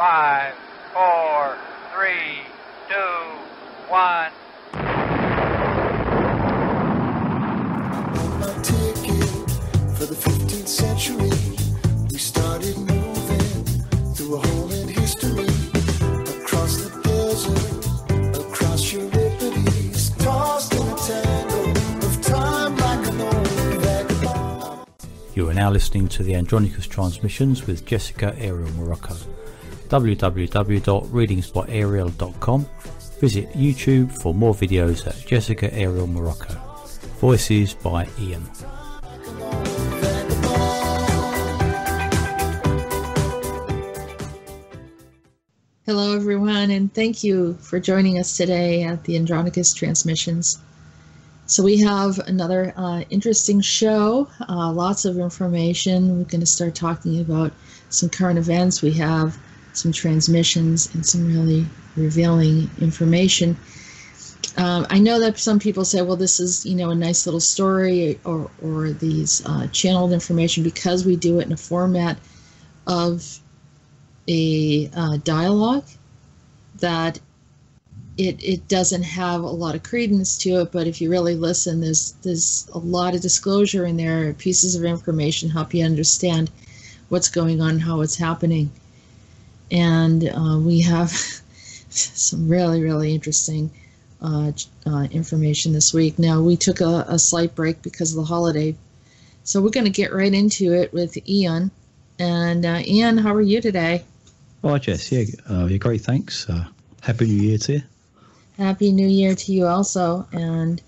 Five, four, three, two, one. my ticket for the 15th century. We started moving through a hole in history. Across the desert, across Euphrates, tossed in a tangle of time like an old vagabond. You are now listening to the Andronicus transmissions with Jessica Arael Marrocco. www.readingsbyarael.com. Visit YouTube for more videos at Jessica Arael Marrocco. Voices by Ian. Hello, everyone, and thank you for joining us today at the Andronicus Transmissions. So, we have another uh, interesting show, uh, lots of information. We're going to start talking about some current events. We have some transmissions and some really revealing information. Um, I know that some people say, well, this is, you know, a nice little story or, or these uh, channeled information because we do it in a format of a uh, dialogue that it, it doesn't have a lot of credence to it, but if you really listen, there's there's a lot of disclosure in there, pieces of information help you understand what's going on, how it's happening, and uh, we have some really really interesting uh, uh, information this week. Now we took a, a slight break because of the holiday, so we're going to get right into it with Ian. And uh, Ian, how are you today? Hi, Jess. Yeah, uh, yeah, great. Thanks. Uh, Happy New Year to you. Happy New Year to you also. And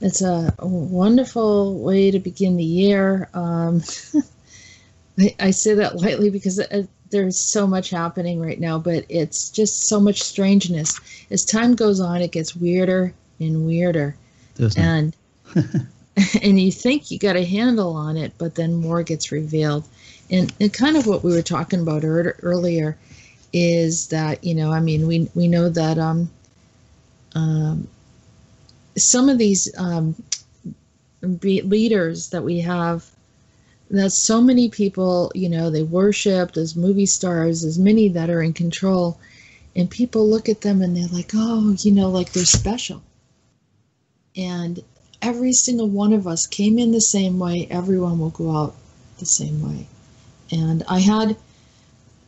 it's a wonderful way to begin the year. Um, I, I say that lightly because it, there's so much happening right now, but it's just so much strangeness. As time goes on, it gets weirder and weirder. Doesn't? And and you think you got a handle on it, but then more gets revealed. And, and kind of what we were talking about ear- earlier is that you know, I mean, we we know that um, um, some of these um, be- leaders that we have, that so many people, you know, they worship as movie stars, as many that are in control, and people look at them and they're like, oh, you know, like they're special. And every single one of us came in the same way. Everyone will go out the same way. And I had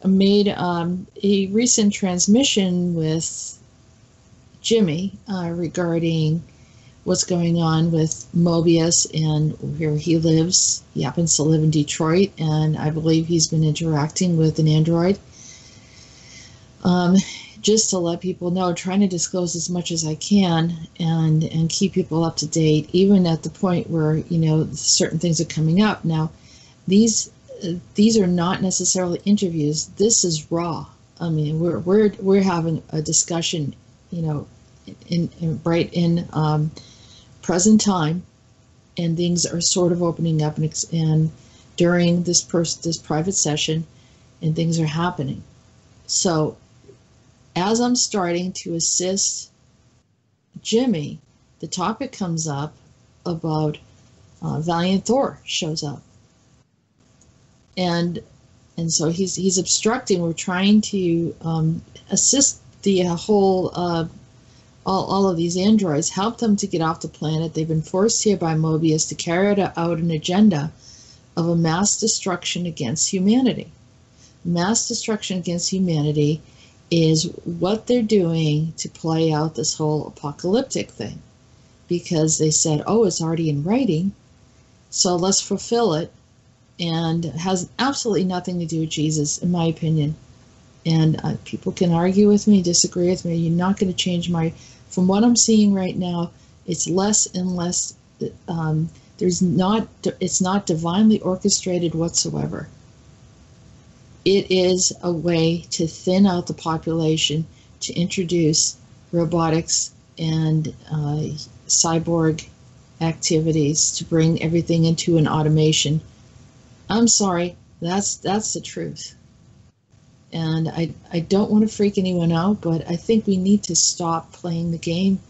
made um, a recent transmission with Jimmy uh, regarding what's going on with Mobius and where he lives. He happens to live in Detroit, and I believe he's been interacting with an android. Um, just to let people know, trying to disclose as much as I can and and keep people up to date, even at the point where you know certain things are coming up. Now, these these are not necessarily interviews. This is raw. I mean, we're we're we're having a discussion, you know, in, in right in um, present time, and things are sort of opening up and, and during this this private session, and things are happening. So, as I'm starting to assist Jimmy, the topic comes up about uh, Valiant Thor shows up and and so he's he's obstructing. We're trying to um, assist the uh, whole uh, all all of these androids, help them to get off the planet. They've been forced here by Mobius to carry out an agenda of a mass destruction against humanity. Mass destruction against humanity is what they're doing to play out this whole apocalyptic thing, because they said, "Oh, it's already in writing, so let's fulfill it." and it has absolutely nothing to do with Jesus, in my opinion. And uh, people can argue with me, disagree with me. You're not going to change my. From what I'm seeing right now, it's less and less. Um, there's not. It's not divinely orchestrated whatsoever. It is a way to thin out the population, to introduce robotics and uh, cyborg activities, to bring everything into an automation I'm sorry, that's that's the truth. And I I don't want to freak anyone out, but I think we need to stop playing the game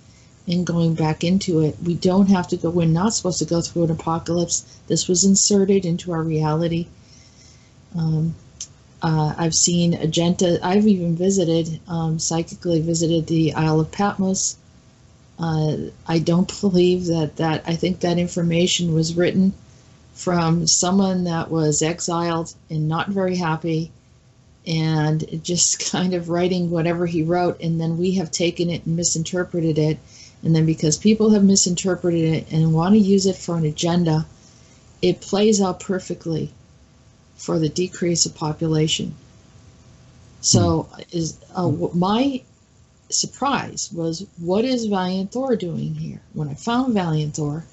and going back into it. We don't have to go. We're not supposed to go through an apocalypse. This was inserted into our reality. Um, Uh, I've seen agenda. I've even visited, um, psychically visited the Isle of Patmos. Uh, I don't believe that that. I think that information was written from someone that was exiled and not very happy, and just kind of writing whatever he wrote, and then we have taken it and misinterpreted it, and then because people have misinterpreted it and want to use it for an agenda, it plays out perfectly for the decrease of population. So, is uh, my surprise was what is Valiant Thor doing here? When I found Valiant Thor,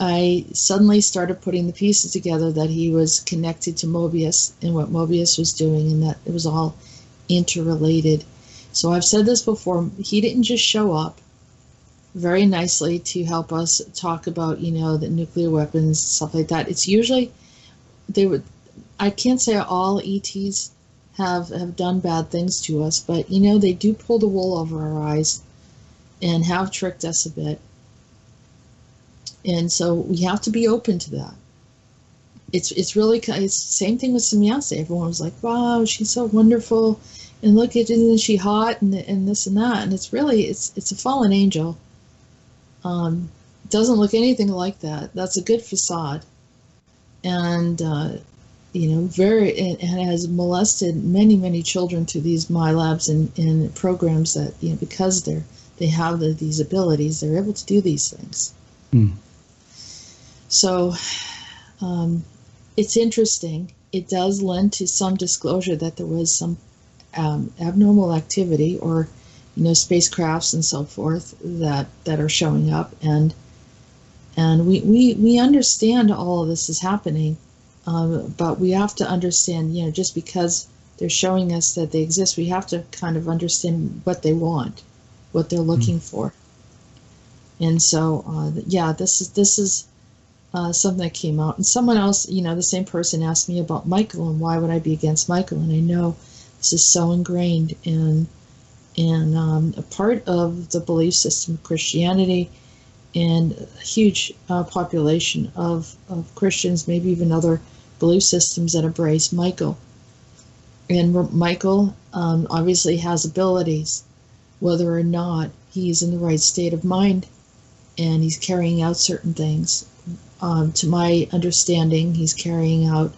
I suddenly started putting the pieces together that he was connected to Mobius and what Mobius was doing, and that it was all interrelated. So I've said this before. He didn't just show up very nicely to help us talk about, you know, the nuclear weapons stuff like that. It's usually they would. I can't say all ETs have have done bad things to us, but you know they do pull the wool over our eyes and have tricked us a bit. And so we have to be open to that. It's it's really it's the same thing with Semjase. Everyone was like, "Wow, she's so wonderful," and look at isn't she hot and and this and that. And it's really it's it's a fallen angel. Um, doesn't look anything like that. That's a good facade, and uh, you know, very and, and has molested many many children through these my labs and, and programs that you know because they're they have the, these abilities, they're able to do these things. Hmm. So um, it's interesting. It does lend to some disclosure that there was some um, abnormal activity or you know spacecrafts and so forth that that are showing up. And and we we, we understand all of this is happening um, but we have to understand you know just because they're showing us that they exist we have to kind of understand what they want what they're looking for. And so uh, yeah this is this is uh, something that came out. And someone else you know the same person asked me about michael and why would i be against michael? And i know this is so ingrained in in um, a part of the belief system of christianity and a huge uh, population of, of christians maybe even other belief systems that embrace michael. And michael um, obviously has abilities whether or not he's in the right state of mind and he's carrying out certain things um, to my understanding, he's carrying out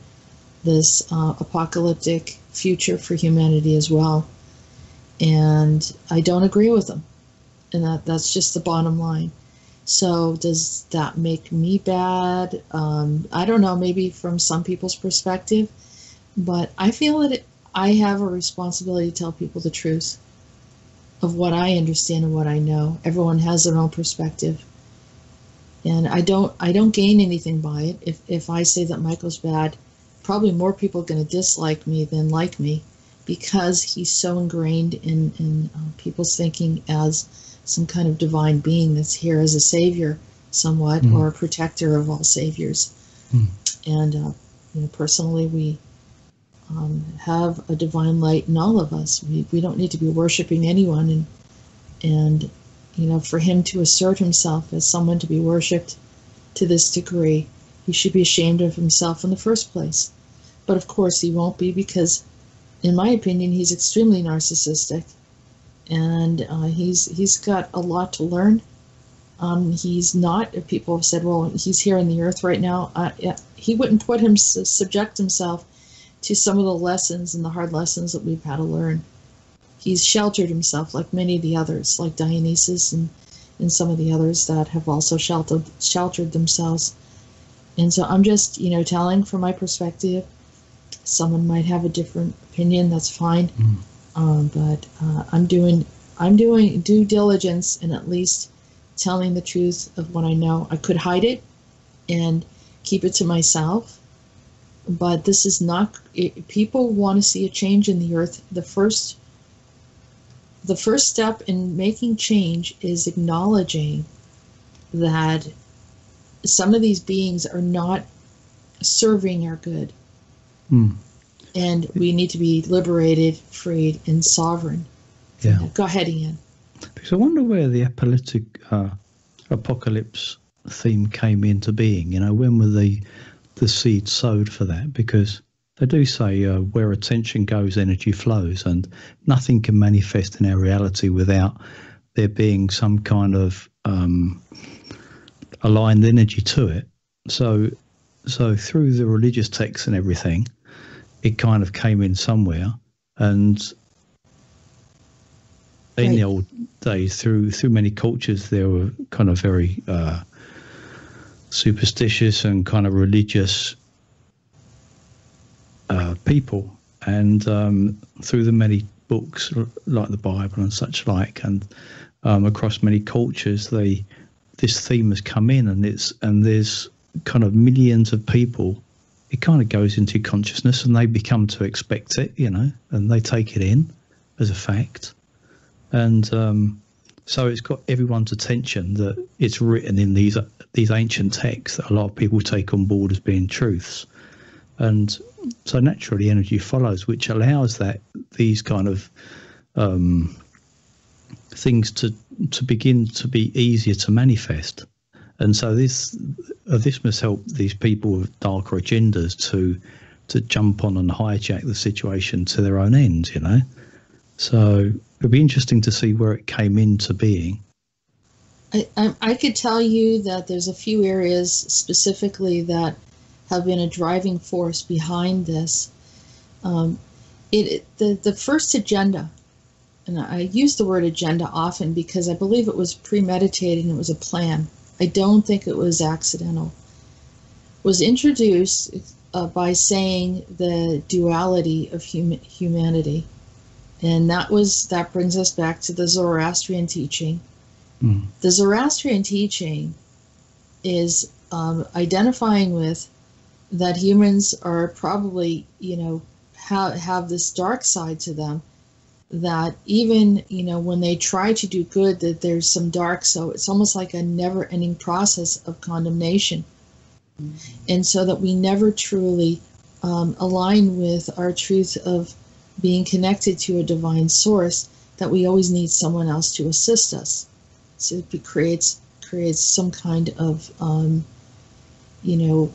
this uh, apocalyptic future for humanity as well. And I don't agree with him. And that, that's just the bottom line. So, does that make me bad? Um, I don't know, maybe from some people's perspective. But I feel that it, I have a responsibility to tell people the truth of what I understand and what I know. Everyone has their own perspective and I don't I don't gain anything by it. If if I say that Michael's bad, probably more people are going to dislike me than like me, because he's so ingrained in in uh, people's thinking as some kind of divine being that's here as a savior, somewhat, Mhm. or a protector of all saviors. Mm. And uh, you know, personally, we. Um, have a divine light in all of us. We, we don't need to be worshiping anyone, and and you know, for him to assert himself as someone to be worshipped to this degree, he should be ashamed of himself in the first place. But of course, he won't be because, in my opinion, he's extremely narcissistic, and uh, he's he's got a lot to learn. Um, he's not. If people have said, "Well, he's here on the earth right now." Uh, he wouldn't put him subject himself to some of the lessons and the hard lessons that we've had to learn he's sheltered himself like many of the others, like Dionysus and, and some of the others that have also sheltered sheltered themselves. And so I'm just, you know, telling from my perspective. Someone might have a different opinion. That's fine, Mm. um, but uh, I'm doing I'm doing due diligence and at least telling the truth of what I know. I could hide it and keep it to myself, but this is not. It, people want to see a change in the earth. The first the first step in making change is acknowledging that some of these beings are not serving our good Hmm. and we need to be liberated freed and sovereign Yeah. go ahead ian Because I wonder where the apocalyptic uh, apocalypse theme came into being. You know, when were the the seeds sowed for that? Because they do say uh, where attention goes, energy flows, and nothing can manifest in our reality without there being some kind of um, aligned energy to it. So, so through the religious texts and everything, it kind of came in somewhere, and in Right. the old days, through through many cultures, there were kind of very uh, superstitious and kind of religious uh, people, and um, through the many books like the Bible and such like, and um, across many cultures, they this theme has come in, and it's and there's kind of millions of people. It kind of goes into consciousness, and they become to expect it, you know, and they take it in as a fact, and um, so it's got everyone's attention that it's written in these these ancient texts that a lot of people take on board as being truths, and so naturally energy follows, which allows that these kind of um, things to to begin to be easier to manifest. And so this uh, this must help these people with darker agendas to to jump on and hijack the situation to their own ends, you know. So it'd be interesting to see where it came into being. I, I could tell you that there's a few areas specifically that have been a driving force behind this. Um, it, it the the first agenda, and I use the word agenda often because I believe it was premeditated and it was a plan. I don't think it was accidental. Was introduced uh, by saying the duality of hum- humanity, and that was that brings us back to the Zoroastrian teaching Mm. the Zoroastrian teaching is um, identifying with that humans are probably, you know, have, have this dark side to them. That even, you know, when they try to do good, that there's some dark. So it's almost like a never ending process of condemnation. And so that we never truly um, align with our truth of being connected to a divine source, that we always need someone else to assist us so it creates creates some kind of um, you know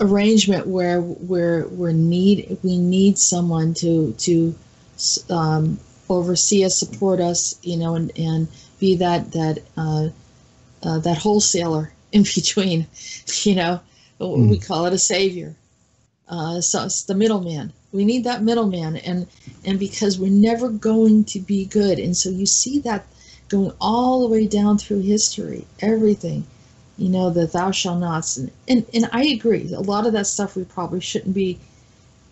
arrangement where where we need we need someone to to um, oversee us, support us, you know, and and be that that uh, uh, that wholesaler in between, you know, we call it a savior. Uh, so it's the middleman. We need that middleman, and and because we're never going to be good, and so you see that going all the way down through history, everything, you know, the thou shall nots. And, and, and I agree, a lot of that stuff we probably shouldn't be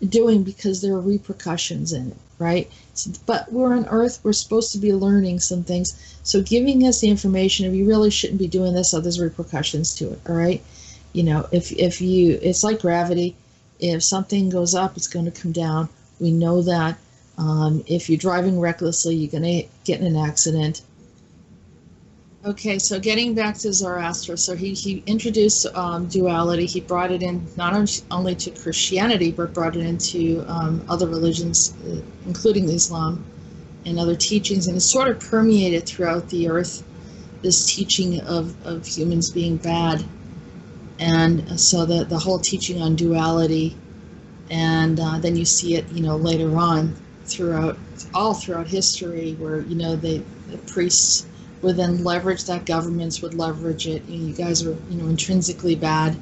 doing because there are repercussions in it, right? So, but we're on earth, we're supposed to be learning some things. So giving us the information, if you really shouldn't be doing this, so there's repercussions to it, all right? You know, if, if you, it's like gravity. If something goes up, it's going to come down. We know that. Um, if you're driving recklessly, you're going to get in an accident. Okay, so getting back to Zoroaster, so he, he introduced um, duality. He brought it in not only to Christianity, but brought it into um, other religions, uh, including Islam and other teachings, and it sort of permeated throughout the earth. This teaching of, of humans being bad, and so the the whole teaching on duality, and uh, then you see it, you know, later on throughout all throughout history, where you know the priests would then leverage that governments would leverage it. You, know, you guys are you know intrinsically bad.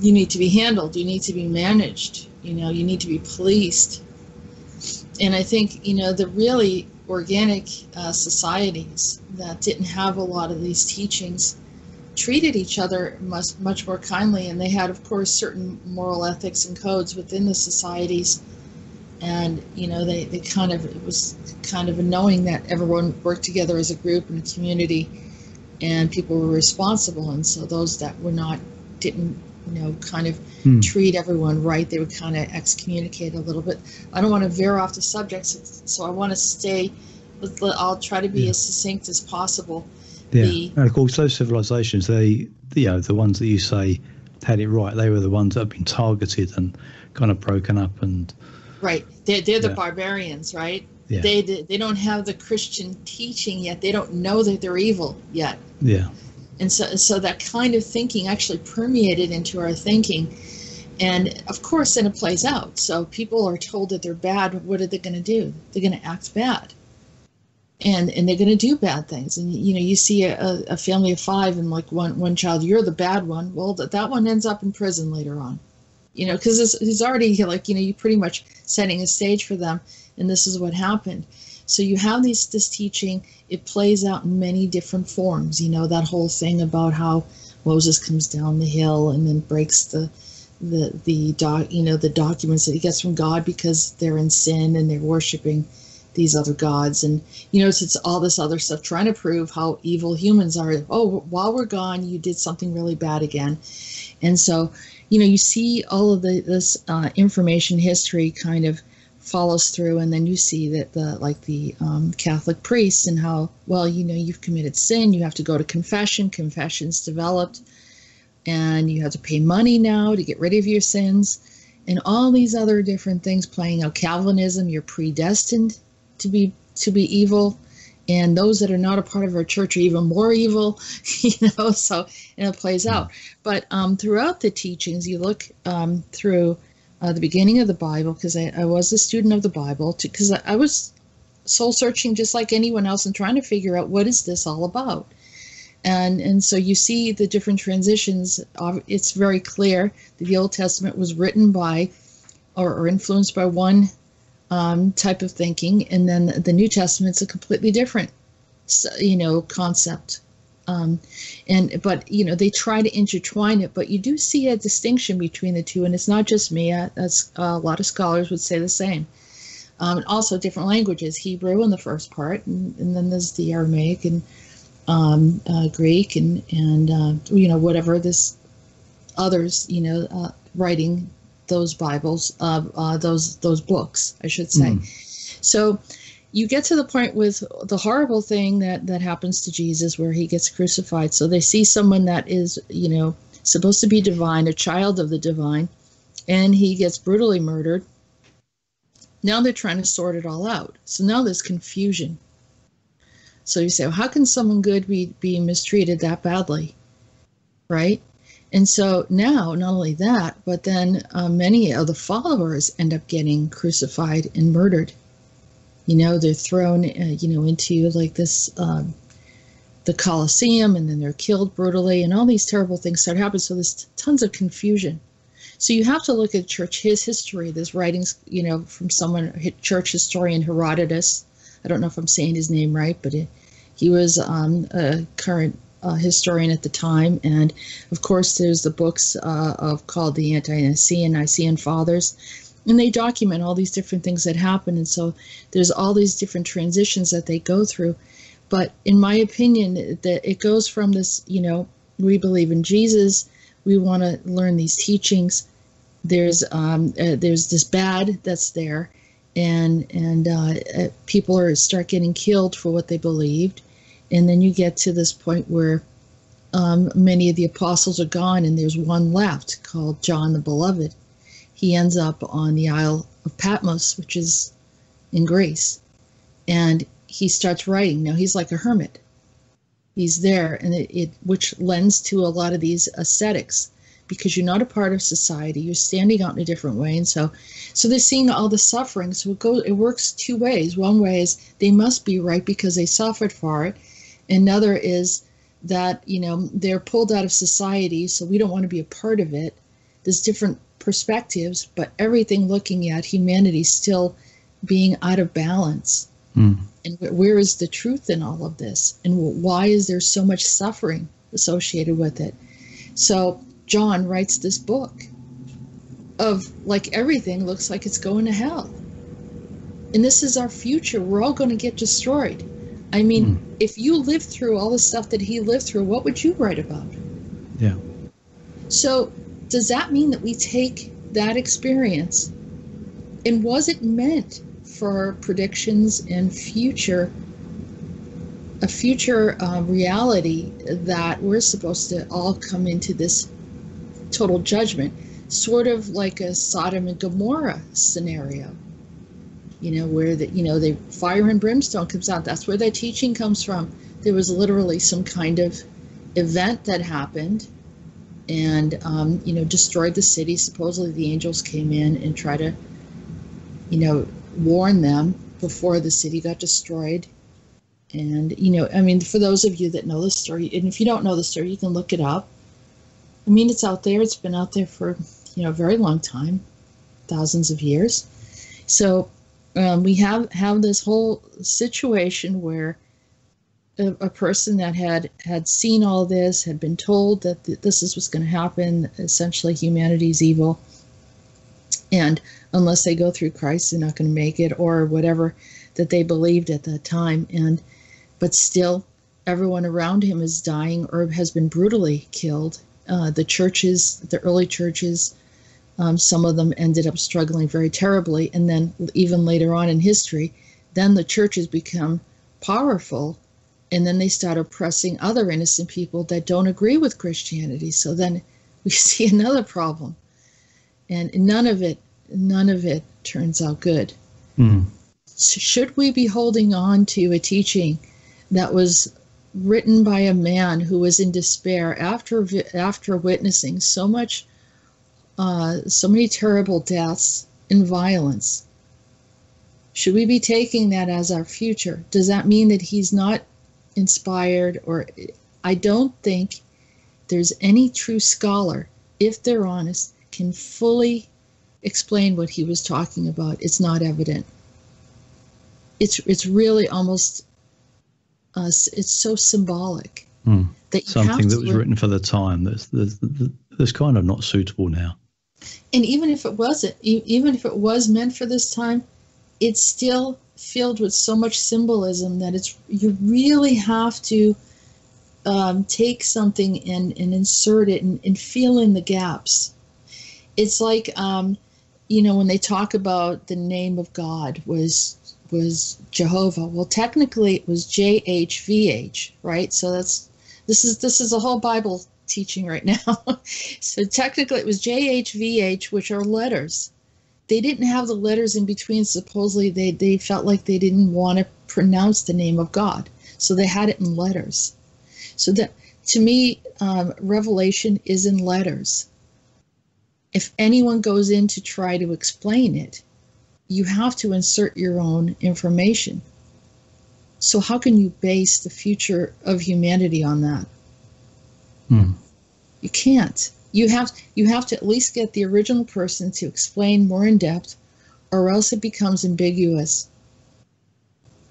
You need to be handled. You need to be managed. You know you need to be policed. And i think you know the really organic uh, societies that didn't have a lot of these teachings treated each other much much more kindly. And they had of course certain moral ethics and codes within the societies and you know they, they kind of it was kind of a knowing that everyone worked together as a group and a community and people were responsible and so those that were not didn't you know kind of Hmm. treat everyone right they would kind of excommunicate a little bit i don't want to veer off the subject so, i want to stay i'll try to be Yeah. as succinct as possible Yeah, The- and of course, those civilizations, they, you know, the ones that you say had it right, they were the ones that have been targeted and kind of broken up, and right they're, they're the Yeah. barbarians right Yeah. they they don't have the christian teaching yet they don't know that they're evil yet yeah, and so so that kind of thinking actually permeated into our thinking And of course, then it plays out. So people are told that they're bad. What are they going to do? They're going to act bad. And, and they're going to do bad things. And, you know, you see a, a family of five and like one, one child, you're the bad one. Well, that, that one ends up in prison later on, you know, because it's already like, you know, you're pretty much setting a stage for them. And this is what happened. So you have these, this teaching, it plays out in many different forms. You know, that whole thing about how Moses comes down the hill and then breaks the, the the doc you know the documents that he gets from God because they're in sin and they're worshiping these other gods and you know it's, it's all this other stuff trying to prove how evil humans are oh while we're gone you did something really bad again and so you know you see all of the this uh, information history kind of follows through and then you see that the like the um, catholic priests and how well you know you've committed sin you have to go to confession confession's developed and you have to pay money now to get rid of your sins and all these other different things playing out. Calvinism you're predestined to be to be evil and those that are not a part of our church are even more evil you know so and it plays out. But um, throughout the teachings you look um, through uh, the beginning of the bible because I, I was a student of the bible because I, I was soul searching just like anyone else and trying to figure out what is this all about. And and so you see the different transitions it's very clear that the old testament was written by or, or influenced by one um, type of thinking and then the new testament's a completely different you know concept. Um, and but you know they try to intertwine it but you do see a distinction between the two and it's not just me uh, as a lot of scholars would say the same. Um, and also different languages hebrew in the first part and, and then there's the aramaic and um, uh, Greek and and uh, you know whatever this others you know uh, writing those Bibles uh, uh, those those books I should say. Mm. So you get to the point with the horrible thing that that happens to Jesus where he gets crucified. So they see someone that is you know supposed to be divine, a child of the divine, and he gets brutally murdered. Now they're trying to sort it all out. So now there's confusion so you say, well, how can someone good be, be mistreated that badly? Right? And so now, not only that, but then uh, many of the followers end up getting crucified and murdered. You know, they're thrown, uh, you know, into like this, um, the Colosseum, and then they're killed brutally, and all these terrible things start happening. So there's tons of confusion. So you have to look at church his history. There's writings, you know, from someone, church historian Herodotus. I don't know if I'm saying his name right, but it, he was um, a current uh, historian at the time, and of course, there's the books uh, of called the Ante-Nicene Nicene Fathers, and they document all these different things that happen. And so there's all these different transitions that they go through. But in my opinion, that it goes from this, you know, we believe in Jesus, we want to learn these teachings. There's um, uh, there's this bad that's there, and and uh people are start getting killed for what they believed and then you get to this point where um, many of the apostles are gone and there's one left called John the Beloved. He ends up on the Isle of Patmos, which is in Greece, and he starts writing. Now he's like a hermit. He's there, and it, it which lends to a lot of these ascetics because you're not a part of society. You're standing out in a different way, and so, so they're seeing all the suffering. So it goes. It works two ways. One way is they must be right because they suffered for it, Another is that, you know, they're pulled out of society, so we don't want to be a part of it. There's different perspectives, but everything looking at humanity still being out of balance. Mm. And where is the truth in all of this? And why is there so much suffering associated with it? So John writes this book of like everything looks like it's going to hell. And this is our future. We're all going to get destroyed. I mean, mm. if you lived through all the stuff that he lived through, what would you write about? Yeah. So, does that mean that we take that experience and was it meant for predictions and future a future uh, reality that we're supposed to all come into this total judgment, sort of like a Sodom and Gomorrah scenario? You know, where the you know the fire and brimstone comes out. That's where that teaching comes from. There was literally some kind of event that happened, and um, you know destroyed the city. Supposedly the angels came in and tried to, you know, warn them before the city got destroyed. And you know, I mean, for those of you that know the story, and if you don't know the story, you can look it up. I mean, it's out there. It's been out there for you know a very long time, thousands of years. So um, we have have this whole situation where a, a, person that had had seen all this had been told that th- this is what's going to happen. Essentially, humanity's evil, and unless they go through Christ, they're not going to make it, or whatever that they believed at that time. And but still, everyone around him is dying or has been brutally killed. Uh, the churches, the early churches, um, some of them ended up struggling very terribly, and then even later on in history, then the churches become powerful and then they start oppressing other innocent people that don't agree with Christianity. So then we see another problem, and none of it, none of it turns out good. Mm. Should we be holding on to a teaching that was written by a man who was in despair after after witnessing so much, uh, so many terrible deaths and violence? Should we be taking that as our future? Does that mean that he's not inspired or I don't think there's any true scholar, if they're honest, can fully explain what he was talking about. It's not evident. It's it's really almost uh, it's so symbolic mm. that something that was written for the time that's, that's that's kind of not suitable now. And even if it wasn't, even if it was meant for this time, it's still filled with so much symbolism that it's you really have to um, take something and, and insert it and, and fill in the gaps. It's like um, you know when they talk about the name of God was was Jehovah. Well, technically it was J H V H, right? So that's this is this is a whole Bible teaching right now. so technically it was J H V H, which are letters they didn't have the letters in between. Supposedly, they, they felt like they didn't want to pronounce the name of God. So they had it in letters. So that, to me, um, Revelation is in letters. If anyone goes in to try to explain it, you have to insert your own information. So, how can you base the future of humanity on that? Hmm. You can't you have you have to at least get the original person to explain more in depth or else it becomes ambiguous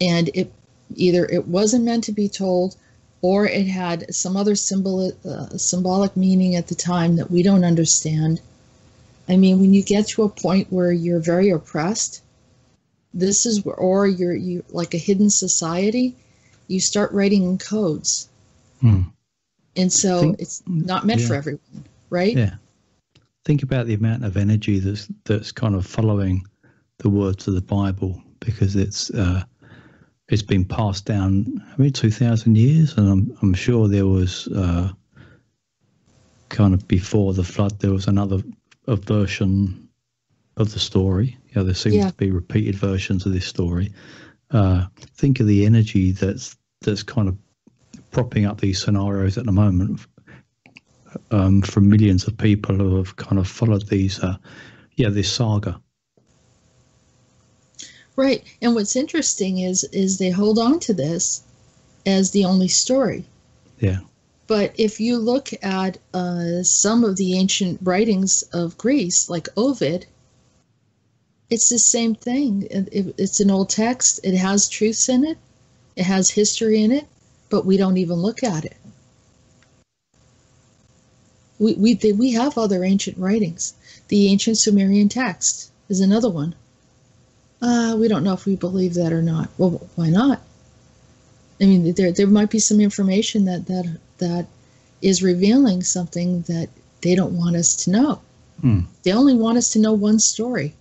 and it either it wasn't meant to be told or it had some other symbol uh, symbolic meaning at the time that we don't understand i mean when you get to a point where you're very oppressed this is where or you're you like a hidden society you start writing in codes hmm. And so think, it's not meant yeah. for everyone right? Yeah. Think about the amount of energy that's that's kind of following the words of the Bible because it's uh, it's been passed down. I mean, two thousand years, and I'm I'm sure there was uh, kind of before the flood there was another a version of the story. You know, there seems yeah. to be repeated versions of this story. Uh, think of the energy that's that's kind of propping up these scenarios at the moment um, from millions of people who have kind of followed these, uh, yeah, this saga. Right, and what's interesting is is they hold on to this as the only story. Yeah. But if you look at uh, some of the ancient writings of Greece, like Ovid, it's the same thing. It, it's an old text. It has truths in it. It has history in it, but we don't even look at it we we they, we have other ancient writings. The ancient Sumerian text is another one. Uh, we don't know if we believe that or not. Well, why not? I mean, there there might be some information that that that is revealing something that they don't want us to know. Hmm. They only want us to know one story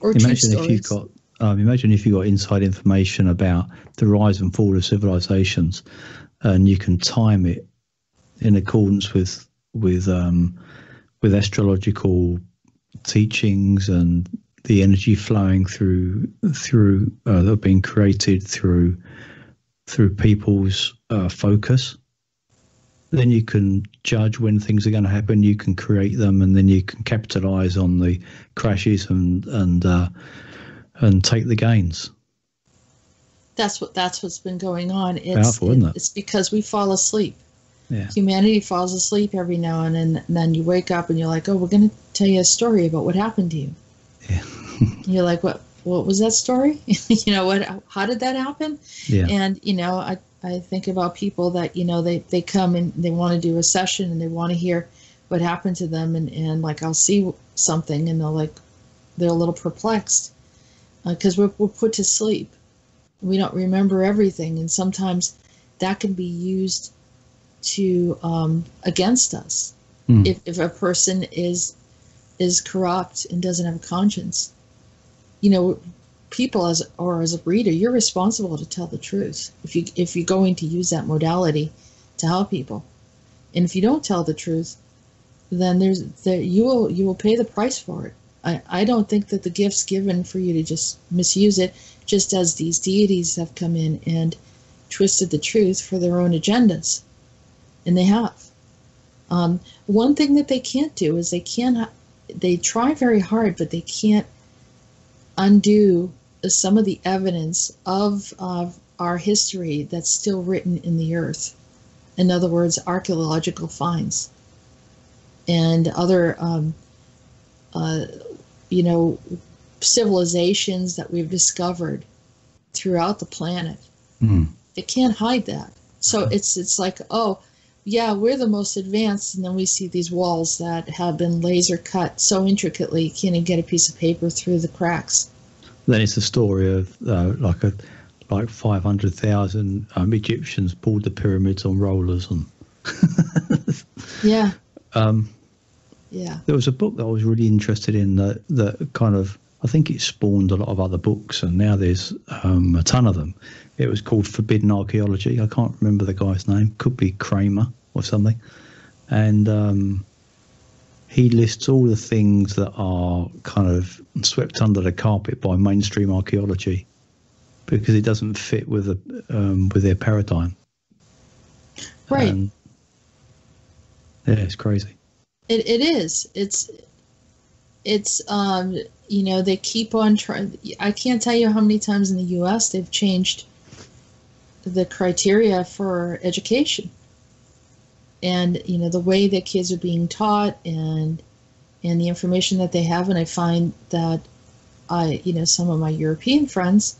or imagine two stories. if you've got um, imagine if you got inside information about the rise and fall of civilizations, and you can time it in accordance with with um, with astrological teachings and the energy flowing through through uh, that have been created through through people's uh, focus. then you can judge when things are going to happen. You can create them, and then you can capitalize on the crashes and and uh, and take the gains. That's what that's what's been going on. It's, Powerful, isn't it? It's because we fall asleep. Yeah. Humanity falls asleep every now and then, and then you wake up and you're like, "Oh, we're going to tell you a story about what happened to you." Yeah. you're like, "What? What was that story? you know what? How did that happen?" Yeah. And you know, I I think about people that you know they they come and they want to do a session and they want to hear what happened to them and and like I'll see something and they'll like they're a little perplexed because we're we're put to sleep. We don't remember everything, and sometimes that can be used to um, against us Mm. if if a person is is corrupt and doesn't have a conscience. You know, people as or as a reader, you're responsible to tell the truth. If you if you're going to use that modality to help people, and if you don't tell the truth, then there's there you will you will pay the price for it. I, I don't think that the gift's given for you to just misuse it, just as these deities have come in and twisted the truth for their own agendas, and they have. Um, one thing that they can't do is they can't. They try very hard, but they can't undo some of the evidence of of our history that's still written in the earth. In other words, archaeological finds and other, um, uh, you know, civilizations that we've discovered throughout the planet. Mm. They can't hide that. So it's it's like, oh, yeah, we're the most advanced, and then we see these walls that have been laser cut so intricately, you can't even get a piece of paper through the cracks. Then it's the story of uh, like a like five hundred thousand um, Egyptians pulled the pyramids on rollers, and Yeah, um, yeah. there was a book that I was really interested in that that kind of I think it spawned a lot of other books, and now there's um, a ton of them. It was called Forbidden Archaeology. I can't remember the guy's name. Could be Kramer or something. And um, he lists all the things that are kind of swept under the carpet by mainstream archaeology because it doesn't fit with the um, with their paradigm. Right. And, yeah, it's crazy. It, it is. It's it's um you know they keep on trying. I can't tell you how many times in the U.S. they've changed the criteria for education, and you know the way that kids are being taught and and the information that they have. And I find that I you know some of my European friends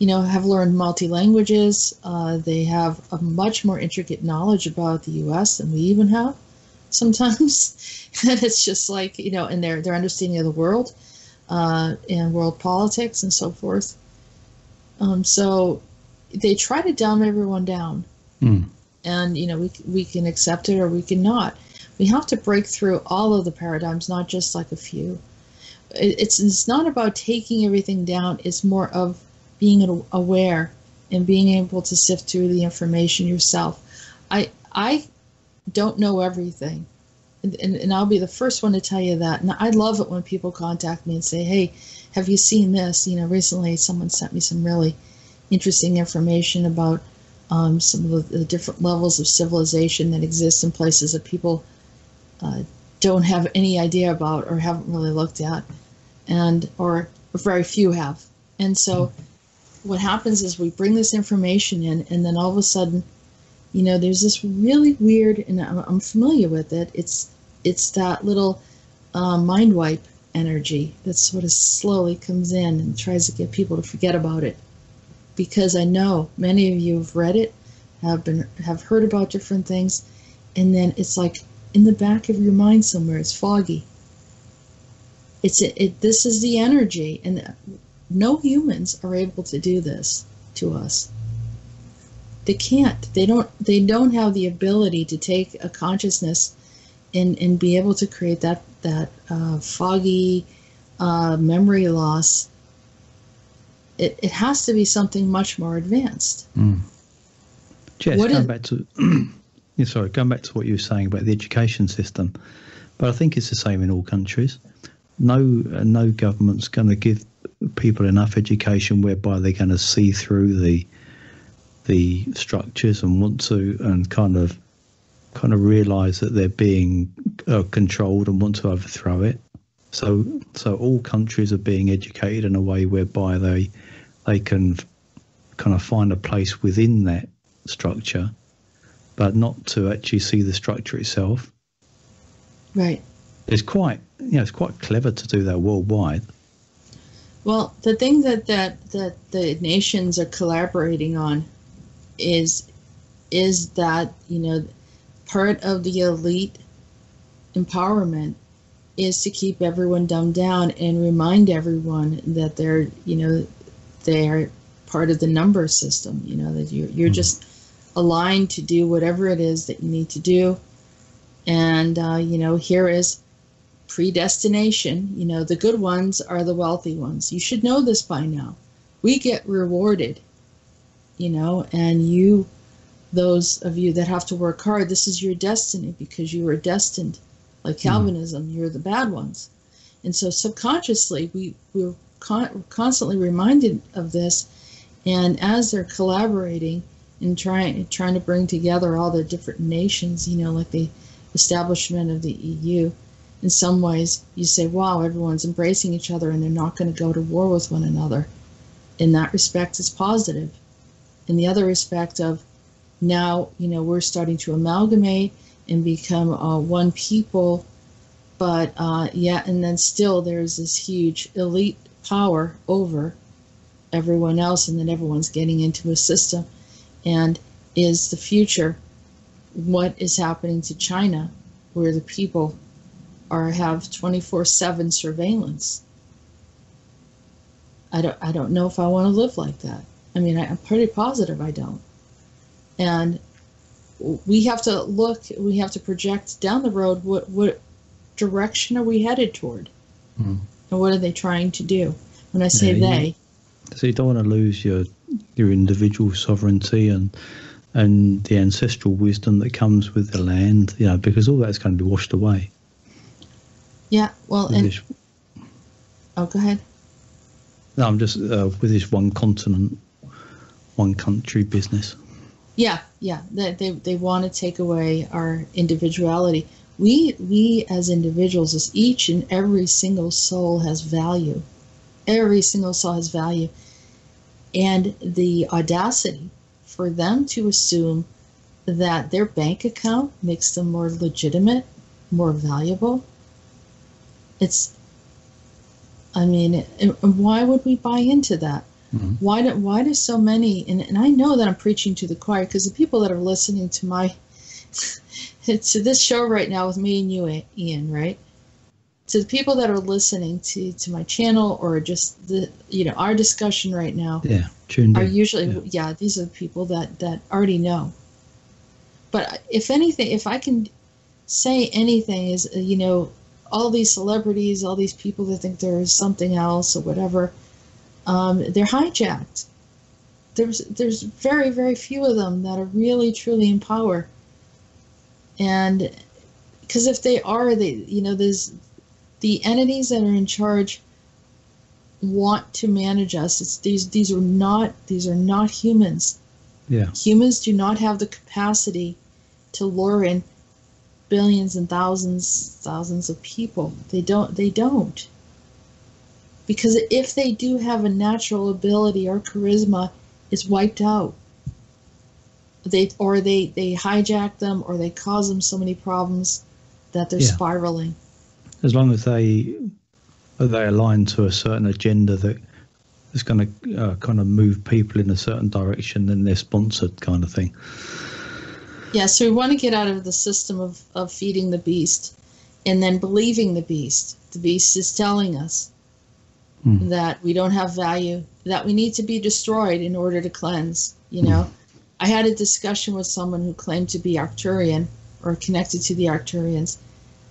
you know have learned multi languages. Uh, they have a much more intricate knowledge about the U.S. than we even have sometimes. And it's just like you know and their their understanding of the world uh, and world politics and so forth. Um, so they try to dumb everyone down. Mm. and you know we, we can accept it or we can not. We have to break through all of the paradigms not just like a few. It, it's it's not about taking everything down. It's more of being aware and being able to sift through the information yourself. I i don't know everything. And, and, and I'll be the first one to tell you that. And I love it when people contact me and say, hey, have you seen this? You know, recently someone sent me some really interesting information about um, some of the, the different levels of civilization that exist in places that people uh, don't have any idea about or haven't really looked at, and or very few have. And so, what happens is we bring this information in, and then all of a sudden, you know there's this really weird and i'm, familiar with it. It's it's that little uh, mind wipe energy that sort of slowly comes in and tries to get people to forget about it. Because i know many of you have read it have been have heard about different things and then it's like in the back of your mind somewhere it's foggy. It's it, it this is the energy and no humans are able to do this to us they can't. They don't they don't have the ability to take a consciousness and and be able to create that that uh, foggy uh, memory loss. It, it has to be something much more advanced. Jess, What going is- back to yeah, sorry, going back to what you were saying about the education system, but I think it's the same in all countries. No, uh, no government's going to give people enough education whereby they're going to see through the the structures and want to and kind of kind of realize that they're being uh, controlled and want to overthrow it. So, so all countries are being educated in a way whereby they they can kind of find a place within that structure, but not to actually see the structure itself. Right. It's quite, you know, it's quite clever to do that worldwide. Well, the thing that that that the nations are collaborating on is is that you know part of the elite empowerment is to keep everyone dumbed down and remind everyone that they're you know they are part of the number system you know that you're, you're just aligned to do whatever it is that you need to do. And uh, you know here is predestination. You know the good ones are the wealthy ones. You should know this by now. We get rewarded you know and you those of you that have to work hard this is your destiny because you are destined like hmm. calvinism you're the bad ones. And so subconsciously we we're con- constantly reminded of this and as they're collaborating and trying trying to bring together all the different nations you know like the establishment of the eu in some ways you say wow everyone's embracing each other and they're not going to go to war with one another. In that respect it's positive in the other respect of now you know we're starting to amalgamate and become uh, one people but uh, yeah and then still there's this huge elite power over everyone else and then everyone's getting into a system and is the future. What is happening to china where the people are have 24/7 surveillance? I don't i don't know if i want to live like that i mean I, i'm pretty positive i don't. And we have to look we have to project down the road what what direction are we headed toward? Mm. and what are they trying to do? When i say Yeah, they So you don't want to lose your your individual sovereignty and and the ancestral wisdom that comes with the land, you know, because all that's going to be washed away. yeah well and this, oh go ahead. No, I'm just uh, with this one continent, one country business. Yeah, yeah. They they, they want to take away our individuality. We we as individuals, as each and every single soul has value. Every single soul has value, and the audacity for them to assume that their bank account makes them more legitimate, more valuable. It's. I mean, why would we buy into that? Mm-hmm. why do why do so many and, and i know that i'm preaching to the choir because the people that are listening to my to this show right now with me and you ian right to the people that are listening to to my channel or just the you know our discussion right now Yeah, tuned are usually Yeah. yeah. these are the people that that already know but if anything if i can say anything is you know all these celebrities all these people that think there is something else or whatever um, they're hijacked. There's there's very very few of them that are really truly in power. And because if they are they you know there's the entities that are in charge want to manage us. It's these these are not these are not humans. Yeah, humans do not have the capacity to lure in billions and thousands thousands of people. They don't they don't because if they do have a natural ability or charisma it's wiped out they or they they hijack them or they cause them so many problems that they're Yeah. spiraling as long as they they align to a certain agenda that is going to uh, kind of move people in a certain direction, then they're sponsored, kind of thing. Yeah, so we want to get out of the system of, of feeding the beast and then believing the beast. The beast is telling us Hmm. that we don't have value, that we need to be destroyed in order to cleanse. You know, I had a discussion with someone who claimed to be Arcturian or connected to the Arcturians,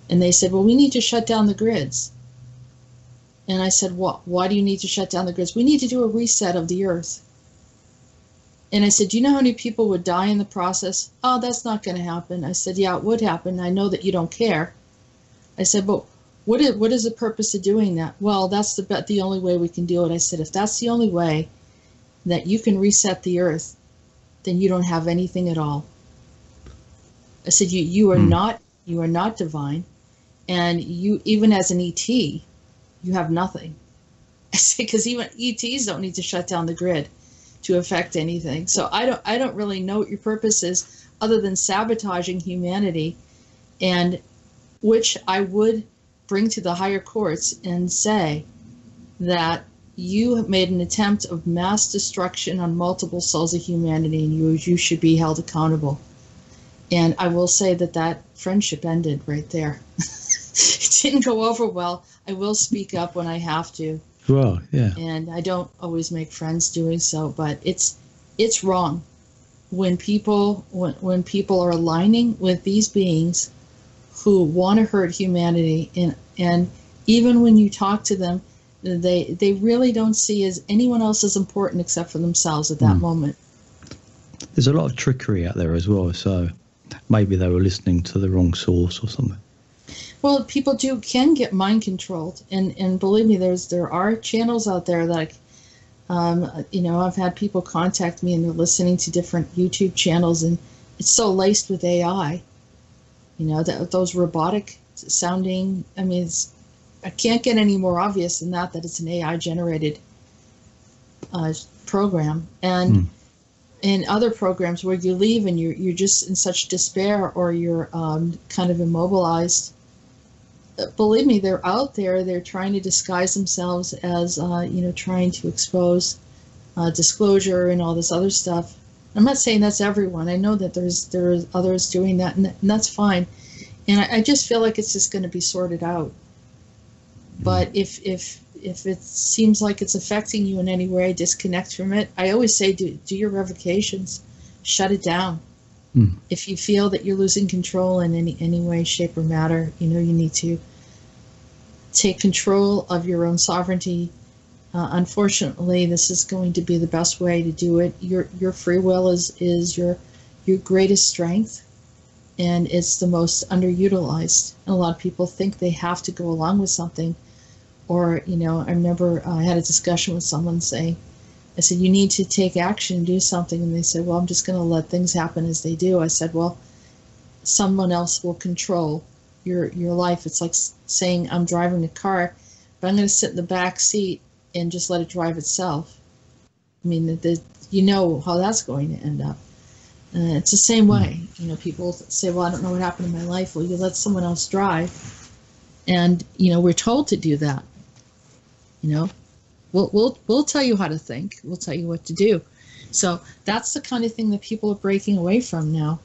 and they said, Well, we need to shut down the grids. And I said, What? Why do you need to shut down the grids? We need to do a reset of the earth. And I said, Do you know how many people would die in the process? Oh, that's not going to happen. I said, Yeah, it would happen. I know that you don't care. I said, But what is, what is the purpose of doing that? Well, that's the, the only way we can do it. I said, If that's the only way that you can reset the earth, then you don't have anything at all. I said, "You you are Hmm. not you are not divine, and you even as an ET, you have nothing." I said, "Because even ETs don't need to shut down the grid to affect anything. So I don't I don't really know what your purpose is other than sabotaging humanity, and which I would bring to the higher courts and say that." You have made an attempt of mass destruction on multiple souls of humanity, and you you should be held accountable. And I will say that that friendship ended right there. it didn't go over well. I will speak up when I have to, Well, yeah. and I don't always make friends doing so, but it's it's wrong when people when, when people are aligning with these beings who want to hurt humanity and and even when you talk to them they they really don't see as anyone else as important except for themselves at that Hmm. moment There's a lot of trickery out there as well. So maybe they were listening to the wrong source or something. Well, people do can get mind controlled, and and believe me, there's there are channels out there that, um, you know, I've had people contact me and they're listening to different YouTube channels, and it's so laced with AI. You know, that those robotic sounding. I mean, it's I can't get any more obvious than that that it's an AI generated uh, program, and. Hmm. In other programs where you leave and you're, you're just in such despair or you're um, kind of immobilized, believe me, they're out there. They're trying to disguise themselves as, uh, you know, trying to expose uh, disclosure and all this other stuff. I'm not saying that's everyone. I know that there's there's others doing that, and, and that's fine. And I, I just feel like it's just going to be sorted out. But if if if it seems like it's affecting you in any way, disconnect from it. I always say do do your revocations, shut it down. Hmm. If you feel that you're losing control in any any way, shape, or matter, you know you need to take control of your own sovereignty. Uh, unfortunately, this is going to be the best way to do it. Your your free will is is your your greatest strength, and it's the most underutilized. And a lot of people think they have to go along with something, or you know, I remember I had a discussion with someone saying, I said you need to take action, and do something, and they said, well, I'm just going to let things happen as they do. I said, well, someone else will control your your life. It's like saying I'm driving a car, but I'm going to sit in the back seat and just let it drive itself. I mean, the, the, you know how that's going to end up. Uh, it's the same way. You know, people say, "Well, I don't know what happened in my life." Well, you let someone else drive, and you know we're told to do that. You know, we'll we'll we'll tell you how to think. We'll tell you what to do. So that's the kind of thing that people are breaking away from now,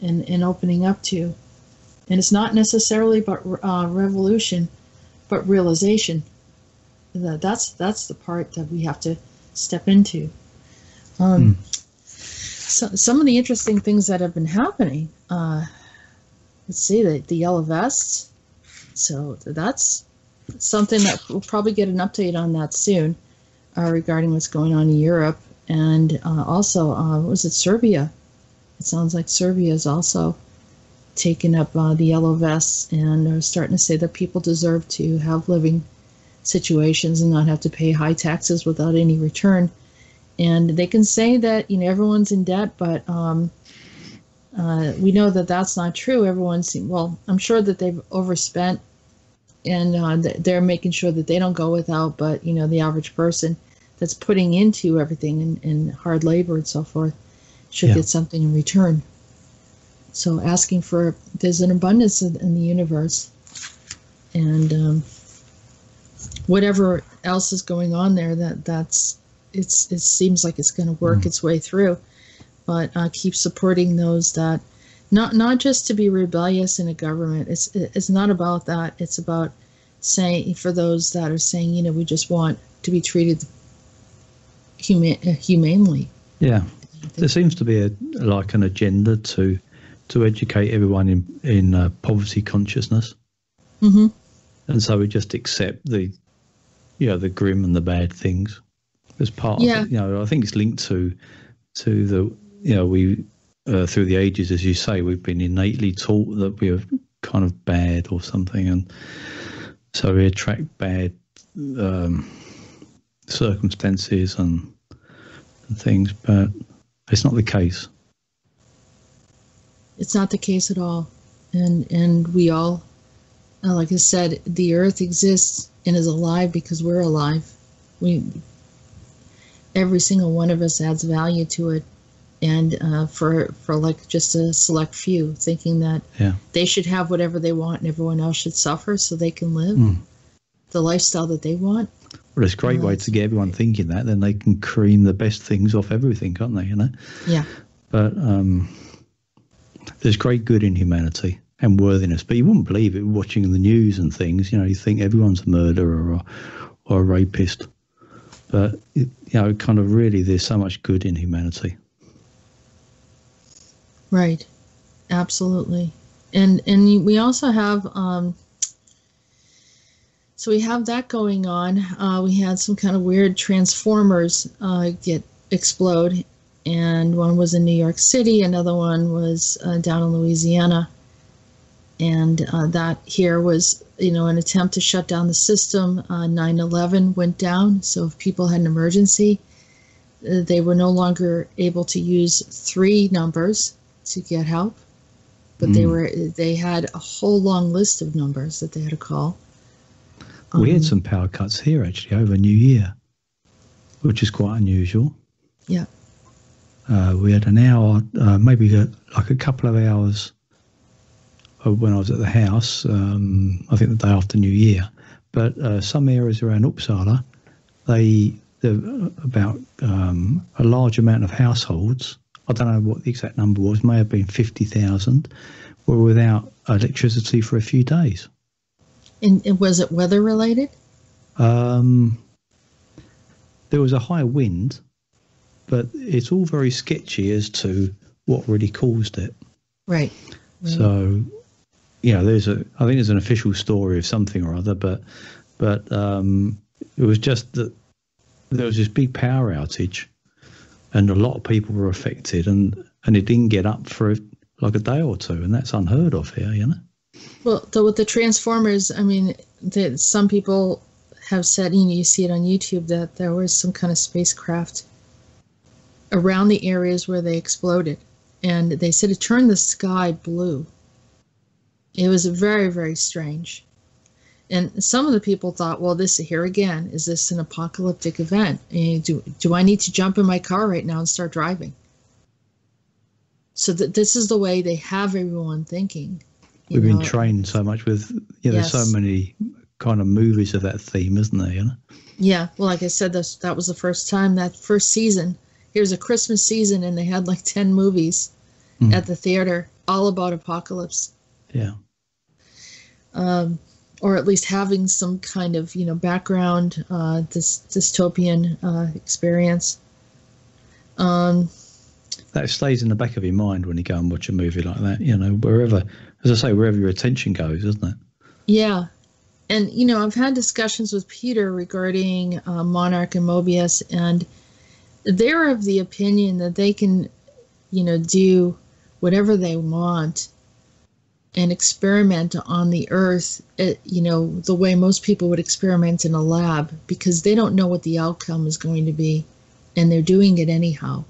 and and opening up to. And it's not necessarily about uh, revolution, but realization. That that's that's the part that we have to step into. Um, so, some of the interesting things that have been happening. Uh, let's see the the yellow vests. So that's something that we'll probably get an update on that soon, uh, regarding what's going on in Europe and uh, also uh, what was it Serbia? It sounds like Serbia is also taking up uh, the yellow vests and are starting to say that people deserve to have living situations and not have to pay high taxes without any return. And they can say that you know everyone's in debt, but um, uh, we know that that's not true. Everyone's well, I'm sure that they've overspent, and uh, they're making sure that they don't go without. But you know, the average person that's putting into everything and, and hard labor and so forth should Yeah. get something in return. So asking for there's an abundance in, in the universe, and um, whatever else is going on there, that that's it's it seems like it's going to work its way through. But uh, keep supporting those that not not just to be rebellious in a government. It's it's not about that. It's about saying for those that are saying you know we just want to be treated human uh, humanely. Yeah, there seems to be a like an agenda to to educate everyone in in uh, poverty consciousness, hmm and so we just accept the, you know, the grim and the bad things as part Yeah. of it. You know, I think it's linked to to the you know we uh, through the ages, as you say, we've been innately taught that we are kind of bad or something, and so we attract bad um, circumstances and, and things, but it's not the case. it's not the case at all. And and we all, uh, like I said, the Earth exists and is alive because we're alive. We every single one of us adds value to it, and uh, for for like just a select few, thinking that Yeah. they should have whatever they want and everyone else should suffer so they can live Mm. the lifestyle that they want. Well, it's a great way to get everyone thinking that. Then they can cream the best things off everything, can't they? You know. Yeah. But um, there's great good in humanity and worthiness. But you wouldn't believe it watching the news and things. You know, you think everyone's a murderer or, or a rapist. But, you know, kind of really there's so much good in humanity. Right. Absolutely. And and we also have um so we have that going on. Uh, we had some kind of weird transformers uh, get explode, and one was in New York City, another one was uh, down in Louisiana, and uh, that here was you know an attempt to shut down the system. Uh, 9/11 went down, so if people had an emergency, uh, they were no longer able to use three numbers to get help, but they Mm. were they had a whole long list of numbers that they had to call. we had Um, some power cuts here actually over New Year, which is quite unusual. Yeah. Uh, we had an hour, uh, maybe a, like a couple of hours uh, when I was at the house, um, I think the day after New Year. But uh, some areas around Uppsala, they, the, about um, a large amount of households, I don't know what the exact number was, may have been 50,000, were without electricity for a few days. And, and was it weather related? Um, there was a high wind, but it's all very sketchy as to what really caused it. Right. right. So, you know, there's a I think there's an official story of something or other, but but um, it was just that there was this big power outage, and a lot of people were affected, and and it didn't get up for like a day or two, and that's unheard of here, you know. Well, the, with the Transformers, I mean, the, some people have said, you know, you see it on YouTube that there was some kind of spacecraft around the areas where they exploded, and they said it turned the sky blue. It was very, very strange. And some of the people thought, well, this here again, is this an apocalyptic event? Do do I need to jump in my car right now and start driving? So that this is the way they have everyone thinking. We've been trained so much with you know, there's so many kind of movies of that theme, isn't there? You know. Yeah, well, like I said, this, that was the first time that first season. Here's a Christmas season, and they had like ten movies Mm. at the theater, all about apocalypse, Yeah. um, or at least having some kind of you know background uh, this dystopian uh, experience. Um, that stays in the back of your mind when you go and watch a movie like that. You know, wherever, as I say, wherever your attention goes, isn't it? Yeah. And, you know, I've had discussions with Peter regarding uh, Monarch and Mobius, and they're of the opinion that they can, you know, do whatever they want and experiment on the earth, uh, you know, the way most people would experiment in a lab because they don't know what the outcome is going to be, and they're doing it anyhow.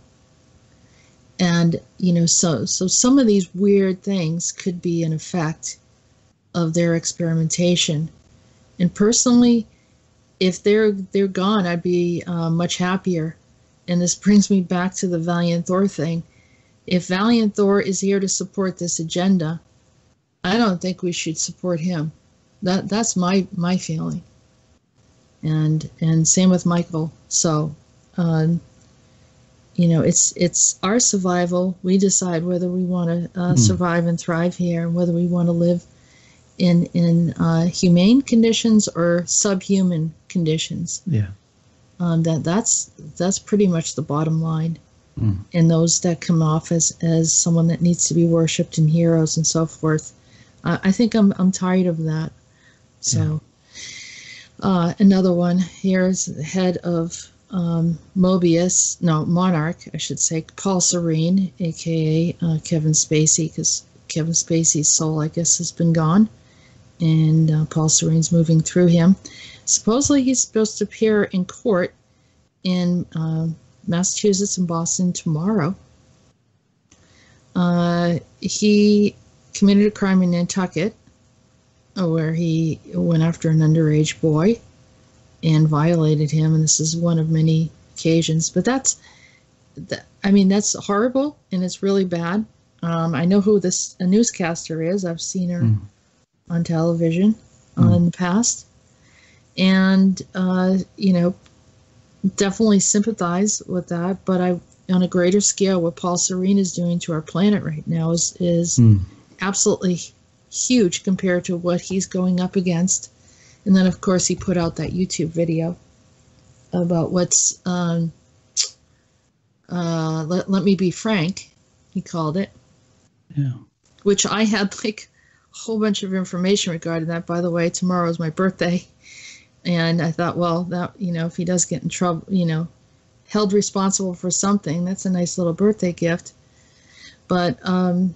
And, you know, so so some of these weird things could be an effect of their experimentation. And personally, if they're they're gone, I'd be uh, much happier. And this brings me back to the Valiant Thor thing. If Valiant Thor is here to support this agenda, I don't think we should support him. That that's my my feeling. And and same with Michael. So, um, you know, it's it's our survival. We decide whether we want to uh, Hmm. survive and thrive here, and whether we want to live in in uh, humane conditions or subhuman conditions. Yeah. Um, that that's that's pretty much the bottom line. Mm. And those that come off as as someone that needs to be worshipped and heroes and so forth. Uh, I think I'm I'm tired of that. So. Uh, another one here's the head of um, Mobius, no, Monarch, I should say, Paul Serene, aka uh, Kevin Spacey, because Kevin Spacey's soul, I guess, has been gone, and uh, Paul Serene's moving through him. Supposedly, he's supposed to appear in court in um Massachusetts and Boston tomorrow. uh, he committed a crime in Nantucket uh, where he went after an underage boy and violated him. And this is one of many occasions. But that's, that, I mean, that's horrible and it's really bad. Um, I know who this a newscaster is. I've seen her Mm. on television uh, in the past, and uh, you know, definitely sympathize with that. But I, on a greater scale, what Paul Serene is doing to our planet right now is is Mm. Absolutely huge compared to what he's going up against. And then, of course, he put out that YouTube video about what's um, uh, let, let me be frank, he called it Yeah. which I had like a whole bunch of information regarding that. By the way, tomorrow is my birthday, and I thought, well, that you know, if he does get in trouble, you know, held responsible for something, that's a nice little birthday gift. But um,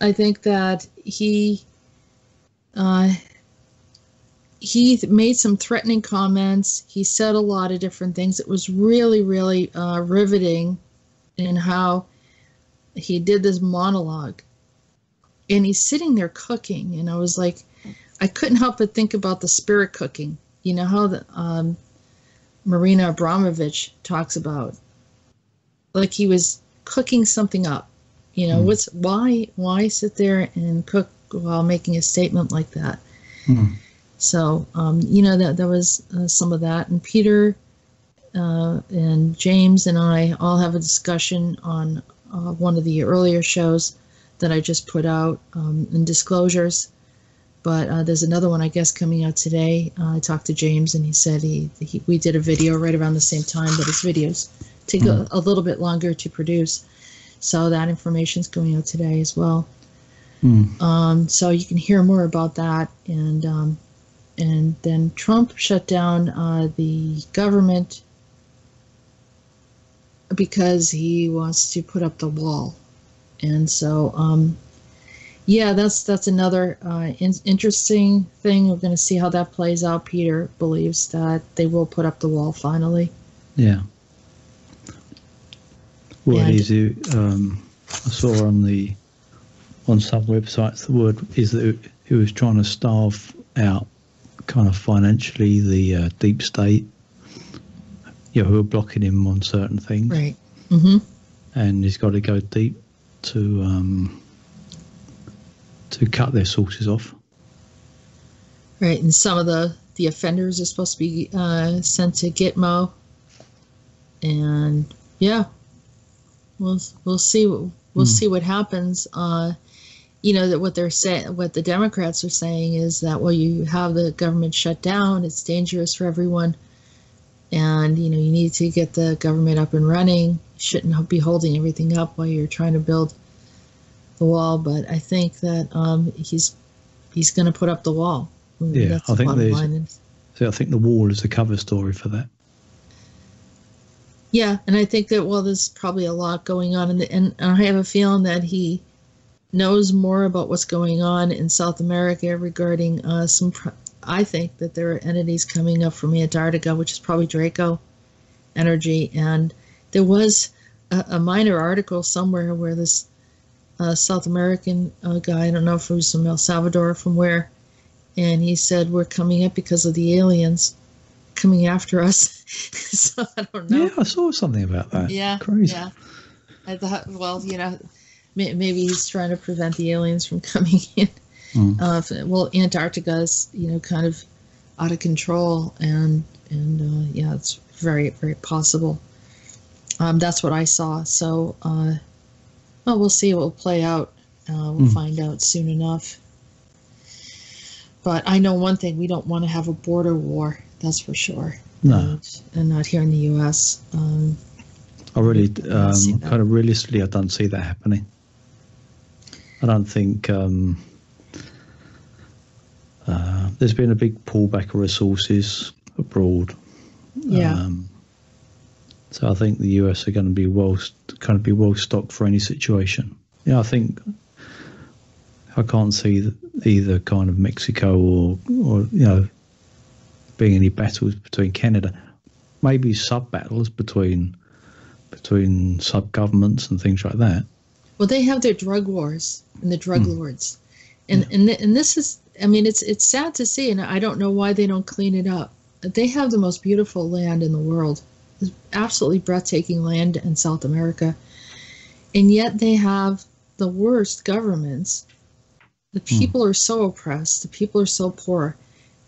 I think that he uh, he made some threatening comments. He said a lot of different things. It was really, really uh, riveting in how he did this monologue and he's sitting there cooking and i was like i couldn't help but think about the spirit cooking you know how the um, marina abramovich talks about like he was cooking something up you know what's why why sit there and cook while making a statement like that Mm. so um, you know that there was uh, some of that and peter uh, and james and i all have a discussion on uh, one of the earlier shows that I just put out um, in disclosures. But uh, there's another one, I guess, coming out today. Uh, I talked to James, and he said he, he we did a video right around the same time, but his videos take a, a little bit longer to produce. So that information is going out today as well. Mm. Um, so you can hear more about that, and um, and then Trump shut down uh, the government because he wants to put up the wall, and so um, yeah, that's that's another uh, in- interesting thing. We're going to see how that plays out. Peter believes that they will put up the wall finally. Yeah. And- is um, I saw on the on some websites the word is that he was trying to starve out kind of financially the uh, deep state, you know, who are blocking him on certain things, Right. Mm-hmm. and he's got to go deep to um, to cut their sources off. Right, and some of the the offenders are supposed to be uh, sent to Gitmo, and yeah, we'll we'll see what we'll see what happens. Uh, you know that what they're saying, what the Democrats are saying is that well, you have the government shut down, it's dangerous for everyone, and you know you need to get the government up and running. You shouldn't be holding everything up while you're trying to build the wall. But I think that um, he's he's going to put up the wall. Yeah, That's I think bottom there's- line. And- So I think the wall is the cover story for that. Yeah, and I think that well, there's probably a lot going on, in and and I have a feeling that he knows more about what's going on in South America regarding uh, some. Pro- I think that there are entities coming up from Antarctica, which is probably Draco energy, and there was a, a minor article somewhere where this uh, South American uh, guy, I don't know if it was from El Salvador, or from where, and he said we're coming up because of the aliens coming after us. so I don't know. Yeah, I saw something about that. Yeah, crazy. yeah. I thought, well, you know, may- maybe he's trying to prevent the aliens from coming in. Mm. Uh, well, Antarctica is, you know, kind of out of control, and and uh, yeah, it's very very possible. Um, that's what I saw. So, uh, well, we'll see. It will play out. Uh, we'll Mm. find out soon enough. But I know one thing: we don't want to have a border war. That's for sure. No. And, and not here in the U.S. Um, I really, um, kind of realistically, I don't see that happening. I don't think um, uh, there's been a big pullback of resources abroad. yeah. Um, so I think the US are going to be well, kind of be well stocked for any situation. Yeah, I think I can't see either kind of Mexico or, or you know, being any battles between Canada. Maybe sub battles between between sub governments and things like that. Well, they have their drug wars and the drug Hmm. lords, and and th- and this is, I mean, it's it's sad to see, and I don't know why they don't clean it up. They have the most beautiful land in the world, It's absolutely breathtaking land in South America, and yet they have the worst governments. The people are so oppressed. The people are so poor,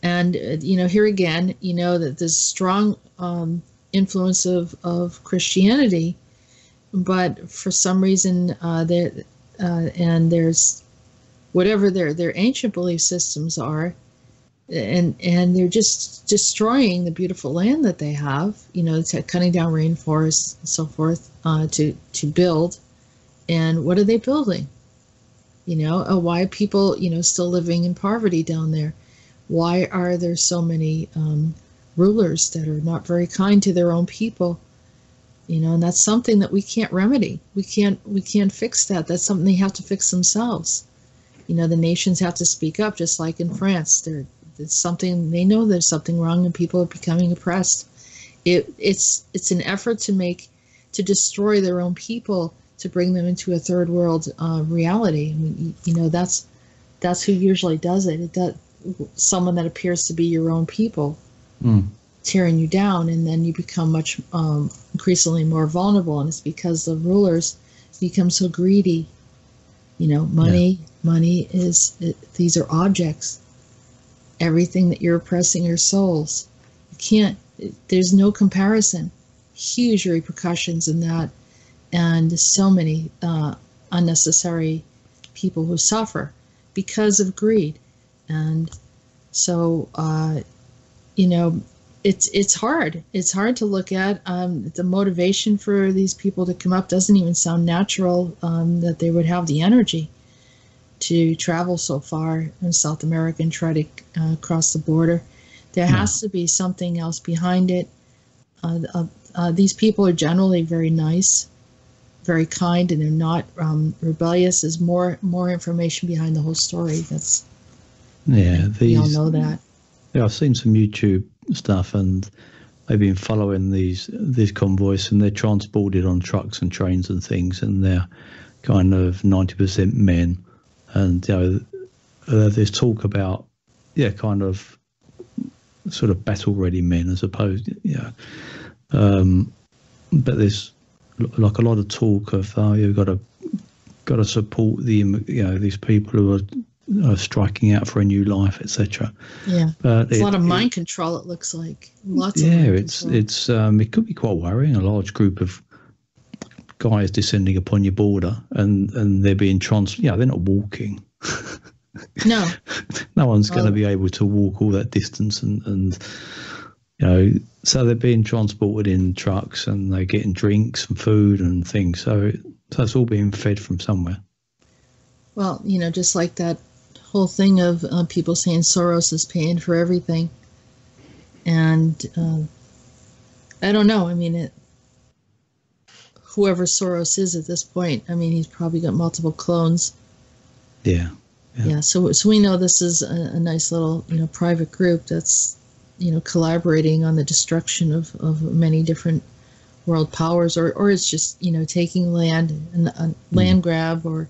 and uh, you know, here again, you know that there's strong um, influence of of Christianity but for some reason uh, there uh, and there's whatever their their ancient belief systems are and and they're just destroying the beautiful land that they have you know cutting down rainforests and so forth uh, to to build. And what are they building? You know uh, why are people you know still living in poverty down there why are there so many um, rulers that are not very kind to their own people? You know and that's something that we can't remedy. We can't we can't fix that. That's something they have to fix themselves. You know the nations have to speak up just like in france. There there's something they know there's something wrong and people are becoming oppressed. It it's it's an effort to make to destroy their own people to bring them into a third world uh, reality. I mean, you, you know that's that's who usually does it. It does someone that appears to be your own people Mm. tearing you down, and then you become much um, increasingly more vulnerable. And it's because the rulers become so greedy. You know, money, money is it, these are objects. Everything that you're oppressing your souls. You can't. There's no comparison. Huge repercussions in that, and so many uh, unnecessary people who suffer because of greed, and so. Uh, you know it's it's hard it's hard to look at um, the motivation for these people to come up doesn't even sound natural um, that they would have the energy to travel so far in south america and try to uh, cross the border there Yeah. has to be something else behind it uh, uh, uh, these people are generally very nice very kind and they're not um, rebellious there's more more information behind the whole story that's Yeah, we all these. know that Yeah, I've seen some YouTube stuff, and they've been following these these convoys, and they're transported on trucks and trains and things, and they're kind of ninety percent men, and you know, uh, there's talk about yeah, kind of sort of battle ready men as opposed, yeah, um, but there's like a lot of talk of oh, you've got to got to support the you know these people who are, are striking out for a new life, etc. yeah But It's a lot of it- mind control. It looks like lots of yeah, it's control. it's um, it could be quite worrying. A large group of guys descending upon your border, and and they're being trans. Yeah, they're not walking. no, No one's going to be able to walk all that distance, and and you know, so they're being transported in trucks, and they're getting drinks and food and things. So so it's all being fed from somewhere. well, you know, just like that whole thing of uh, people saying Soros is paying for everything, and uh, I don't know. I mean, it, whoever Soros is at this point, I mean, he's probably got multiple clones. Yeah, Yeah. Yeah. so so we know this is a, a nice little you know private group that's you know collaborating on the destruction of of many different world powers, or or it's just you know taking land and a land grab or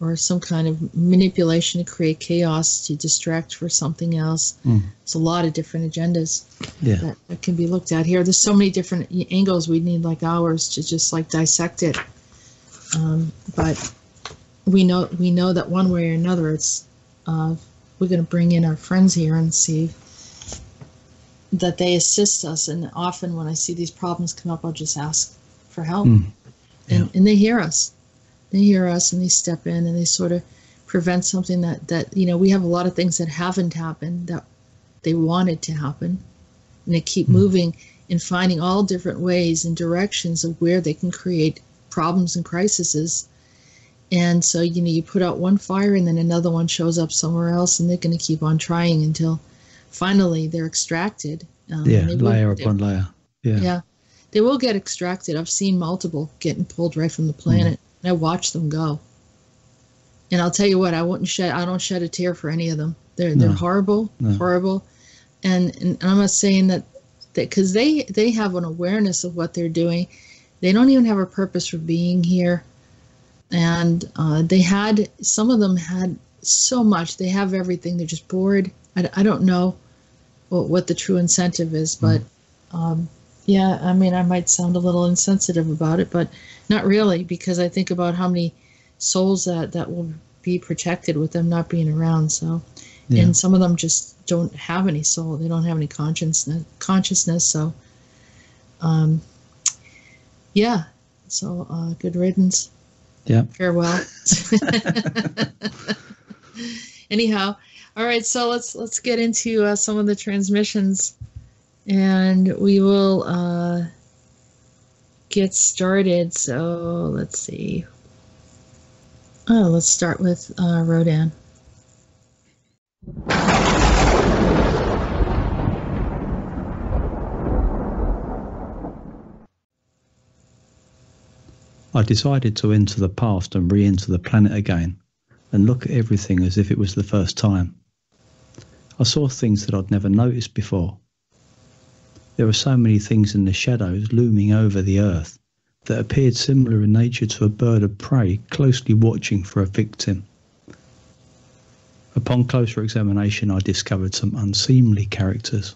or some kind of manipulation to create chaos to distract for something else. Mm. It's a lot of different agendas yeah, that, that can be looked at here. There's so many different angles. We need like hours to just like dissect it. Um, but we know we know that one way or another, it's uh, we're going to bring in our friends here and see that they assist us. And often when I see these problems come up, I'll just ask for help, Mm. and and they hear us. They hear us and they step in and they sort of prevent something that that you know we have a lot of things that haven't happened that they wanted to happen. And they keep moving and finding all different ways and directions of where they can create problems and crises. And so you know you put out one fire and then another one shows up somewhere else and they're going to keep on trying until finally they're extracted. Um, yeah, will- layer upon layer. Yeah, yeah. They will get extracted. I've seen multiple getting pulled right from the planet and i watch them go and i'll tell you what i wouldn't shed i don't shed a tear for any of them they're they're horrible No. horrible and, and i'm not saying that that because they they have an awareness of what they're doing they don't even have a purpose for being here and uh, they had some of them had so much. They have everything. They're just bored. I, I don't know what, what the true incentive is, but um, yeah, I mean, I might sound a little insensitive about it, but not really, because I think about how many souls that that will be protected with them not being around. So, Yeah. and some of them just don't have any soul. They don't have any consciousness. Consciousness. So, um, yeah. So, uh, good riddance. Yeah. Farewell. Anyhow, all right. So let's let's get into uh, some of the transmissions, and we will uh, get started. So let's see. Oh, let's start with uh, Rhodan. I decided to enter the past and re enter the planet again and look at everything as if it was the first time. I saw things that I'd never noticed before. There were so many things in the shadows looming over the earth that appeared similar in nature to a bird of prey closely watching for a victim. Upon closer examination, I discovered some unseemly characters.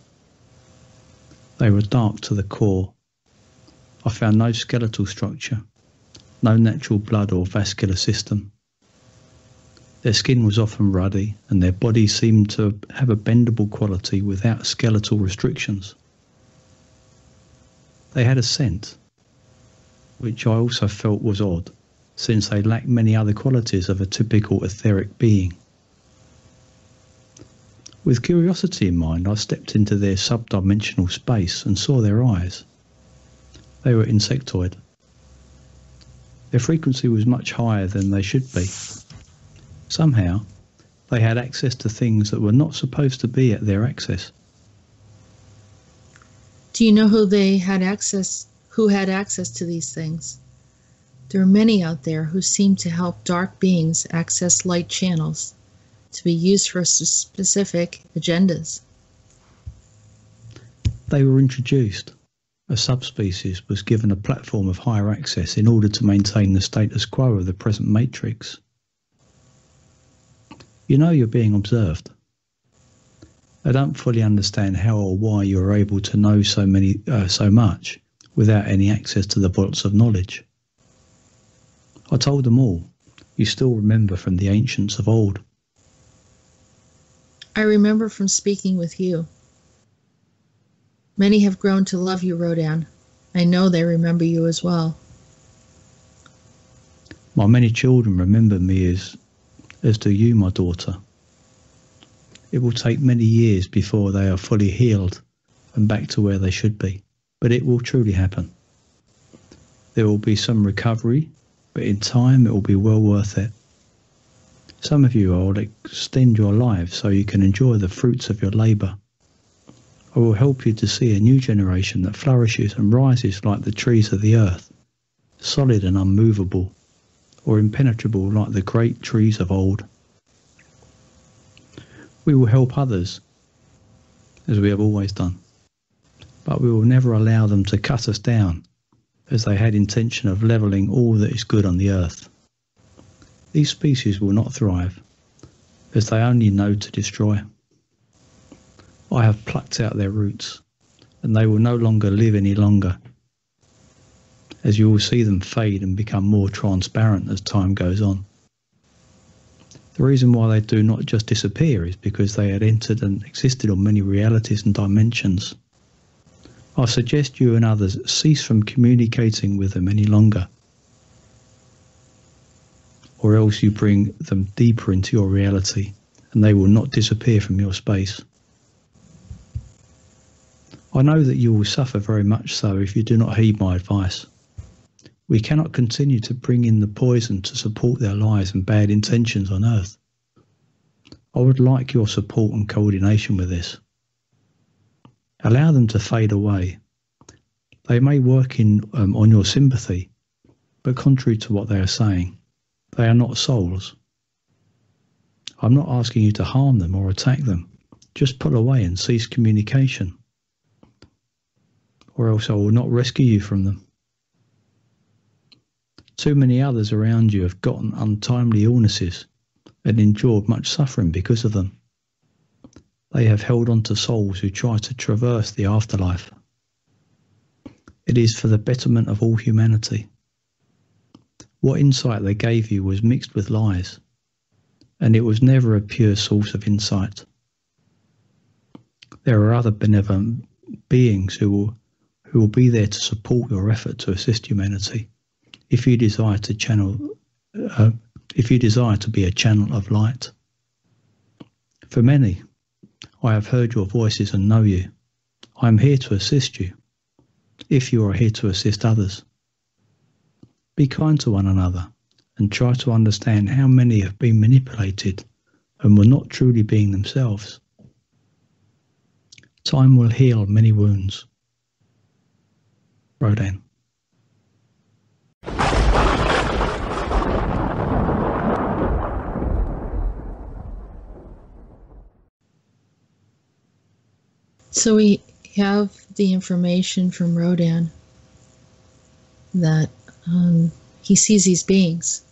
They were dark to the core. I found no skeletal structure no natural blood or vascular system. Their skin was often ruddy, and their bodies seemed to have a bendable quality without skeletal restrictions. They had a scent, which I also felt was odd, since they lacked many other qualities of a typical etheric being. With curiosity in mind, I stepped into their subdimensional space and saw their eyes. They were insectoid. Their frequency was much higher than they should be. Somehow, they had access to things that were not supposed to be at their access. Do you know who they had access? Who had access to these things? There are many out there who seem to help dark beings access light channels to be used for specific agendas. They were introduced. A subspecies was given a platform of higher access in order to maintain the status quo of the present matrix. You know you're being observed. I don't fully understand how or why you are able to know so many, uh, so much, without any access to the vaults of knowledge. I told them all. You still remember from the ancients of old. I remember from speaking with you. Many have grown to love you, Rhodan. I know they remember you as well. My many children remember me as, as do you, my daughter. It will take many years before they are fully healed and back to where they should be, but it will truly happen. There will be some recovery, but in time it will be well worth it. Some of you I will extend your lives so you can enjoy the fruits of your labour. I will help you to see a new generation that flourishes and rises like the trees of the earth, solid and unmovable, or impenetrable like the great trees of old. We will help others, as we have always done, but we will never allow them to cut us down, as they had intention of levelling all that is good on the earth. These species will not thrive, as they only know to destroy. I have plucked out their roots, and they will no longer live any longer as you will see them fade and become more transparent as time goes on. The reason why they do not just disappear is because they had entered and existed on many realities and dimensions. I suggest you and others cease from communicating with them any longer, or else you bring them deeper into your reality and they will not disappear from your space. I know that you will suffer very much so if you do not heed my advice. We cannot continue to bring in the poison to support their lies and bad intentions on earth. I would like your support and coordination with this. Allow them to fade away. They may work in um, on your sympathy, but contrary to what they are saying, they are not souls. I'm not asking you to harm them or attack them. Just pull away and cease communication, or else I will not rescue you from them. Too many others around you have gotten untimely illnesses and endured much suffering because of them. They have held on to souls who try to traverse the afterlife. It is for the betterment of all humanity. What insight they gave you was mixed with lies, and it was never a pure source of insight. There are other benevolent beings who will who will be there to support your effort to assist humanity if you desire to channel uh, if you desire to be a channel of light. For many, I have heard your voices and know you. I am here to assist you, if you are here to assist others. Be kind to one another and try to understand how many have been manipulated and were not truly being themselves. Time will heal many wounds. Rhodan. So we have the information from Rhodan that um, he sees these beings.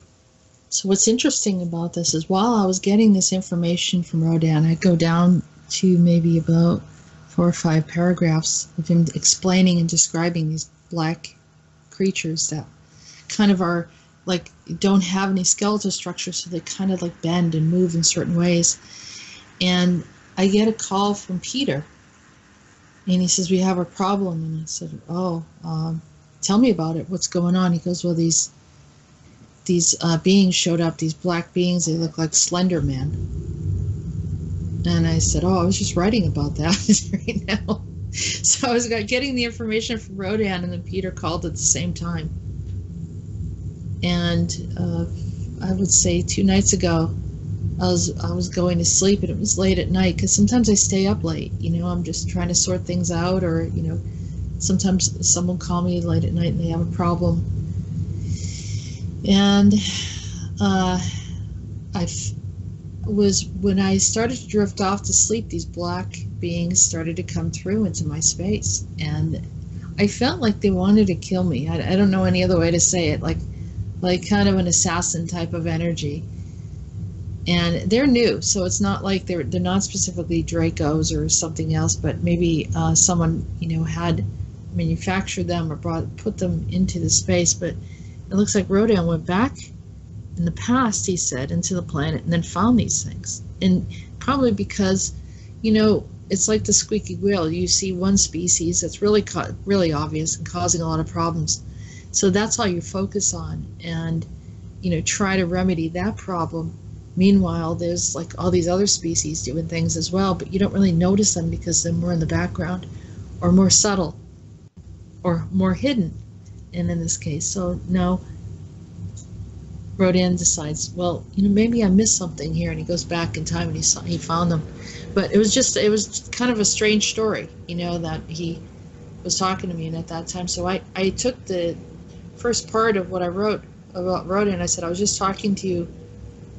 So what's interesting about this is while I was getting this information from Rhodan, I go down to maybe about four or five paragraphs of him explaining and describing these black creatures that kind of are like don't have any skeletal structure, so they kind of like bend and move in certain ways. And I get a call from Peter and he says, We have a problem. And I said, Oh, um, tell me about it. What's going on? He goes, Well, these these uh, beings showed up, these black beings, they look like Slender Man. And I said, Oh, I was just writing about that right now. So I was getting the information from Rhodan, and then Peter called at the same time. And uh, I would say two nights ago, I was I was going to sleep and it was late at night because sometimes I stay up late. You know, I'm just trying to sort things out, or you know, sometimes someone call me late at night and they have a problem. And uh, I was when I started to drift off to sleep, these black beings started to come through into my space, and I felt like they wanted to kill me. I, I don't know any other way to say it, like like kind of an assassin type of energy and they're new so it's not like they're they're not specifically dracos or something else but maybe uh, someone you know had manufactured them or brought put them into the space. But it looks like Rhodan went back in the past he said into the planet and then found these things. And probably because you know it's like the squeaky wheel. You see one species that's really really obvious and causing a lot of problems. So that's all you focus on and you know try to remedy that problem Meanwhile, there's like all these other species doing things as well, but you don't really notice them because they're more in the background or more subtle or more hidden. And in this case, so now Rhodan decides, well, you know, maybe I missed something here, and he goes back in time and he saw, he found them. But it was just it was kind of a strange story, you know, that he was talking to me and at that time. So I I took the first part of what I wrote about Rhodan. I said I was just talking to you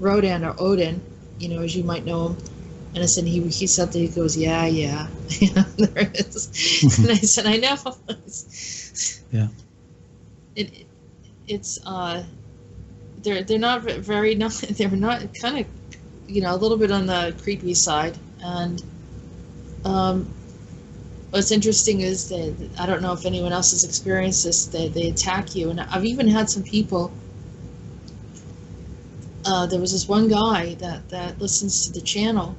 Rhodan or Odin, you know, as you might know him. And I said, he, he said that he goes, yeah, yeah, yeah, there it is. and I said, I know. yeah. It, it's, uh, they're, they're not very, not, they're not kind of, you know, a little bit on the creepy side. And, um, what's interesting is that I don't know if anyone else has experienced this. They, they attack you, and I've even had some people uh, there was this one guy that, that listens to the channel,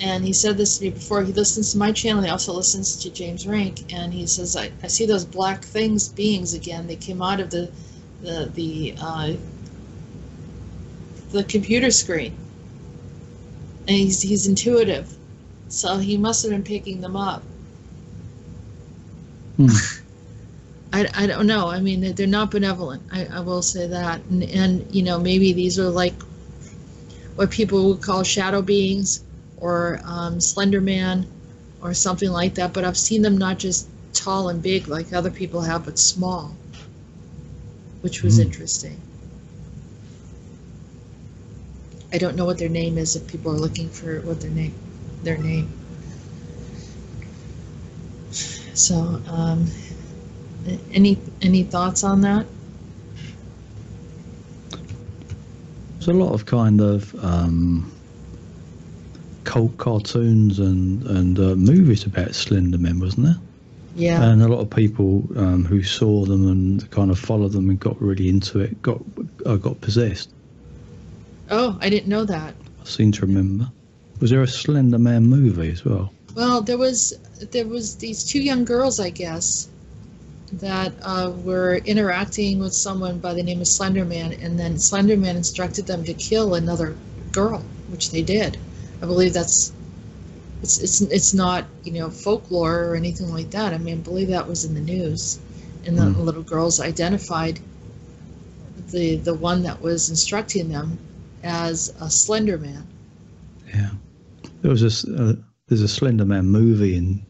and he said this to me before. He listens to my channel. He also listens to James Rank, and he says, "I, I see those black things, beings again. They came out of the the the uh, the computer screen, and he's he's intuitive, so he must have been picking them up." I, I don't know. I mean, they're not benevolent. I, I will say that. And, and, you know, maybe these are like what people would call shadow beings or um, Slender Man or something like that. But I've seen them not just tall and big like other people have, but small, which was mm. interesting. I don't know what their name is if people are looking for what their name, their name. So, um, any any thoughts on that? There's a lot of kind of um, cult cartoons and and uh, movies about Slender Men, wasn't there? Yeah. And a lot of people um, who saw them and kind of followed them and got really into it got uh, got possessed. oh, I didn't know that. I seem to remember. Was there a Slender Man movie as well? Well, there was there was these two young girls, I guess, that uh, were interacting with someone by the name of Slenderman, and then Slenderman instructed them to kill another girl, which they did. I believe that's it's it's it's not you know folklore or anything like that. I mean, I believe that was in the news, and the Hmm. little girls identified the the one that was instructing them as a Slenderman. Yeah. There was a uh, there's a Slender Man movie in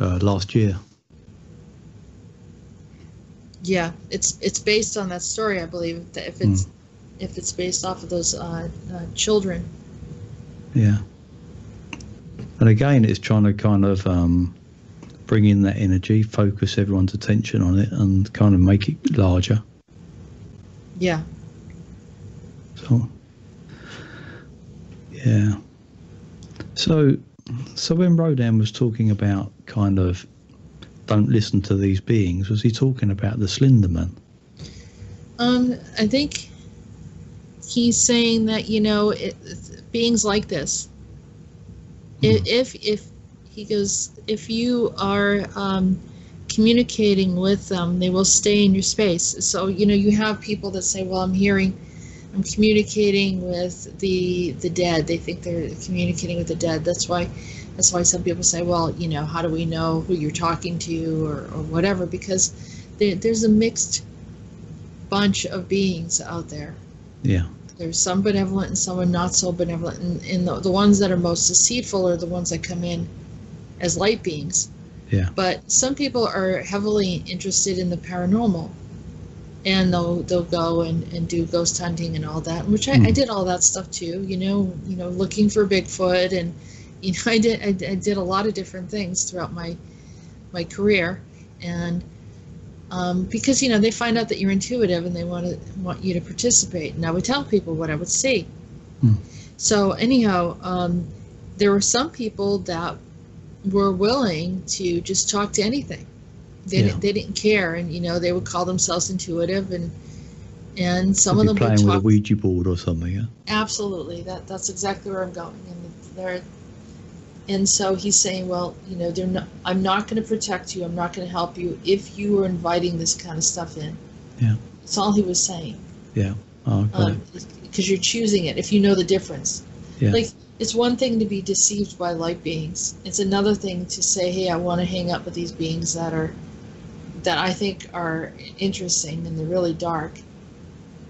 uh, last year. Yeah, it's it's based on that story, I believe. that If it's if it's based off of those uh, uh, children, Yeah. And again, it's trying to kind of um, bring in that energy, focus everyone's attention on it, and kind of make it larger. yeah, So, yeah. So, so when Rhodan was talking about kind of don't listen to these beings, was he talking about the Slenderman? um, I think he's saying that you know it, beings like this. i If if he goes, if you are um, communicating with them, they will stay in your space. So you know you have people that say, well, I'm hearing. I'm communicating with the the dead. They think they're communicating with the dead. That's why that's why some people say, well, you know, how do we know who you're talking to or, or whatever? Because there, there's a mixed bunch of beings out there. Yeah. There's some benevolent and some are not so benevolent. And, and the, the ones that are most deceitful are the ones that come in as light beings. Yeah. But some people are heavily interested in the paranormal. And they'll they'll go and, and do ghost hunting and all that, which I, I Hmm. did all that stuff too. You know, you know, looking for Bigfoot and you know I did I, I did a lot of different things throughout my my career, and um, because you know they find out that you're intuitive and they want to want you to participate. And I would tell people what I would see. Hmm. So anyhow, um, there were some people that were willing to just talk to anything. They, Yeah. didn't, they didn't care, and you know they would call themselves intuitive, and and some of them would playing with a. Ouija board or something. Yeah. Absolutely, that that's exactly where I'm going, and there. And so he's saying, well, you know, they're not. I'm not going to protect you. I'm not going to help you if you are inviting this kind of stuff in. Yeah. That's all he was saying. Yeah. Oh, um, got it. Because you're choosing it. If you know the difference. Yeah. Like it's one thing to be deceived by light beings. It's another thing to say, hey, I want to hang up with these beings that are that I think are interesting and they're really dark,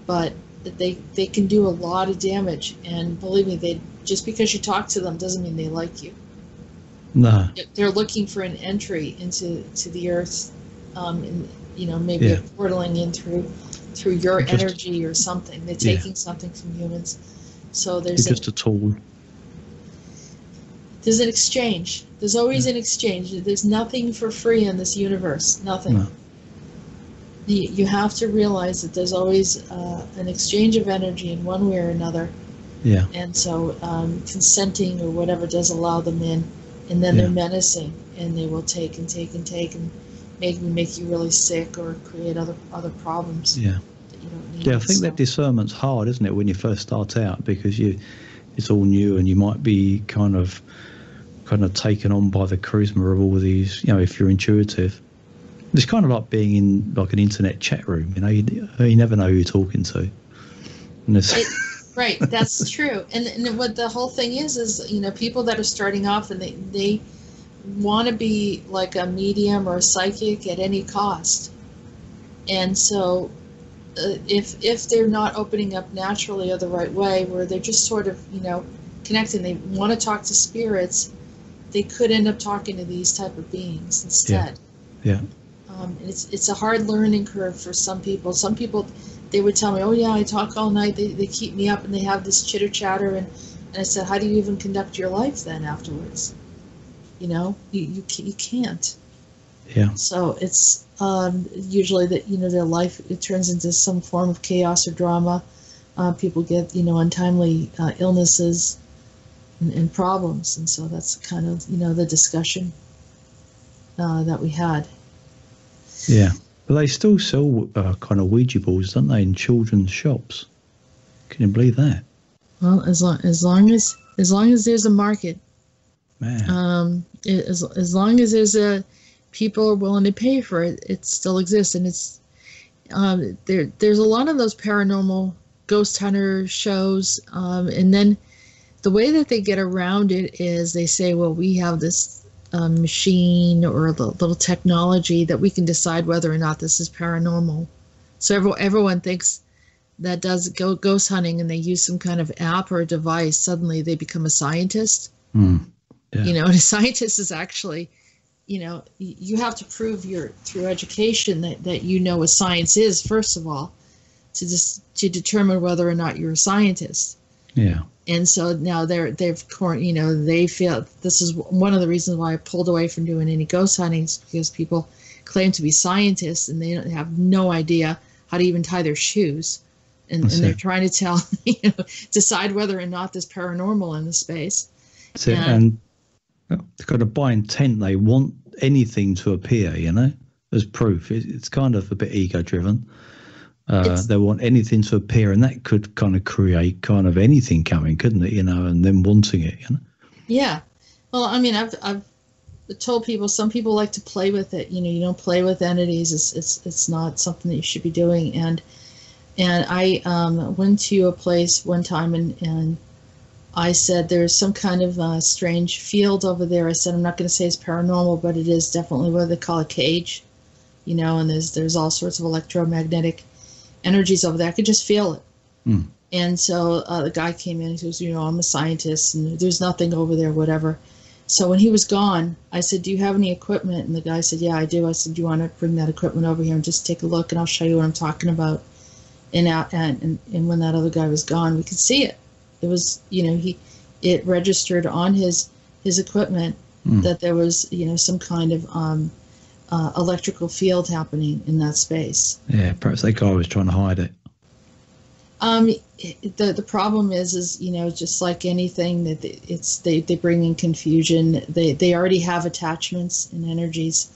but they they can do a lot of damage. And believe me, they just because you talk to them doesn't mean they like you. No. They're looking for an entry into to the earth, um, and you know maybe Yeah. a portaling in through through your Just- energy or something. They're Yeah. taking something from humans. So there's a, just a tool. there's an exchange. There's always an exchange. There's nothing for free in this universe. Nothing. No. You, you have to realize that there's always uh, an exchange of energy in one way or another. Yeah. And so um, consenting or whatever does allow them in, and then Yeah. they're menacing, and they will take and take and take and maybe make you really sick or create other other problems Yeah. that you don't need. Yeah, I think So- that discernment's hard, isn't it, when you first start out because you, it's all new and you might be kind of, kind of taken on by the charisma of all these. You know, if you're intuitive, it's kind of like being in like an internet chat room. You know, you, you never know who you're talking to. And it's, It- right that's true and, and what the whole thing is is you know people that are starting off and they they want to be like a medium or a psychic at any cost and so uh, if if they're not opening up naturally or the right way where they're just sort of you know connecting they want to talk to spirits they could end up talking to these type of beings instead yeah. um, it's it's a hard learning curve for some people. Some people, they would tell me, "Oh yeah, I talk all night. They, they keep me up and they have this chitter chatter." And, and I said, "How do you even conduct your life then afterwards? You know, you you, you can't." Yeah. So it's um, usually that you know their life it turns into some form of chaos or drama. uh, people get you know untimely uh, illnesses and, and problems, and so that's kind of you know the discussion uh, that we had. Yeah. But they still sell uh, kind of Ouija boards, don't they, in children's shops? Can you believe that? Well, as long as long as as long as there's a market, Man. um, it, as as long as there's a people are willing to pay for it, it still exists, and it's um, there. There's a lot of those paranormal ghost hunter shows, um, and then the way that they get around it is they say, well, we have this um, machine or a little, technology that we can decide whether or not this is paranormal. So everyone, everyone thinks that does go ghost hunting and they use some kind of app or device. Suddenly they become a scientist. Hmm. Yeah. You know, and a scientist is actually, you know, you have to prove your through education that, that you know what science is first of all, to just to determine whether or not you're a scientist Yeah. And so now they're they've you know they feel this is one of the reasons why I pulled away from doing any ghost huntings because people claim to be scientists and they have no idea how to even tie their shoes and, and they're trying to tell you know decide whether or not there's paranormal in the space. Yeah. And they've got to buy intent. They want anything to appear, you know, as proof. It's kind of a bit ego driven. Uh, they want anything to appear, and that could kind of create kind of anything coming, couldn't it? You know, and them wanting it, you know. yeah well I mean I've I've told people some people like to play with it you know you don't play with entities it's it's it's not something that you should be doing and and I um, went to a place one time and and I said there's some kind of uh, strange field over there. I said I'm not going to say it's paranormal, but it is definitely what they call a cage, you know. And there's there's all sorts of electromagnetic energies over there. I could just feel it. Hmm. And so uh, the guy came in. He goes, you know, I'm a scientist, and there's nothing over there, whatever. So when he was gone, I said, "Do you have any equipment?" And the guy said, "Yeah, I do." I said, "Do you want to bring that equipment over here and just take a look, and I'll show you what I'm talking about." And out and, and and when that other guy was gone, we could see it. It was, you know, he it registered on his his equipment Hmm. that there was, you know, some kind of um, uh, electrical field happening in that space. Yeah, perhaps that guy was trying to hide it. Um, the the problem is, is you know, just like anything that it's they they bring in confusion. They they already have attachments and energies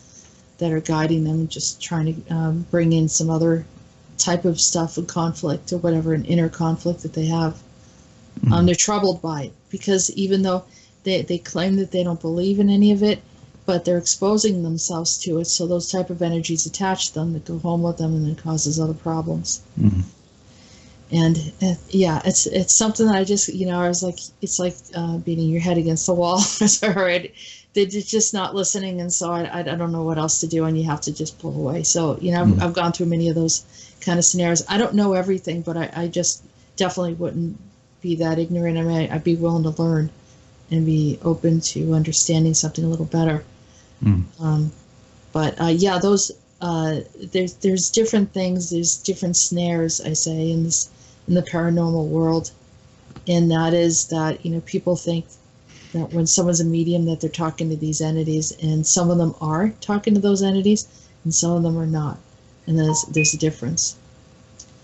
that are guiding them, just trying to um, bring in some other type of stuff and conflict or whatever, an inner conflict that they have. Um, they're troubled by it because even though they they claim that they don't believe in any of it, but they're exposing themselves to it. So those type of energies attach them that go home with them and then causes other problems Mhm. and uh, yeah it's it's something that i just you know i was like it's like uh, beating your head against the wall so right they're just not listening and so I, I, don't know what else to do and you have to just pull away so you know I've, Mm. I've gone through many of those kind of scenarios i don't know everything but i, I just definitely wouldn't be that ignorant i mean i'd be willing to learn and be open to understanding something a little better Mm. um, but uh, yeah those uh, there's there's different things there's different snares i say in this in the paranormal world and that is that you know people think that when someone's a medium that they're talking to these entities and some of them are talking to those entities and some of them are not and there's there's a difference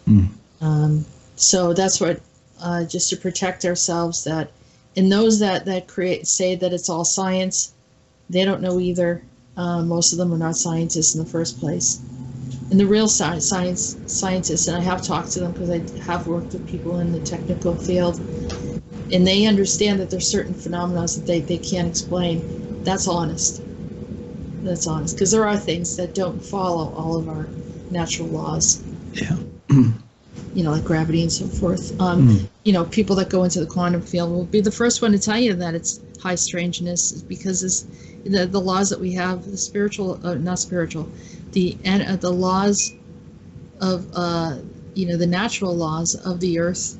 Hmm. um, so that's what uh, just to protect ourselves that and those that that create say that it's all science they don't know either uh, most of them are not scientists in the first place and the real science, science scientists, and I have talked to them because I have worked with people in the technical field, and they understand that there's certain phenomena that they, they can't explain. That's honest. That's honest because there are things that don't follow all of our natural laws, Yeah. you know, like gravity and so forth. Um, Mm. You know, people that go into the quantum field will be the first one to tell you that it's high strangeness because it's the, the laws that we have, the spiritual, uh, not spiritual, the and uh, the laws of uh, you know the natural laws of the earth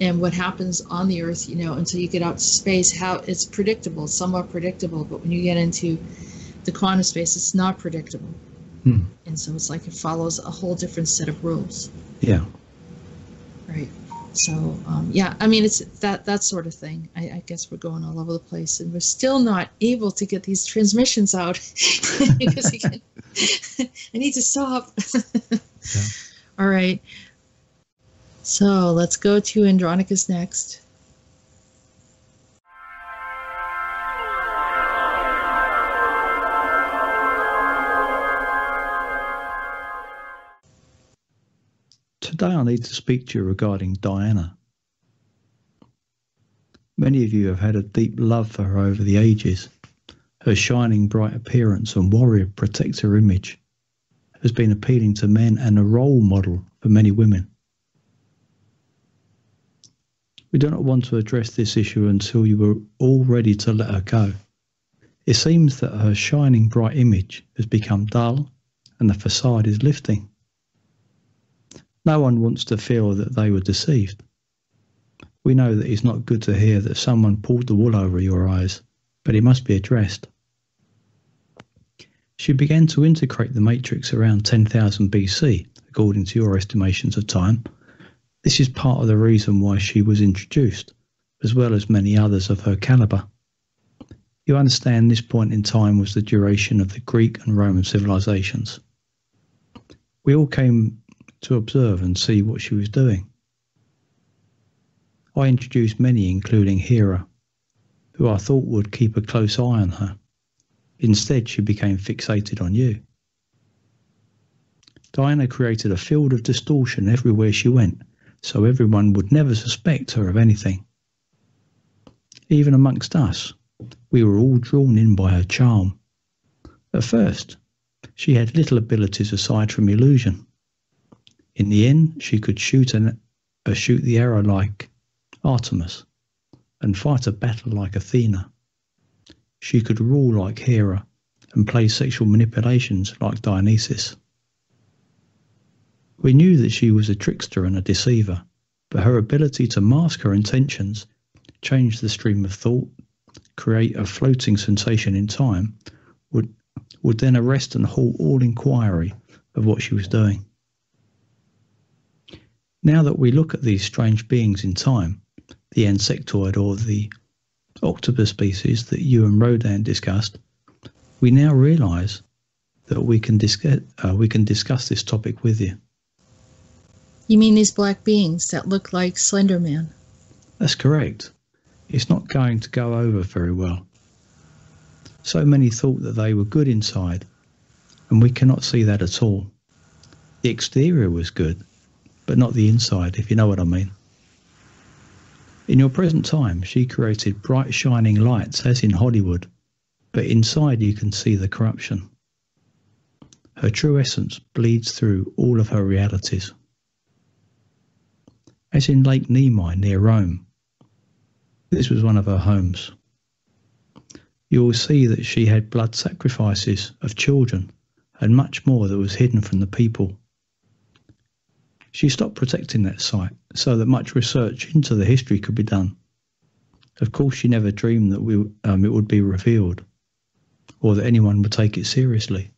and what happens on the earth you know until you get out to space how it's predictable somewhat predictable but when you get into the quantum space it's not predictable Hmm. and so it's like it follows a whole different set of rules Yeah. right so um, yeah i mean it's that that sort of thing. I, I guess we're going all over the place and we're still not able to get these transmissions out. Because can, i need to stop. All right. So let's go to Andronicus next. Today I need to speak to you regarding Diana. Many of you have had a deep love for her over the ages. Her shining bright appearance and warrior protector image has been appealing to men and a role model for many women. We do not want to address this issue until you are all ready to let her go. It seems that her shining bright image has become dull and the facade is lifting. No one wants to feel that they were deceived. We know that it's not good to hear that someone pulled the wool over your eyes, but it must be addressed. She began to integrate the matrix around 10,000 BC, according to your estimations of time. This is part of the reason why she was introduced, as well as many others of her caliber. You understand this point in time was the duration of the Greek and Roman civilizations. We all came to observe and see what she was doing. I introduced many, including Hera, who I thought would keep a close eye on her. Instead, she became fixated on you. Diana created a field of distortion everywhere she went, so everyone would never suspect her of anything. Even amongst us, we were all drawn in by her charm. At first, she had little abilities aside from illusion. In the end, she could shoot an, uh, shoot the arrow like Artemis and fight a battle like Athena. She could rule like Hera and play sexual manipulations like Dionysus. We knew that she was a trickster and a deceiver, but her ability to mask her intentions, change the stream of thought, create a floating sensation in time, would, would then arrest and halt all inquiry of what she was doing. Now that we look at these strange beings in time, the insectoid or the octopus species that you and Rhodan discussed, we now realise that we can discuss uh, we can discuss this topic with you. You mean these black beings that look like Slender Man? That's correct. It's not going to go over very well. So many thought that they were good inside, and we cannot see that at all. The exterior was good, but not the inside, if you know what I mean. In your present time, she created bright shining lights as in Hollywood, but inside you can see the corruption. Her true essence bleeds through all of her realities. As in Lake Nemi near Rome, this was one of her homes. You will see that she had blood sacrifices of children and much more that was hidden from the people she stopped protecting that site so that much research into the history could be done. Of course, she never dreamed that we, um, it would be revealed or that anyone would take it seriously.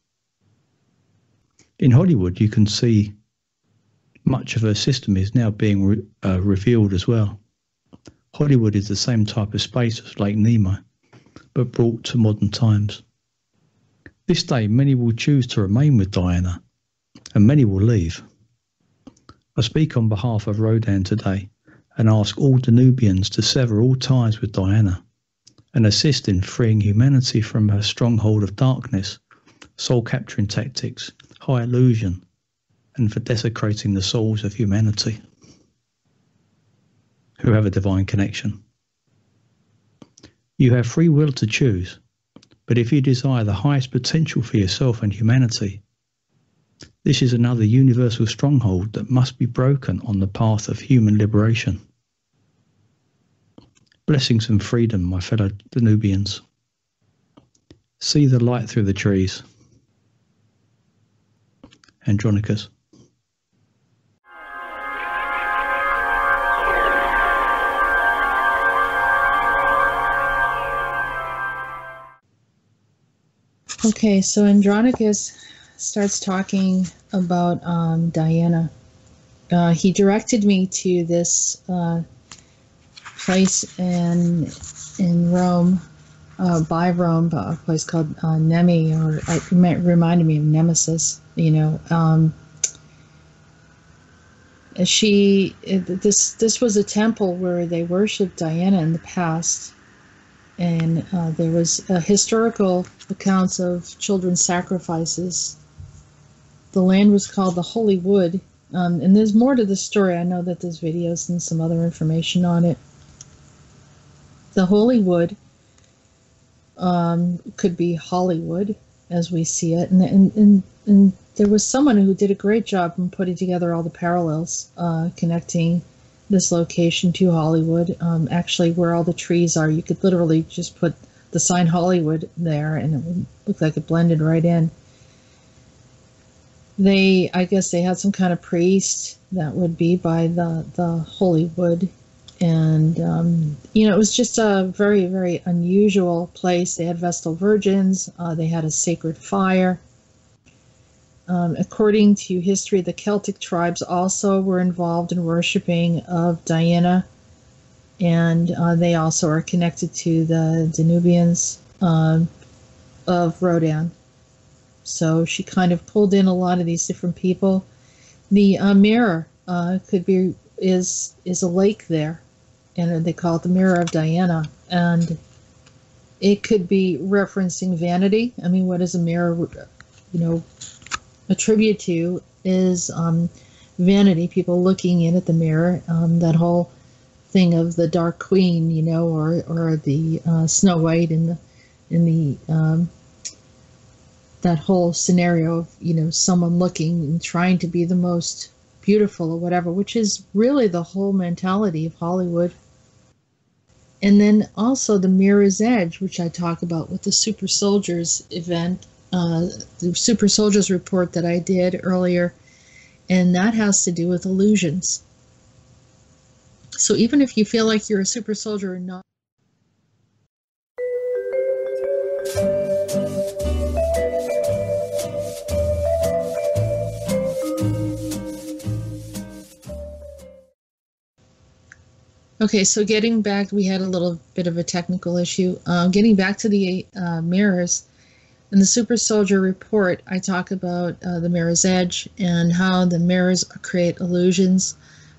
In Hollywood, you can see much of her system is now being re- uh, revealed as well. Hollywood is the same type of space as Lake Nemi, but brought to modern times. This day, many will choose to remain with Diana, and many will leave. I speak on behalf of Rhodan today and ask all Danubians to sever all ties with Diana and assist in freeing humanity from her stronghold of darkness, soul capturing tactics, high illusion, and for desecrating the souls of humanity who have a divine connection. You have free will to choose, but if you desire the highest potential for yourself and humanity, this is another universal stronghold that must be broken on the path of human liberation. Blessings and freedom, my fellow Danubians. See the light through the trees. Andronicus. Okay, so Andronicus starts talking about um, Diana. Uh, he directed me to this uh, place in in Rome, uh, by Rome, a place called uh, Nemi, or it reminded me of Nemesis. You know, um, she this this was a temple where they worshipped Diana in the past, and uh, there was uh, historical accounts of children's sacrifices. The land was called the Holy Wood, um, and there's more to the story. I know that there's videos and some other information on it. The Holy Wood um, could be Hollywood as we see it, and, and, and, and there was someone who did a great job in putting together all the parallels uh, connecting this location to Hollywood. Um, actually, where all the trees are, you could literally just put the sign Hollywood there, and it would look like it blended right in. They, I guess, they had some kind of priest that would be by the the holy wood and um, you know, it was just a very, very unusual place. They had Vestal Virgins. Uh, they had a sacred fire. Um, according to history, the Celtic tribes also were involved in worshiping of Diana, and uh, they also are connected to the Danubians um, of Rhodan. So she kind of pulled in a lot of these different people. The uh, mirror uh, could be is is a lake there, and they call it the Mirror of Diana, and it could be referencing vanity. I mean, what is a mirror? You know, attribute to is um, vanity, people looking in at the mirror. Um, that whole thing of the Dark Queen, you know, or or the uh, Snow White in the in the um, that whole scenario of you know someone looking and trying to be the most beautiful or whatever, which is really the whole mentality of Hollywood. And then also the Mirror's Edge, which I talk about with the Super Soldiers event uh, the Super Soldiers report that I did earlier, and that has to do with illusions. So even if you feel like you're a super soldier or not, Okay, so getting back, we had a little bit of a technical issue. Uh, getting back to the uh, mirrors, in the Super Soldier report, I talk about uh, the mirror's edge and how the mirrors create illusions.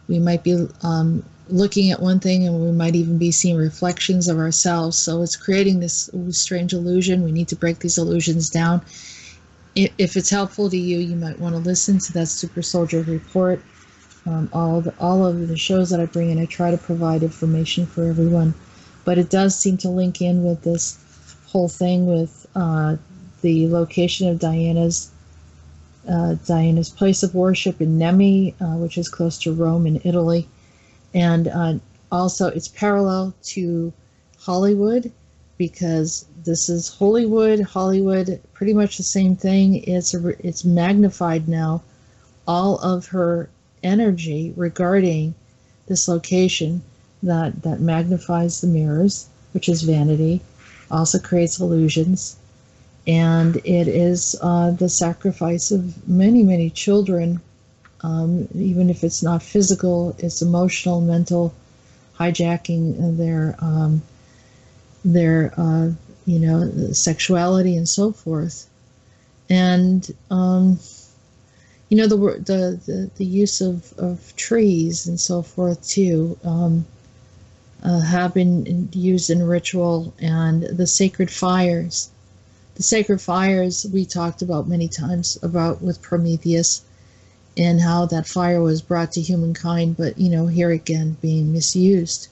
We might be um, looking at one thing and we might even be seeing reflections of ourselves. So it's creating this strange illusion. We need to break these illusions down. If it's helpful to you, you might want to listen to that Super Soldier report. Um, all, the, all of the shows that I bring in, I try to provide information for everyone. But it does seem to link in with this whole thing with uh, the location of Diana's uh, Diana's place of worship in Nemi, uh, which is close to Rome in Italy, and uh, also it's parallel to Hollywood because this is Hollywood. Hollywood, pretty much the same thing. It's a, it's magnified now. All of her energy regarding this location that that magnifies the mirrors, which is vanity, also creates illusions. And it is uh, the sacrifice of many, many children, um, even if it's not physical, it's emotional, mental, hijacking their um, their uh, you know sexuality and so forth, and um, you know the, the the the use of of trees and so forth too. Um, uh, have been used in ritual and the sacred fires the sacred fires we talked about many times about with Prometheus and how that fire was brought to humankind, but you know, here again being misused.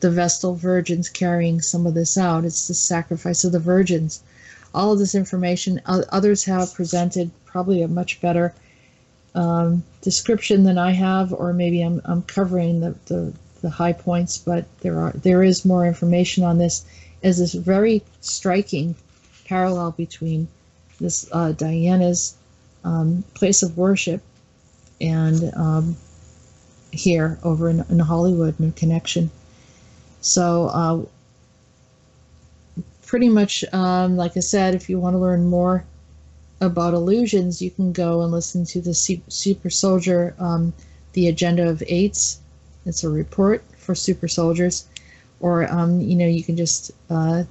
The Vestal virgins carrying some of this out. It's the sacrifice of the virgins. All of this information, others have presented probably a much better um, description than I have, or maybe I'm, I'm covering the, the, the high points, but there are there is more information on this as this very striking parallel between this uh, Diana's um, place of worship and um, here over in, in, Hollywood connection. So uh, pretty much, um, like I said, if you want to learn more about illusions, you can go and listen to the Super Soldier, um, the Agenda of Eights. It's a report for super soldiers, or um, you know you can just uh,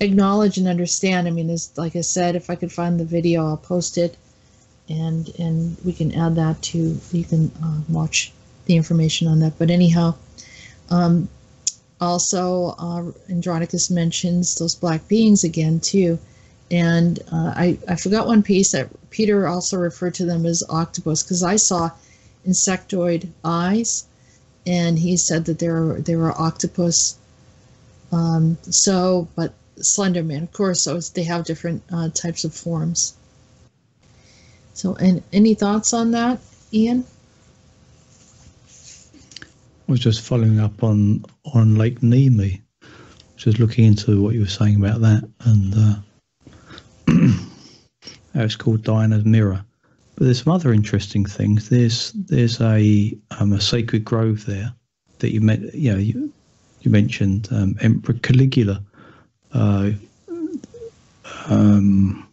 acknowledge and understand. I mean, as like I said, if I could find the video, I'll post it. and and we can add that to you can uh, watch the information on that. But anyhow, um, also uh, Andronicus mentions those black beings again too, and uh, I I forgot one piece that Peter also referred to them as octopus because I saw insectoid eyes, and he said that there were there were octopus. Um, so, but Slenderman, of course, so they have different uh, types of forms. So, and any thoughts on that, Ian? I was just following up on on Lake Nemi, just looking into what you were saying about that, and uh, it's called Diana's Mirror. But there's some other interesting things. There's there's a um, a sacred grove there that you met. You know, you, you mentioned um, Emperor Caligula. Uh, um,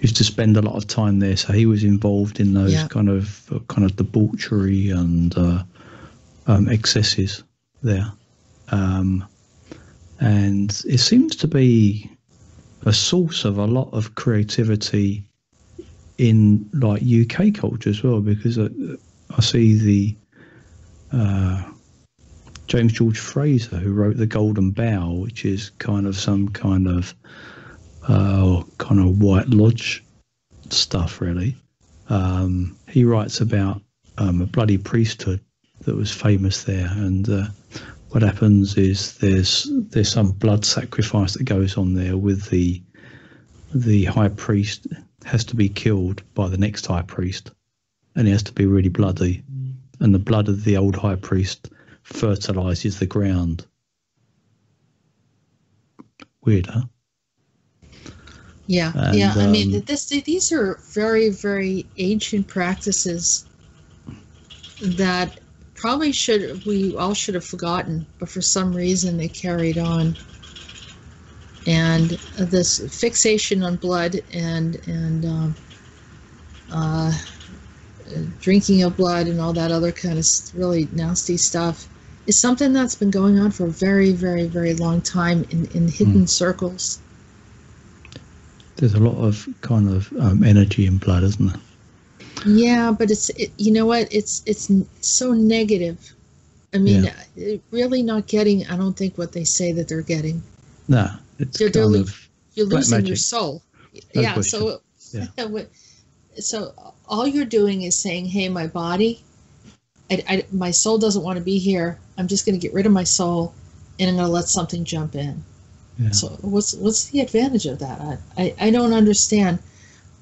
used to spend a lot of time there, so he was involved in those Yeah. kind of uh, kind of debauchery and uh, um, excesses there, um, and it seems to be a source of a lot of creativity in like UK culture as well, because I, I see the uh, James George Fraser who wrote The Golden Bough, which is kind of some kind of uh, kind of White Lodge stuff, really. Um, he writes about um, a bloody priesthood that was famous there, and uh, what happens is there's there's some blood sacrifice that goes on there with the the high priest has to be killed by the next high priest, and he has to be really bloody, and the blood of the old high priest fertilizes the ground. Weird, huh? Yeah, And, yeah. I mean, um, this these are very very ancient practices that probably should we all should have forgotten, but for some reason they carried on. And this fixation on blood and and um, uh, drinking of blood and all that other kind of really nasty stuff is something that's been going on for a very very very long time in in hidden circles. There's a lot of kind of um, energy in blood, isn't there? Yeah, but it's it, you know what? It's it's so negative. I mean, Yeah. uh, really not getting. I don't think what they say that they're getting. No, it's They're- they're of You're losing your soul. No yeah. question. So Yeah. so all you're doing is saying, "Hey, my body, I, I, my soul doesn't want to be here. I'm just going to get rid of my soul, and I'm going to let something jump in." yeah. So what's what's the advantage of that? I, I, I don't understand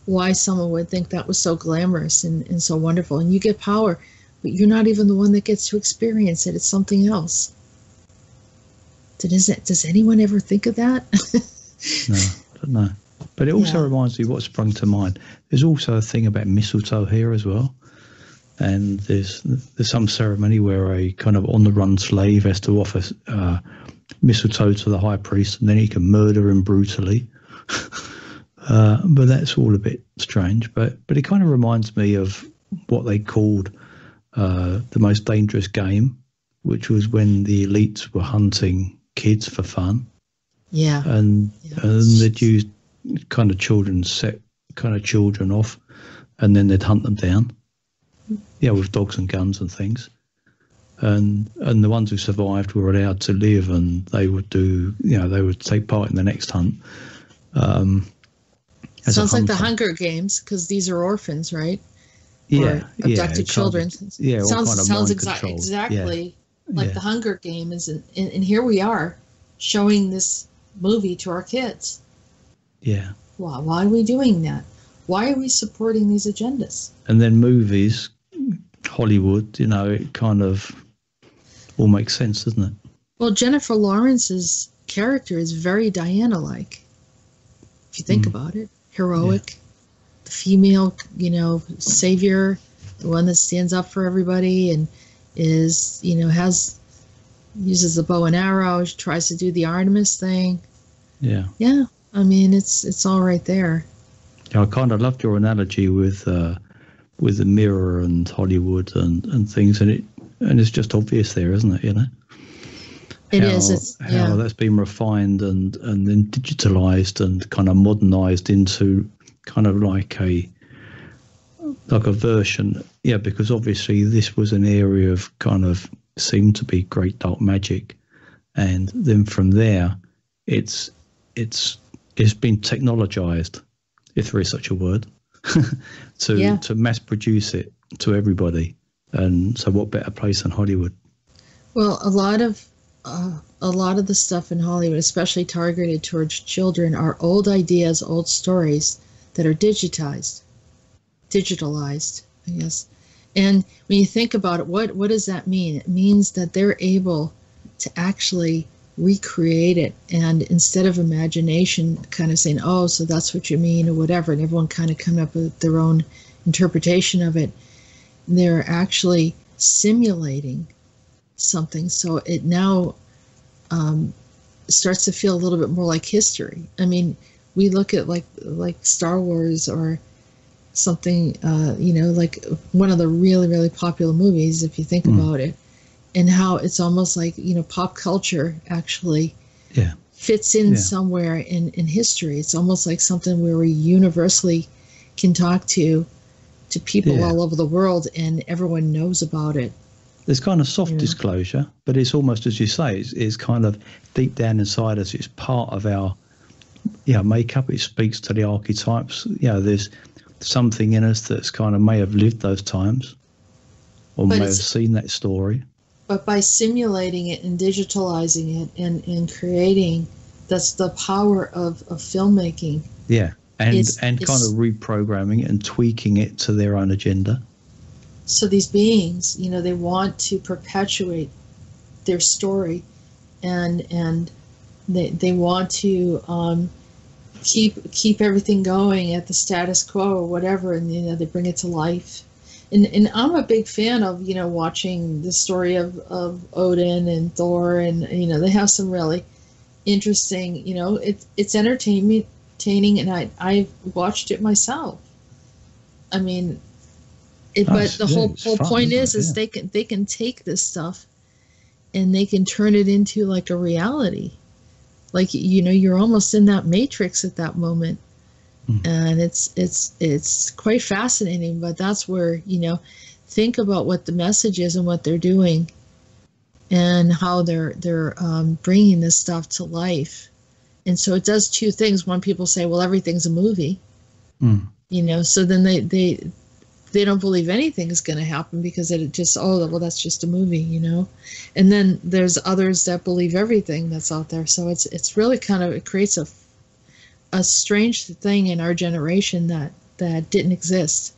why someone would think that was so glamorous and, and so wonderful. And you get power, but you're not even the one that gets to experience it. It's something else. Is it, does anyone ever think of that? No, I don't know. But it also Yeah. reminds me what sprung to mind. There's also a thing about mistletoe here as well. And there's there's some ceremony where a kind of on the run slave has to offer uh, mistletoe to the high priest, and then he can murder him brutally. uh, but that's all a bit strange. But but it kind of reminds me of what they called uh, the most dangerous game, which was when the elites were hunting kids for fun yeah. and Yeah. and they'd use kind of children set kind of children off, and then they'd hunt them down. Yeah, with dogs and guns and things. And and the ones who survived were allowed to live, and they would do you know they would take part in the next hunt. Um, Sounds like the. Hunger Games because these are orphans, right? yeah, or yeah, abducted kind of- children. yeah, sounds kind of sounds exa- exactly like yeah. the Hunger Games, and, and and here we are showing this movie to our kids. yeah. Why? Why are we doing that? Why are we supporting these agendas? And then movies, Hollywood, you know, it kind of all makes sense, doesn't it? Well, Jennifer Lawrence's character is very Diana-like. If you think Mm. about it, heroic, the female, you know, savior, the one that stands up for everybody and is, you know, has uses the bow and arrow, tries to do the Artemis thing. Yeah. Yeah, I mean, it's it's all right there. Yeah, I kind of loved your analogy with uh, with the mirror and Hollywood and, and things, and it and it's just obvious there, isn't it? You know, It how, is. It's how yeah. that's been refined and and then digitalized and kind of modernized into kind of like a like a version, yeah, because obviously this was an area of kind of seemed to be great dark magic, and then from there, it's it's it's been technologized, if there is such a word, to Yeah. to mass produce it to everybody. And so, what better place than Hollywood? Well, a lot of a lot of the stuff in Hollywood, especially targeted towards children, are old ideas, old stories that are digitized, digitalized, I guess. And when you think about it, what what does that mean? It means that they're able to actually recreate it, and instead of imagination, kind of saying, "Oh, so that's what you mean," or whatever, and everyone kind of coming up with their own interpretation of it, they're actually simulating something so it now um, starts to feel a little bit more like history i mean we look at like like star wars or something uh, you know like one of the really really popular movies if you think Mm. about it and how it's almost like you know pop culture actually Yeah, fits in Yeah. somewhere in, in history it's almost like something where we universally can talk to to people Yeah. all over the world and everyone knows about it there's kind of soft Yeah. disclosure, but it's almost as you say, it's, it's kind of deep down inside us. It's part of our yeah makeup. It speaks to the archetypes. You know, there's something in us that's kind of may have lived those times, or But may have seen that story. but by simulating it and digitalizing it and, and creating that's the power of, of filmmaking Yeah, and It's- and kind of reprogramming it and tweaking it to their own agenda. So these beings you know they want to perpetuate their story and and they, they want to um, keep keep everything going at the status quo or whatever and you know they bring it to life. And and I'm a big fan of you know watching the story of, of Odin and Thor and you know they have some really interesting you know it's it's entertainment entertaining and I I've watched it myself. I mean it, but the whole it's whole fun, point is it? is Yeah. they can they can take this stuff and they can turn it into like a reality like you know you're almost in that matrix at that moment Hmm. and it's it's it's quite fascinating but that's where you know think about what the message is and what they're doing and how they're they're um, bringing this stuff to life and so it does two things one people say well everything's a movie Mm. you know so then they they they don't believe anything is going to happen because it just oh well that's just a movie you know? And then there's others that believe everything that's out there. So it's it's really kind of it creates a a strange thing in our generation that that didn't exist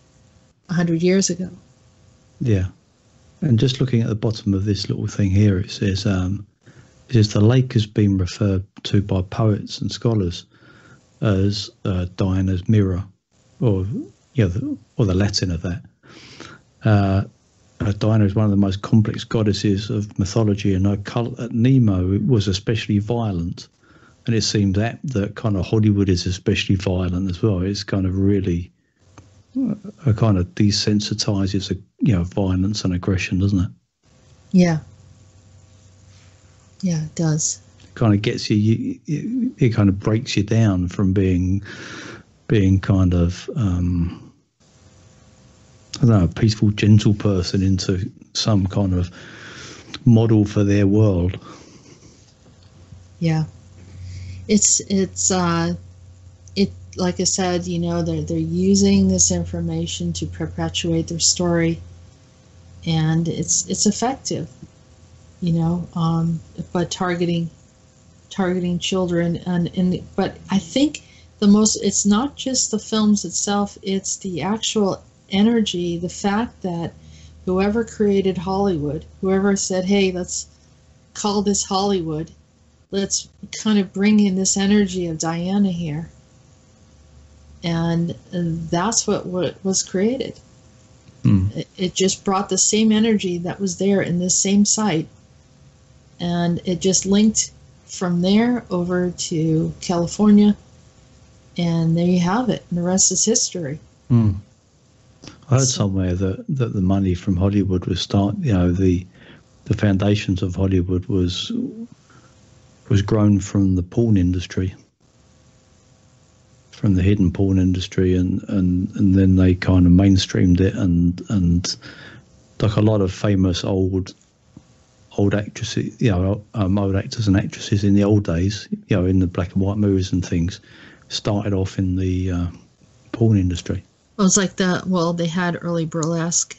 a hundred years ago. Yeah. And just looking at the bottom of this little thing here, it says, um, it says the lake has been referred to by poets and scholars as uh, Diana's mirror, or yeah, the, or the Latin of that. Uh, uh, Diana is one of the most complex goddesses of mythology, and her cult at Nemi was especially violent. And it seems that that kind of Hollywood is especially violent as well. It's kind of really it kind of desensitizes you know violence and aggression, doesn't it? yeah yeah it does It Kind of gets you, you, you it kind of breaks you down from being being kind of um, I don't know a peaceful, gentle person into some kind of model for their world. Yeah. It's it's uh it like I said, you know, they're they're using this information to perpetuate their story and it's it's effective, you know, um but targeting targeting children and, and but I think the most it's not just the films itself, it's the actual energy, the fact that whoever created Hollywood, whoever said, Hey, let's call this Hollywood let's kind of bring in this energy of Diana here. And that's what, what was created. Hmm. It, it just brought the same energy that was there in this same site. And it just linked from there over to California. And there you have it. And the rest is history. Hmm. I heard So- somewhere that, that the money from Hollywood was start, you know, the the foundations of Hollywood was was grown from the porn industry. from the hidden porn industry, and, and, and then they kind of mainstreamed it, and and like a lot of famous old old actresses, you know, um, old actors and actresses in the old days, you know, in the black and white movies and things, started off in the uh, porn industry. Well, it's like that. Well, they had early burlesque,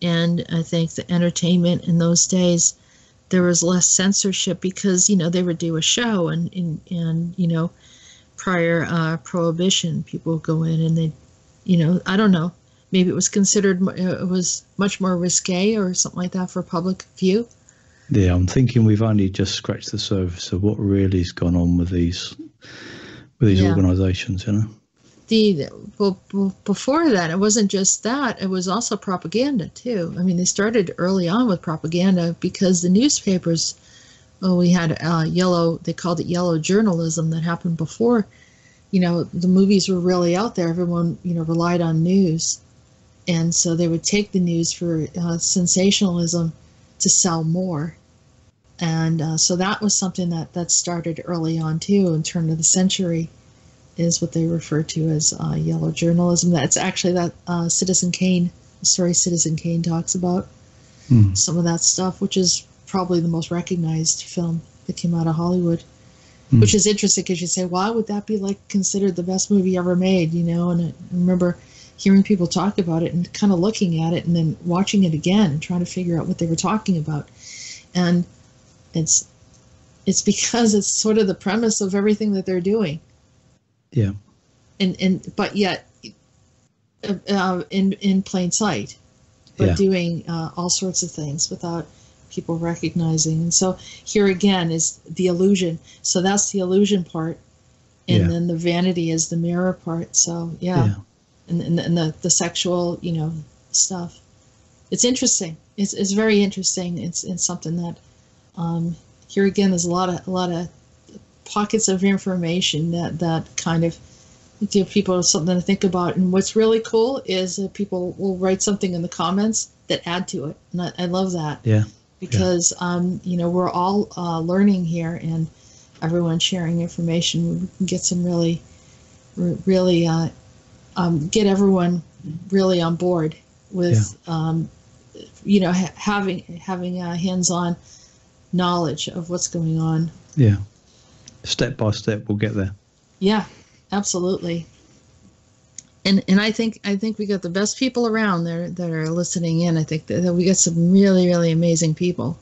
and I think the entertainment in those days, there was less censorship because you know they would do a show, and and, and you know, prior uh, prohibition, people would go in and they, you know, I don't know, maybe it was considered uh, it was much more risque or something like that for public view. Yeah, I'm thinking we've only just scratched the surface of what really has gone on with these with these Yeah. organisations. You know. The before that it wasn't just that it was also propaganda too. I mean they started early on with propaganda because the newspapers well we had uh, yellow they called it yellow journalism that happened before. You know the movies were really out there. Everyone you know relied on news. And so they would take the news for uh, sensationalism to sell more. And uh, so that was something that that started early on too in turn of the century is what they refer to as uh, yellow journalism. That's actually that uh, Citizen Kane the story Citizen Kane talks about Hmm. some of that stuff, which is probably the most recognized film that came out of Hollywood. Hmm. Which is interesting because you say, why would that be like considered the best movie ever made? You know, and I remember hearing people talk about it and kind of looking at it and then watching it again trying to figure out what they were talking about. And it's it's because it's sort of the premise of everything that they're doing Yeah. and and but yet uh, uh, in in plain sight. But Yeah. doing uh, all sorts of things without people recognizing. And so here again is the illusion. So that's the illusion part. And Yeah. then the vanity is the mirror part. So yeah, Yeah. And, and, and the, the sexual you know stuff. It's interesting. It's, it's very interesting. It's, it's something that um, here again there's a lot of a lot of pockets of information that that kind of give people something to think about. And what's really cool is that people will write something in the comments that add to it, and I, I love that Yeah. because um, you know we're all uh, learning here, and everyone sharing information. We can get some really, really uh, um, get everyone really on board with um, you know ha- having having uh, hands-on knowledge of what's going on Yeah. Step by step, we'll get there. Yeah, absolutely. And and I think I think we got the best people around there that are listening in. I think that, that we got some really really amazing people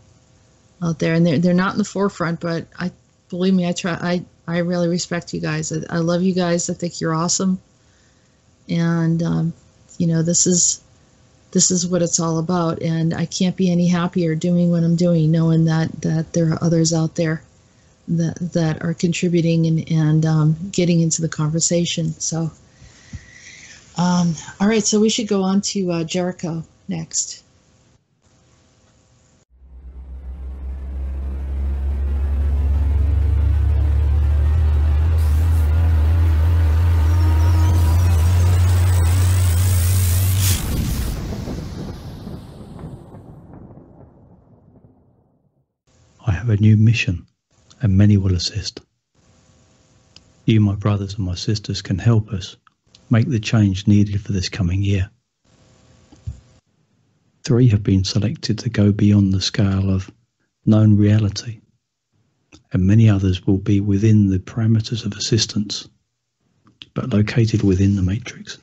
out there, and they're they're not in the forefront, but I believe me, I try. I I really respect you guys. I, I love you guys. I think you're awesome, and um, you know this is this is what it's all about. And I can't be any happier doing what I'm doing, knowing that that there are others out there that that are contributing and and um, getting into the conversation. So, um, all right, so we should go on to uh, Jericho next. I have a new mission, and many will assist. You, my brothers and my sisters, can help us make the change needed for this coming year. Three have been selected to go beyond the scale of known reality, and many others will be within the parameters of assistance, but located within the matrix.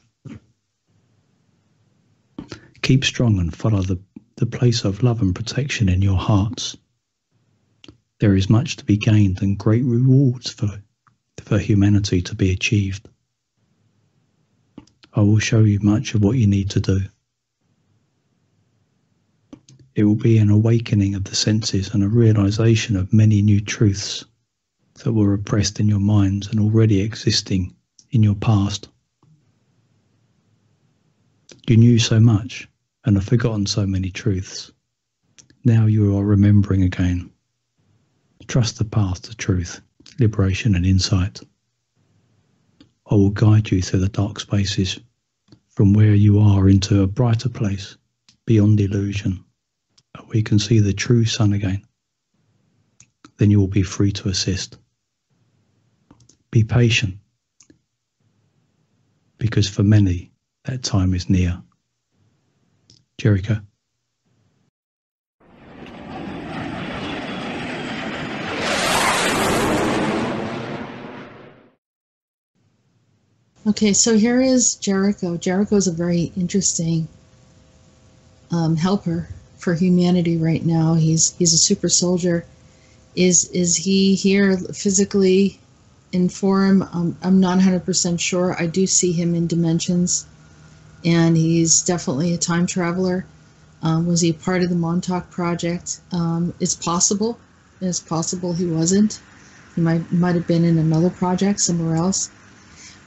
Keep strong and follow the, the place of love and protection in your hearts there is much to be gained and great rewards for, for humanity to be achieved. I will show you much of what you need to do. It will be an awakening of the senses and a realization of many new truths that were repressed in your minds and already existing in your past. You knew so much and have forgotten so many truths. Now you are remembering again. Trust the path to truth, liberation, and insight. I will guide you through the dark spaces from where you are into a brighter place beyond illusion, where you can see the true sun again. Then you will be free to assist. Be patient. because for many, that time is near. Jericho. Okay, so here is Jericho. Jericho is a very interesting um, helper for humanity right now. He's he's a super soldier. Is is he here physically in form? Um, I'm not 100% sure. I do see him in dimensions, and he's definitely a time traveler. Um, was he a part of the Montauk project? Um, it's possible. It's possible he wasn't. He might might have been in another project somewhere else.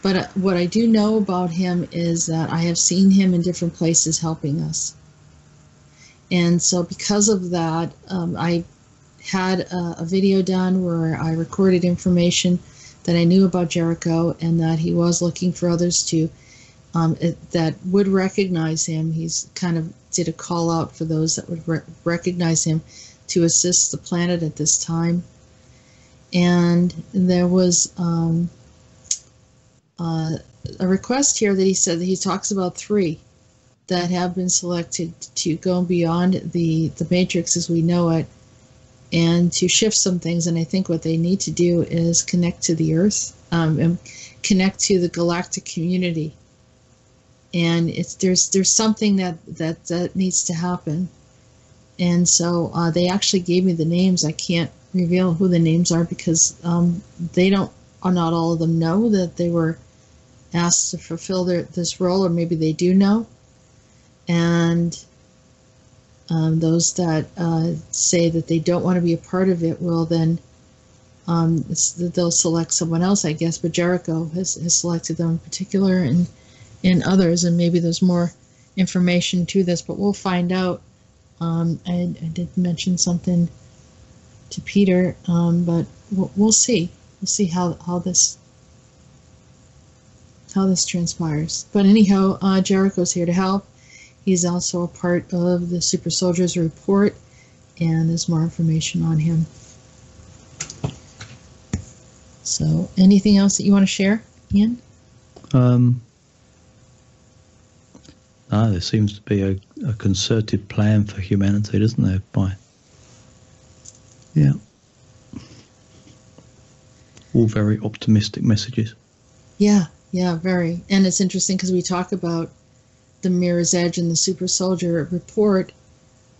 But uh, what I do know about him is that I have seen him in different places helping us. And so, because of that, um, I had a, a, video done where I recorded information that I knew about Jericho and that he was looking for others to um, it, that would recognize him. He's kind of did a call out for those that would re- recognize him to assist the planet at this time. And there was um, uh, a request here that he said that he talks about three that have been selected to go beyond the the matrix as we know it and to shift some things. And i think what they need to do is connect to the earth um, and connect to the galactic community. And it's there's there's something that that that needs to happen. And so uh, they actually gave me the names. I can't reveal who the names are because um, they don't not all of them know that they were asked to fulfill their, this role, or maybe they do know. And um, those that uh, say that they don't want to be a part of it will then um, they'll select someone else, I guess. But Jericho has, has selected them in particular, and and others, and maybe there's more information to this, but we'll find out. Um, I, I, did mention something to Peter, um, but we'll, we'll see. We'll see how how this how this transpires. But anyhow, uh, Jericho's here to help. He's also a part of the Super Soldiers report, and there's more information on him. So, anything else that you want to share, Ian? Um, no, there seems to be a, a concerted plan for humanity, doesn't there? By yeah, all very optimistic messages. Yeah, yeah, very. And it's interesting because we talk about the Mirror's Edge and the Super Soldier report.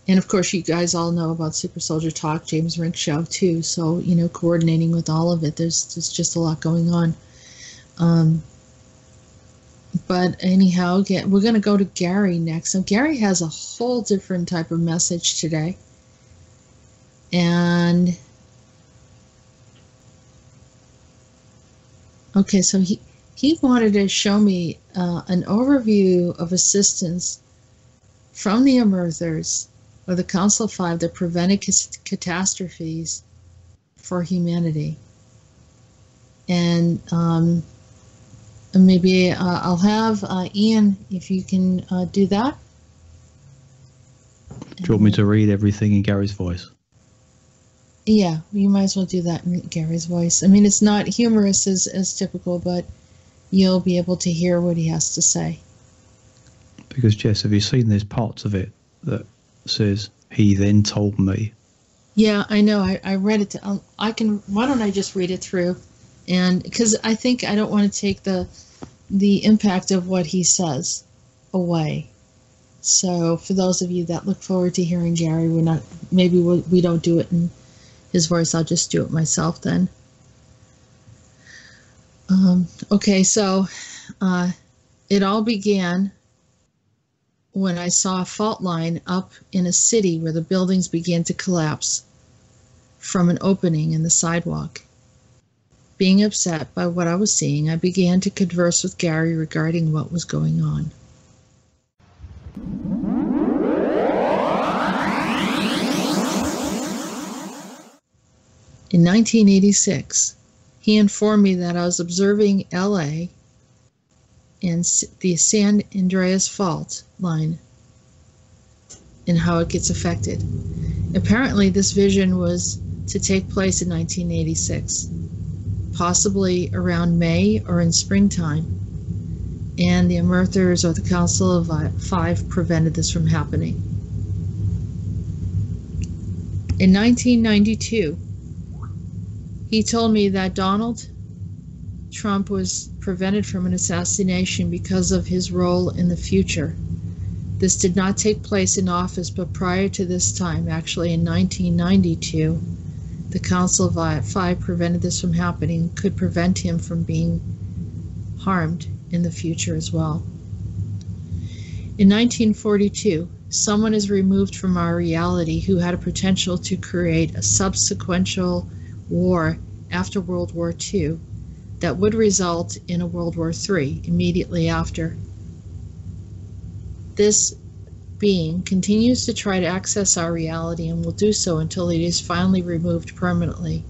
And of course, you guys all know about Super Soldier Talk, James Rink Show, too. So, you know, coordinating with all of it, there's, there's just a lot going on. Um, but anyhow, get, we're going to go to Gary next. So, Gary has a whole different type of message today. And okay, so he he wanted to show me uh, an overview of assistance from the Unearthers or the Council of Five that prevented catastrophes for humanity. And um, maybe uh, I'll have uh, Ian, if you can uh, do that. Do you want me to read everything in Gary's voice? Yeah, you might as well do that in Gary's voice. I mean, it's not humorous as, as typical, but you'll be able to hear what he has to say. Because, Jess, have you seen there's parts of it that says, he then told me? Yeah, I know. I, I read it. To, um, I can. Why don't I just read it through? And because I think I don't want to take the the impact of what he says away. So for those of you that look forward to hearing Gary, we're not. Maybe we we don't do it in his voice. I'll just do it myself then. Um, okay, so uh, it all began when I saw a fault line up in a city where the buildings began to collapse from an opening in the sidewalk. Being upset by what I was seeing, I began to converse with Gary regarding what was going on. In 1986, he informed me that I was observing LA and the San Andreas fault line and how it gets affected. Apparently, this vision was to take place in 1986, possibly around May or in springtime. and the Emerthers or the Council of Five prevented this from happening. In 1992, he told me that Donald Trump was prevented from an assassination because of his role in the future. This did not take place in office, but prior to this time, actually in 1992, the Council of Five prevented this from happening, could prevent him from being harmed in the future as well. In 1942, someone is removed from our reality who had a potential to create a subsequential war after World War II that would result in a World War III immediately after. This being continues to try to access our reality and will do so until it is finally removed permanently.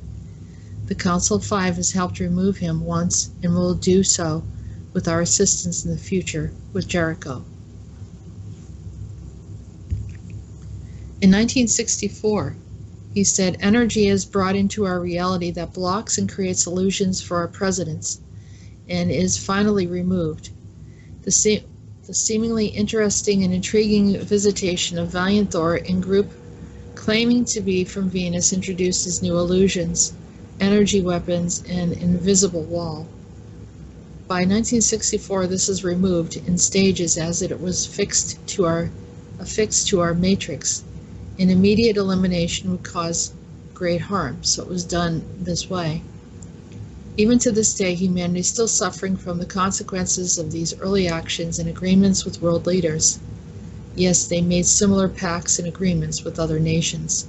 The Council of Five has helped remove him once and will do so with our assistance in the future with Jericho. In 1964, he said, Energy is brought into our reality that blocks and creates illusions for our presidents and is finally removed. The, se- the seemingly interesting and intriguing visitation of Valiant Thor in group claiming to be from Venus introduces new illusions, energy weapons, and invisible wall. By 1964, this is removed in stages as it was fixed to our affixed to our matrix an immediate elimination would cause great harm, so it was done this way. Even to this day, humanity is still suffering from the consequences of these early actions and agreements with world leaders. Yes, they made similar pacts and agreements with other nations.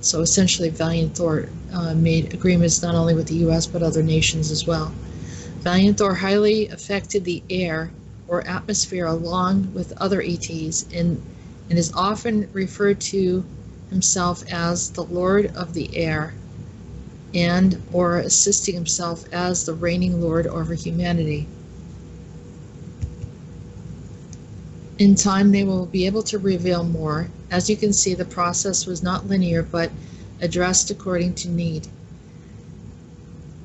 So essentially, Valiant Thor uh, made agreements not only with the US but other nations as well. Valiant Thor highly affected the air or atmosphere along with other ETs and and is often referred to himself as the Lord of the air and or assisting himself as the reigning Lord over humanity. In time, they will be able to reveal more. As you can see, the process was not linear but addressed according to need.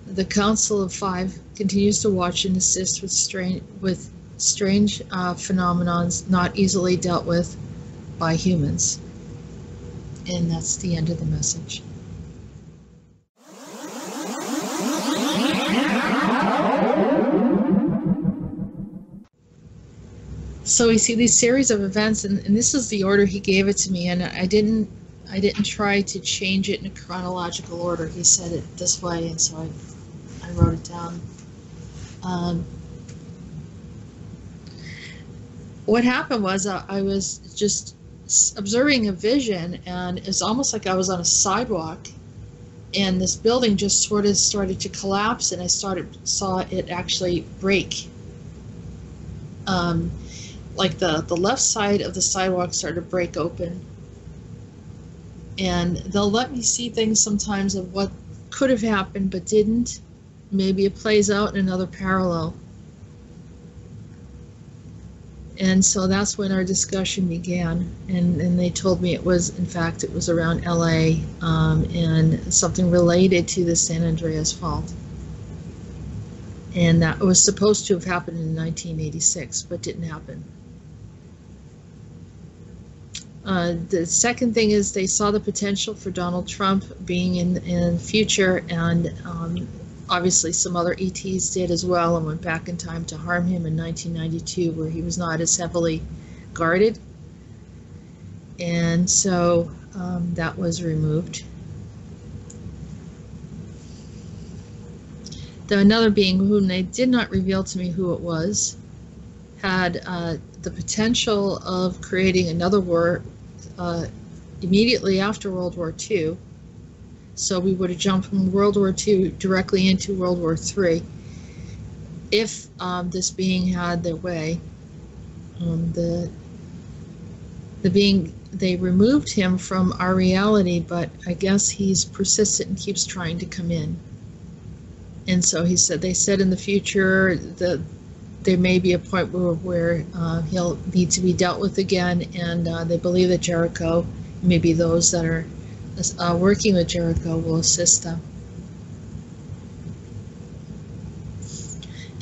The Council of Five continues to watch and assist with strange, with strange uh, phenomenons not easily dealt with by humans. And that's the end of the message. So we see these series of events, and, and this is the order he gave it to me, and I didn't I didn't try to change it in a chronological order. He said it this way, and so I, I wrote it down. Um, what happened was uh, I was just observing a vision, and it's almost like I was on a sidewalk, and this building just sort of started to collapse, and I started saw it actually break. Um, like the the left side of the sidewalk started to break open, and they'll let me see things sometimes of what could have happened but didn't. Maybe it plays out in another parallel and so that's when our discussion began. And, and they told me it was in fact it was around la um, and something related to the san andreas fault. And that was supposed to have happened in 1986 but didn't happen. Uh, the second thing is they saw the potential for Donald Trump being in in future, and um, obviously some other ETs did as well and went back in time to harm him in 1992 where he was not as heavily guarded. And so um, that was removed. Though another being whom they did not reveal to me who it was had uh, the potential of creating another war uh, immediately after World War II so we would have jumped from World War II directly into World War III if um, this being had their way. Um, the the being they removed him from our reality, but I guess he's persistent and keeps trying to come in. And so he said they said in the future that there may be a point where, where uh, he'll need to be dealt with again, and uh, they believe that Jericho, maybe those that are uh, working with Jericho will assist them.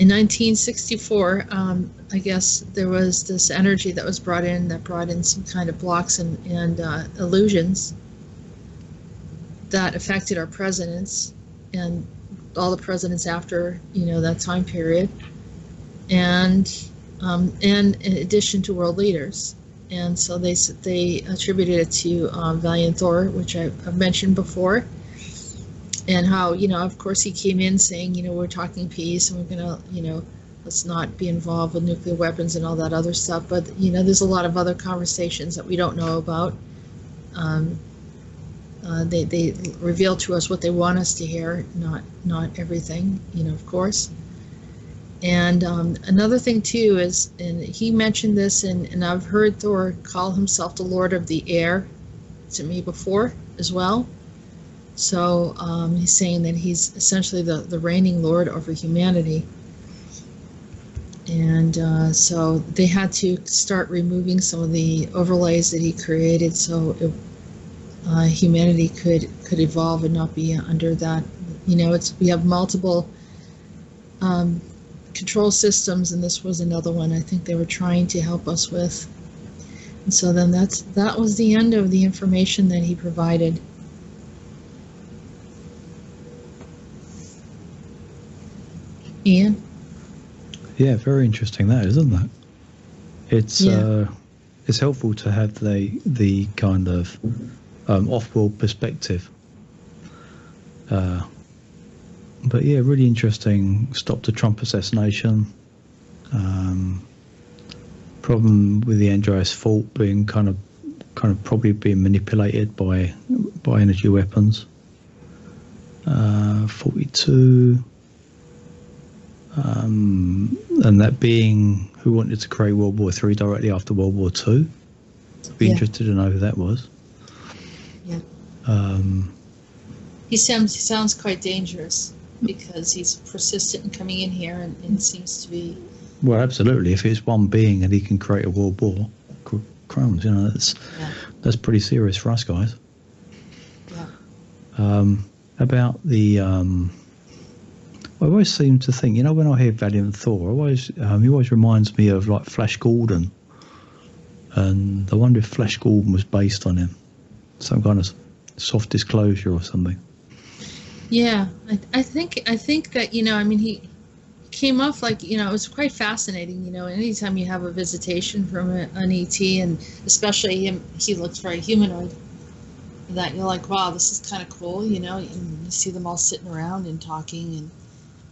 in 1964, um, I guess there was this energy that was brought in that brought in some kind of blocks and, and uh, illusions that affected our presidents and all the presidents after you know that time period, and um, and in addition to world leaders. And so they they attributed it to um, Valiant Thor, which I, I've mentioned before. And how you know of course he came in saying you know we're talking peace and we're gonna you know let's not be involved with nuclear weapons and all that other stuff. But you know there's a lot of other conversations that we don't know about. Um, uh, they, they reveal to us what they want us to hear not not everything you know of course and um, another thing too is and he mentioned this and, and i've heard thor call himself the lord of the air to me before as well so um, he's saying that he's essentially the, the reigning lord over humanity. And uh, so they had to start removing some of the overlays that he created so it, uh, humanity could, could evolve and not be under that. You know, it's we have multiple um, control systems, and this was another one I think they were trying to help us with. And so then that's that was the end of the information that he provided. Ian? Yeah, very interesting that, isn't that? It's Yeah. uh, it's helpful to have the the kind of um, off-world perspective. Uh, but yeah, really interesting. Stop the Trump assassination. Um, problem with the Andreas fault being kind of kind of probably being manipulated by by energy weapons. Uh, Forty-two um, and that being who wanted to create World War Three directly after World War Two. I'd be Yeah. interested to know who that was. Yeah. Um, He sounds he sounds quite dangerous because he's persistent in coming in here and, and seems to be well, absolutely. If it's one being and he can create a world war, cr- crumbs, you know, that's Yeah. that's pretty serious for us guys. yeah. Um, about the, um, I always seem to think, you know, when I hear Valiant Thor, I always um, he always reminds me of like Flash Gordon, and I wonder if Flash Gordon was based on him, some kind of soft disclosure or something. Yeah, I, I think I think that you know I mean he came off like you know it was quite fascinating you know anytime you have a visitation from a, an ET and especially him he looks very humanoid that you're like wow this is kind of cool you know and you see them all sitting around and talking and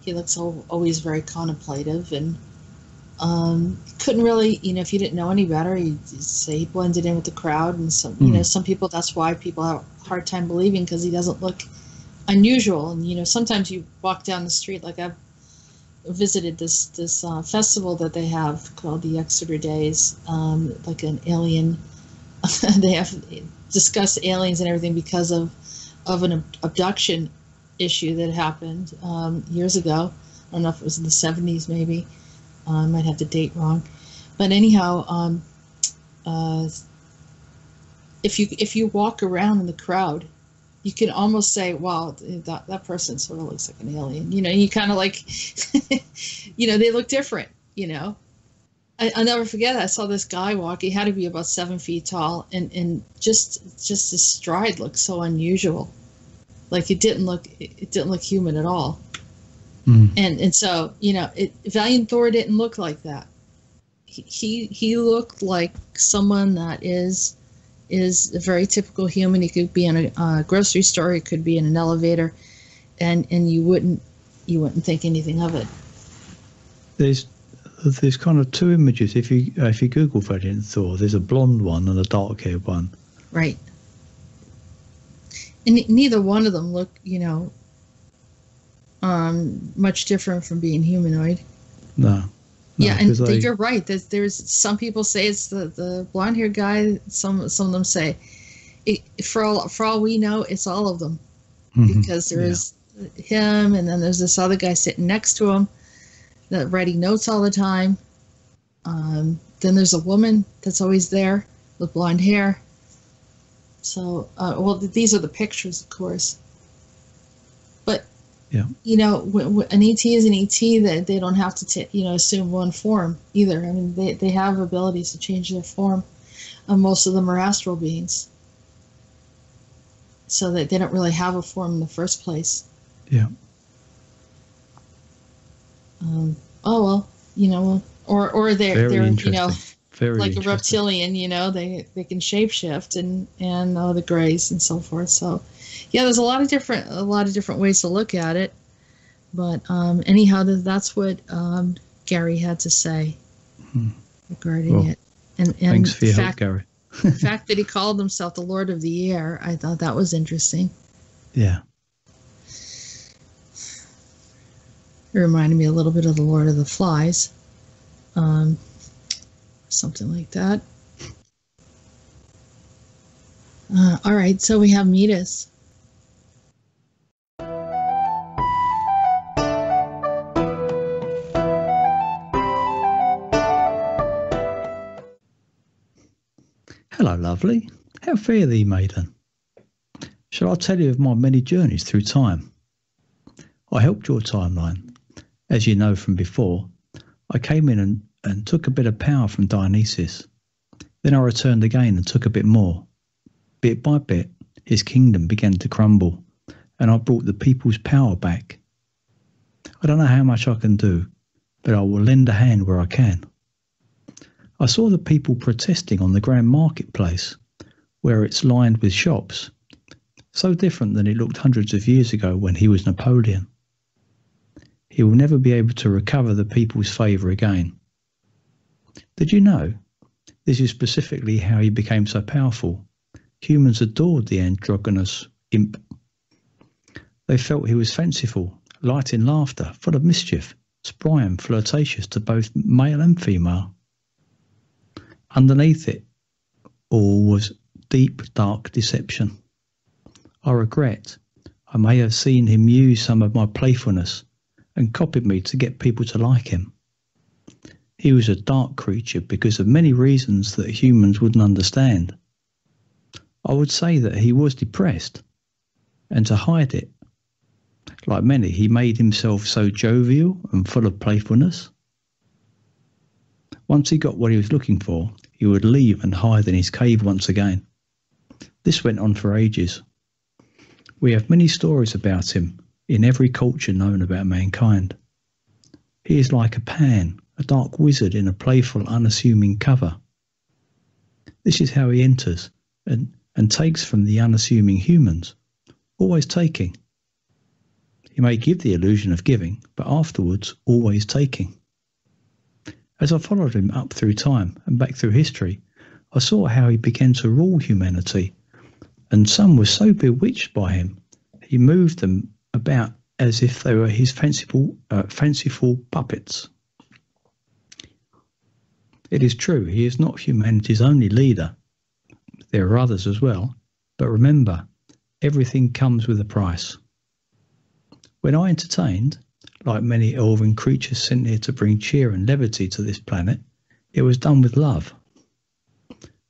he looks al- always very contemplative and um, couldn't really you know if you didn't know any better you'd say he blended in with the crowd and some you Hmm. know some people that's why people have a hard time believing because he doesn't look unusual. And you know sometimes you walk down the street like i've visited this this uh, festival that they have called the exeter days um, like an alien they have discussed aliens and everything because of of an abduction issue that happened um, years ago. I don't know if it was in the 70s maybe. Uh, i might have the date wrong. But anyhow um, uh, if you if you walk around in the crowd you can almost say, "Wow, that that person sort of looks like an alien." You know, you kind of like, you know, they look different. You know, I, I'll never forget. I saw this guy walk. He had to be about seven feet tall, and and just just his stride looked so unusual. Like it didn't look it didn't look human at all. Mm. And and so you know, it, Valiant Thor didn't look like that. He he, he looked like someone that is is a very typical human. He could be in a uh, grocery store. He could be in an elevator, and and you wouldn't you wouldn't think anything of it. There's there's kind of two images. If you if you Google Valiant Thor, there's a blonde one and a dark haired one. Right. And neither one of them look, you know, um, much different from being humanoid. No. Yeah, and they- you're right. There's, there's some people say it's the the blonde haired guy. Some some of them say, it, for all for all we know, it's all of them. Mhm. because Yeah. there's him and then there's this other guy sitting next to him that writing notes all the time um, then there's a woman that's always there with blonde hair so uh, well these are the pictures of course Yeah. You know, w- w- an ET is an ET. That they don't have to, ta- you know, assume one form either. I mean, they they have abilities to change their form. Uh, most of them are astral beings, so that they don't really have a form in the first place. Yeah. Um, oh well, you know, or or they're Very they're you know Very like a reptilian, you know, they they can shapeshift and and uh, the grays and so forth. So, yeah, there's a lot of different a lot of different ways to look at it. But um, anyhow, th- that's what um, Gary had to say Hmm. regarding Well, it. And and Thanks for your help, fact, Gary. the fact that he called himself the Lord of the Air, I thought that was interesting. Yeah. It reminded me a little bit of the Lord of the Flies, um, something like that. Uh, all right, so we have Meetis. Hello, lovely. How fare thee, maiden? Shall I tell you of my many journeys through time? I helped your timeline. As you know from before, I came in and, and took a bit of power from Dionysus. Then I returned again and took a bit more. Bit by bit, his kingdom began to crumble, and I brought the people's power back. I don't know how much I can do, but I will lend a hand where I can. I saw the people protesting on the grand marketplace, where it's lined with shops, so different than it looked hundreds of years ago when he was Napoleon. He will never be able to recover the people's favour again. Did you know? This is specifically how he became so powerful. Humans adored the androgynous imp. They felt he was fanciful, light in laughter, full of mischief, spry and flirtatious to both male and female. Underneath it all was deep, dark deception. I regret I may have seen him use some of my playfulness and copied me to get people to like him. He was a dark creature because of many reasons that humans wouldn't understand. I would say that he was depressed, and to hide it, like many, he made himself so jovial and full of playfulness. Once he got what he was looking for, he would leave and hide in his cave once again. This went on for ages. We have many stories about him in every culture known about mankind. He is like a Pan, a dark wizard in a playful, unassuming cover. This is how he enters and, and takes from the unassuming humans, always taking. He may give the illusion of giving, but afterwards always taking. As I followed him up through time and back through history, I saw how he began to rule humanity, and some were so bewitched by him, he moved them about as if they were his fanciful, uh, fanciful puppets. It is true, he is not humanity's only leader. There are others as well, but remember, everything comes with a price. When I entertained, like many elven creatures sent here to bring cheer and levity to this planet, it was done with love.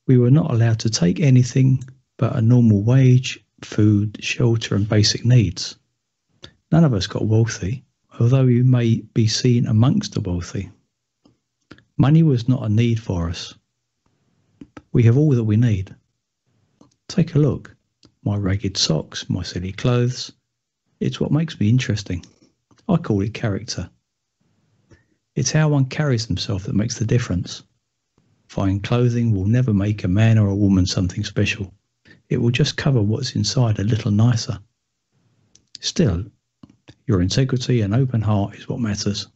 We were not allowed to take anything but a normal wage, food, shelter, and basic needs. None of us got wealthy, although we may be seen amongst the wealthy. Money was not a need for us. We have all that we need. Take a look. My ragged socks, my silly clothes. It's what makes me interesting. I call it character. It's how one carries himself that makes the difference. Fine clothing will never make a man or a woman something special. It will just cover what's inside a little nicer. Still, your integrity and open heart is what matters.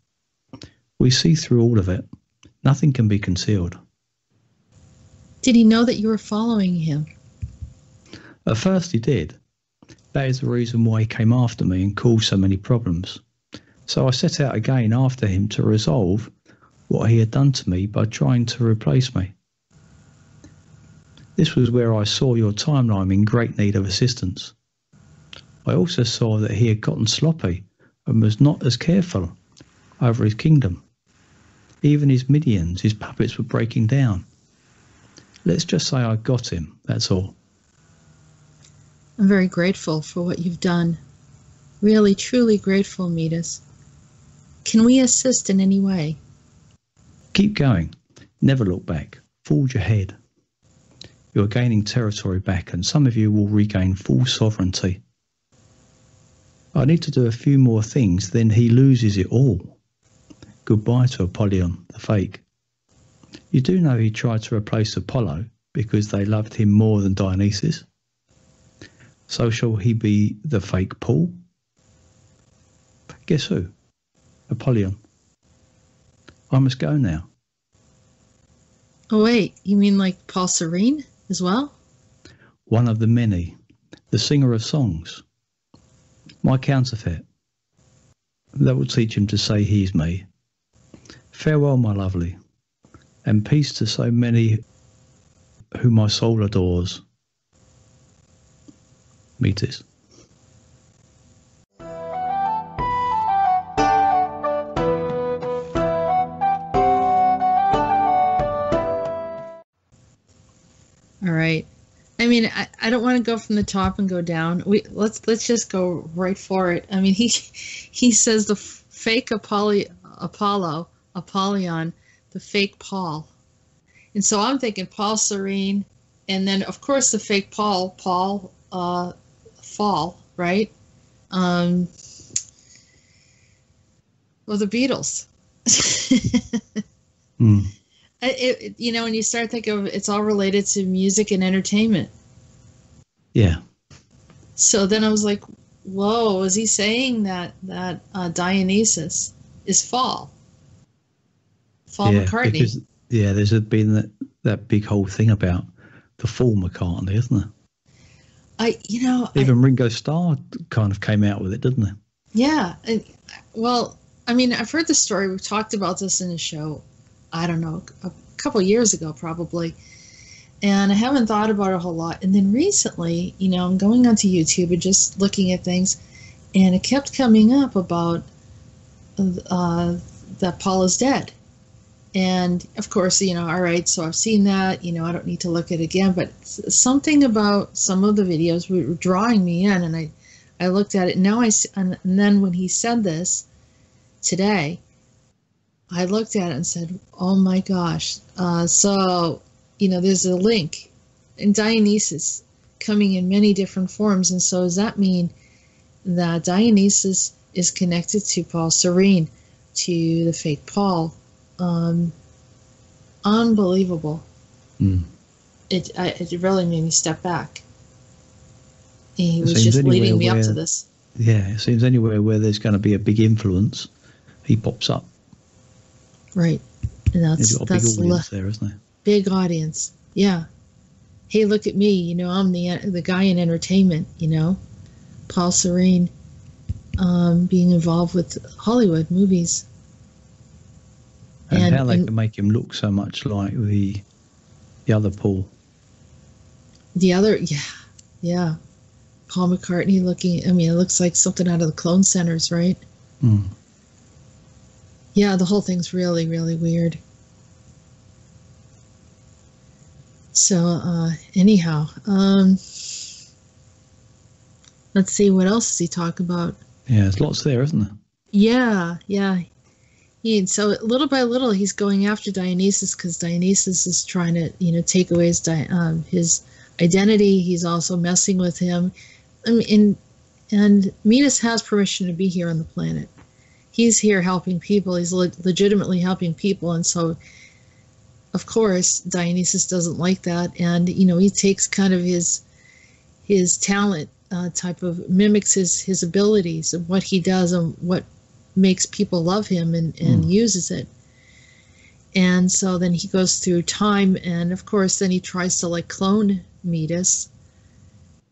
We see through all of it. Nothing can be concealed. Did he know that you were following him? At first, he did. That is the reason why he came after me and caused so many problems. So I set out again after him to resolve what he had done to me by trying to replace me. This was where I saw your timeline in great need of assistance. I also saw that he had gotten sloppy and was not as careful over his kingdom. Even his minions, his puppets, were breaking down. Let's just say I got him, that's all. I'm very grateful for what you've done. Really, truly grateful, Meetis. Can we assist in any way? Keep going. Never look back. Forge ahead. You are gaining territory back, and some of you will regain full sovereignty. I need to do a few more things, then he loses it all. Goodbye to Apollyon, the fake. You do know he tried to replace Apollo because they loved him more than Dionysus. So shall he be the fake Paul? Guess who? Apollyon. I must go now. Oh, wait, you mean like Paul Serene as well? One of the many, the singer of songs. My counterfeit. That will teach him to say he's me. Farewell, my lovely, and peace to so many who my soul adores. Meetis. All right. I mean, I, I don't want to go from the top and go down. We let's let's just go right for it. I mean, he he says the fake Apollo, Apollo, Apollyon, the fake Paul, and so I'm thinking Paul Serene, and then of course the fake Paul, Paul, uh, Faul, right? Um, well, the Beatles. Hmm. It, you know, when you start thinking of it's all related to music and entertainment. Yeah. So then I was like, "Whoa!" Is he saying that that uh, Dionysus is Faul? Faul yeah, McCartney. Because, yeah, there's been that, that big whole thing about the full McCartney, isn't there? I, you know, I, Even Ringo Starr kind of came out with it, didn't he? yeah. And, well, I mean, I've heard the story. We've talked about this in the show. I don't know, a couple years ago, probably. And I haven't thought about it a whole lot. And then recently, you know, I'm going onto YouTube and just looking at things, and it kept coming up about uh, that Paul is dead. And of course, you know, all right, so I've seen that, you know, I don't need to look at it again, but something about some of the videos were drawing me in, and I, I looked at it. Now I, and and then when he said this today, I looked at it and said, oh my gosh. Uh, so, you know, there's a link in Dionysus coming in many different forms. And so, does that mean that Dionysus is connected to Paul Serene, to the fake Paul? Um, unbelievable. Mm. It, I, it really made me step back. And he It was just leading me up to this. Yeah, it seems anywhere where there's going to be a big influence, he pops up. Right. And that's, got big that's le- audience there, isn't he? big audience. Yeah. Hey, look at me. You know, I'm the the guy in entertainment. You know, Paul Serene, um, being involved with Hollywood movies. And, And- how they and- can make him look so much like the the other Paul. The other, yeah, yeah, Paul McCartney looking. I mean, it looks like something out of the Clone Centers, right? Mm. Yeah, the whole thing's really, really weird. So, uh, anyhow, um, let's see what else does he talk about. Yeah, there's lots there, isn't there? Yeah, yeah. And so little by little, he's going after Dionysus because Dionysus is trying to, you know, take away his um, his identity. He's also messing with him. I mean, and, and Midas has permission to be here on the planet. He's here helping people. He's le- legitimately helping people, and so, of course, Dionysus doesn't like that, and you know, he takes kind of his his talent uh, type of mimics his his abilities and what he does and what makes people love him and, and uses it. And so then he goes through time, and of course, then he tries to like clone Midas.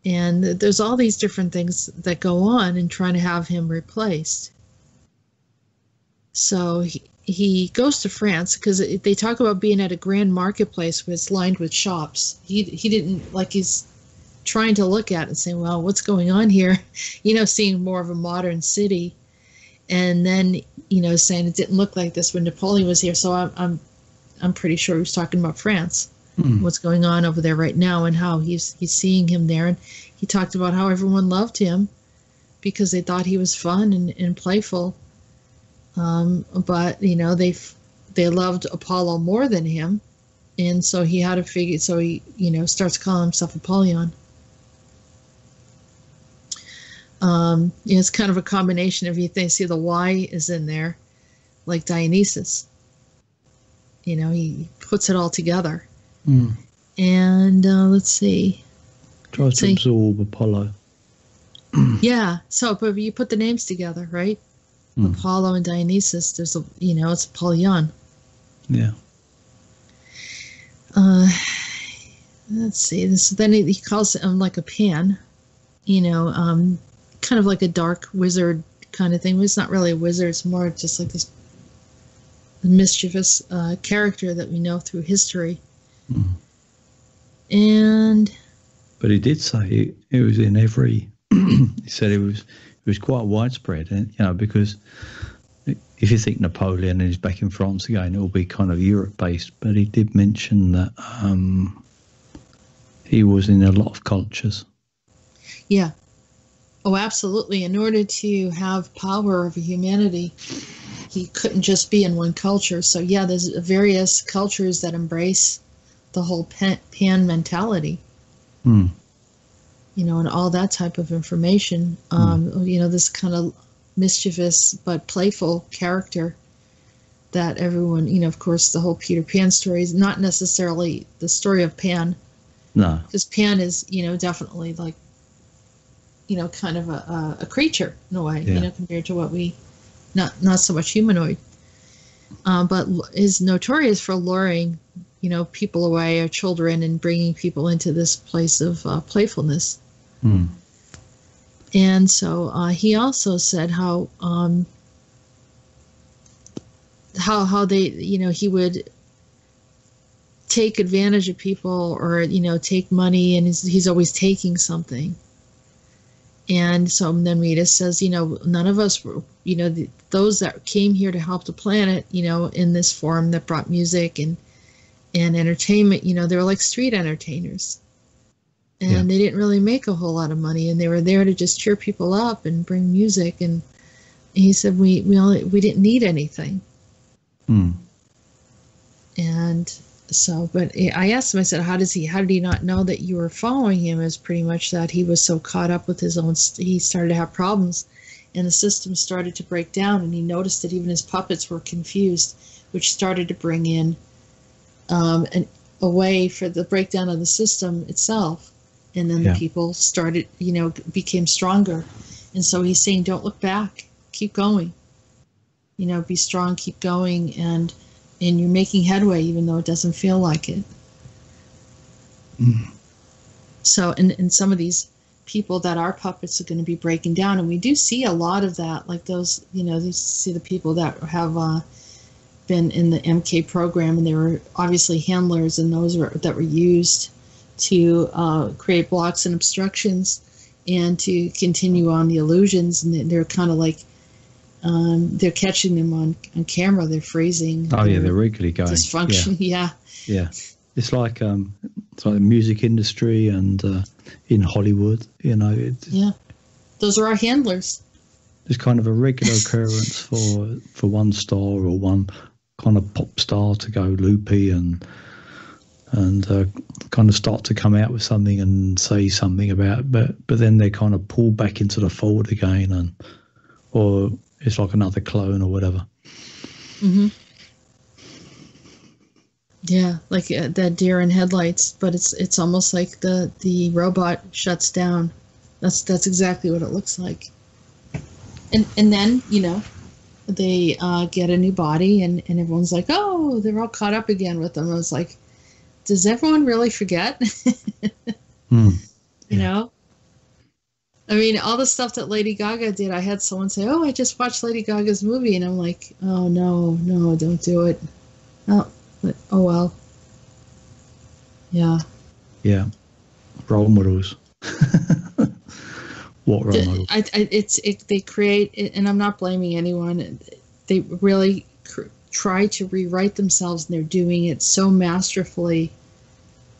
And there's all these different things that go on in trying to have him replaced. So he, he goes to France because they talk about being at a grand marketplace where it's lined with shops. He, he didn't like he's trying to look at it and say, well, what's going on here? You know, seeing more of a modern city and then you know saying it didn't look like this when Napoleon was here. So I'm I'm I'm pretty sure he was talking about France, Hmm. what's going on over there right now, and how he's he's seeing him there. And he talked about how everyone loved him because they thought he was fun and, and playful. Um, but you know they they loved Apollo more than him, and so he had to figure. So he you know starts calling himself Apollyon. Um, you know, it's kind of a combination. of you think, see the Y is in there, like Dionysus. You know, he puts it all together. Mm. And uh, let's see. Tries to See. absorb Apollo. Yeah. So, but you put the names together, right? Mm. Apollo and Dionysus. There's a, you know, it's Apollyon. Yeah. Uh, let's see. This then he, he calls him like a pan, you know, um, kind of like a dark wizard kind of thing. But it's not really a wizard. It's more just like this mischievous uh, character that we know through history. Mhm. And But he did say it, it was in every. he said it was it was quite widespread, and you know because if you think Napoleon and he's back in France again, it will be kind of Europe based. But he did mention that um, he was in a lot of cultures. Yeah. Oh, absolutely. In order to have power over humanity, he couldn't just be in one culture. So, yeah, there's various cultures that embrace the whole pan, pan mentality, Hmm. You know, and all that type of information. Um, You know, this kind of mischievous but playful character that everyone, you know, of course, the whole Peter Pan story is not necessarily the story of Pan, No, because Pan is, you know, definitely like, you know, kind of a, a, a creature in a way, Yeah. you know, compared to what we, not not so much humanoid, um, but is notorious for luring, you know, people away or children and bringing people into this place of uh, playfulness. Hmm. And so uh, he also said how um, how how they you know he would take advantage of people or you know take money and he's, he's always taking something. And so then Rita says, you know, none of us were, you know, the, those that came here to help the planet, you know, in this form that brought music and and entertainment, you know, they were like street entertainers and Yeah. they didn't really make a whole lot of money and they were there to just cheer people up and bring music and he said we we only we didn't need anything Hmm. and so but i asked him i said how does he how did he not know that you were following him is pretty much that he was so caught up with his own he started to have problems and the system started to break down and he noticed that even his puppets were confused which started to bring in um, an, a way for the breakdown of the system itself and then Yeah. the people started you know became stronger. And so he's saying don't look back. Keep going. You know be strong. Keep going. And and you're making headway even though it doesn't feel like it. So and, and some of these people that are puppets are going to be breaking down. And we do see a lot of that like those you know you see the people that have uh, been in the mk program and they were obviously handlers and those were, that were used to uh, create blocks and obstructions and to continue on the illusions and they're kind of like um, they're catching them on, on camera they're freezing Oh yeah, they're regularly going. dysfunction yeah Yeah, yeah. It's like um, it's like the music industry and uh, in Hollywood. You know, yeah those are our handlers it's kind of a regular occurrence for for one star or one kind of pop star to go loopy and and uh, kind of start to come out with something and say something about it, but but then they kind of pull back into the fold again and or it's like another clone or whatever. hmm Yeah, like uh, that deer in headlights, but it's it's almost like the the robot shuts down. That's that's exactly what it looks like. And and then you know, they uh, get a new body, and and everyone's like, oh, they're all caught up again with them. I was like, does everyone really forget? Hmm. you know. I mean, all the stuff that Lady Gaga did, I had someone say, "Oh, I just watched Lady Gaga's movie," and I'm like, "Oh no, no, don't do it." Oh, but, oh well. Yeah, Yeah, role models. what role models? I, I, it's it, they create, it, and I'm not blaming anyone. They really try to rewrite themselves, and they're doing it so masterfully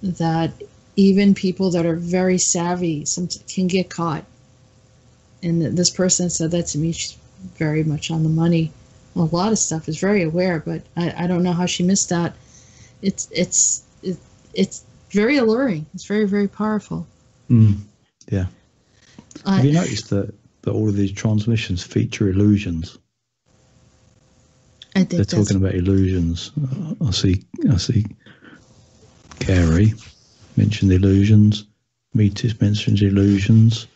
that even people that are very savvy can get caught. and this person said that to me. She's very much on the money. A lot of stuff is very aware, but I, I don't know how she missed that. It's it's it, it's very alluring. It's very very powerful. Mm. Yeah. Uh, Have you noticed that, that all of these transmissions feature illusions? I think They're talking about illusions. I see. I see. Gary mentioned illusions. Meetis mentions illusions.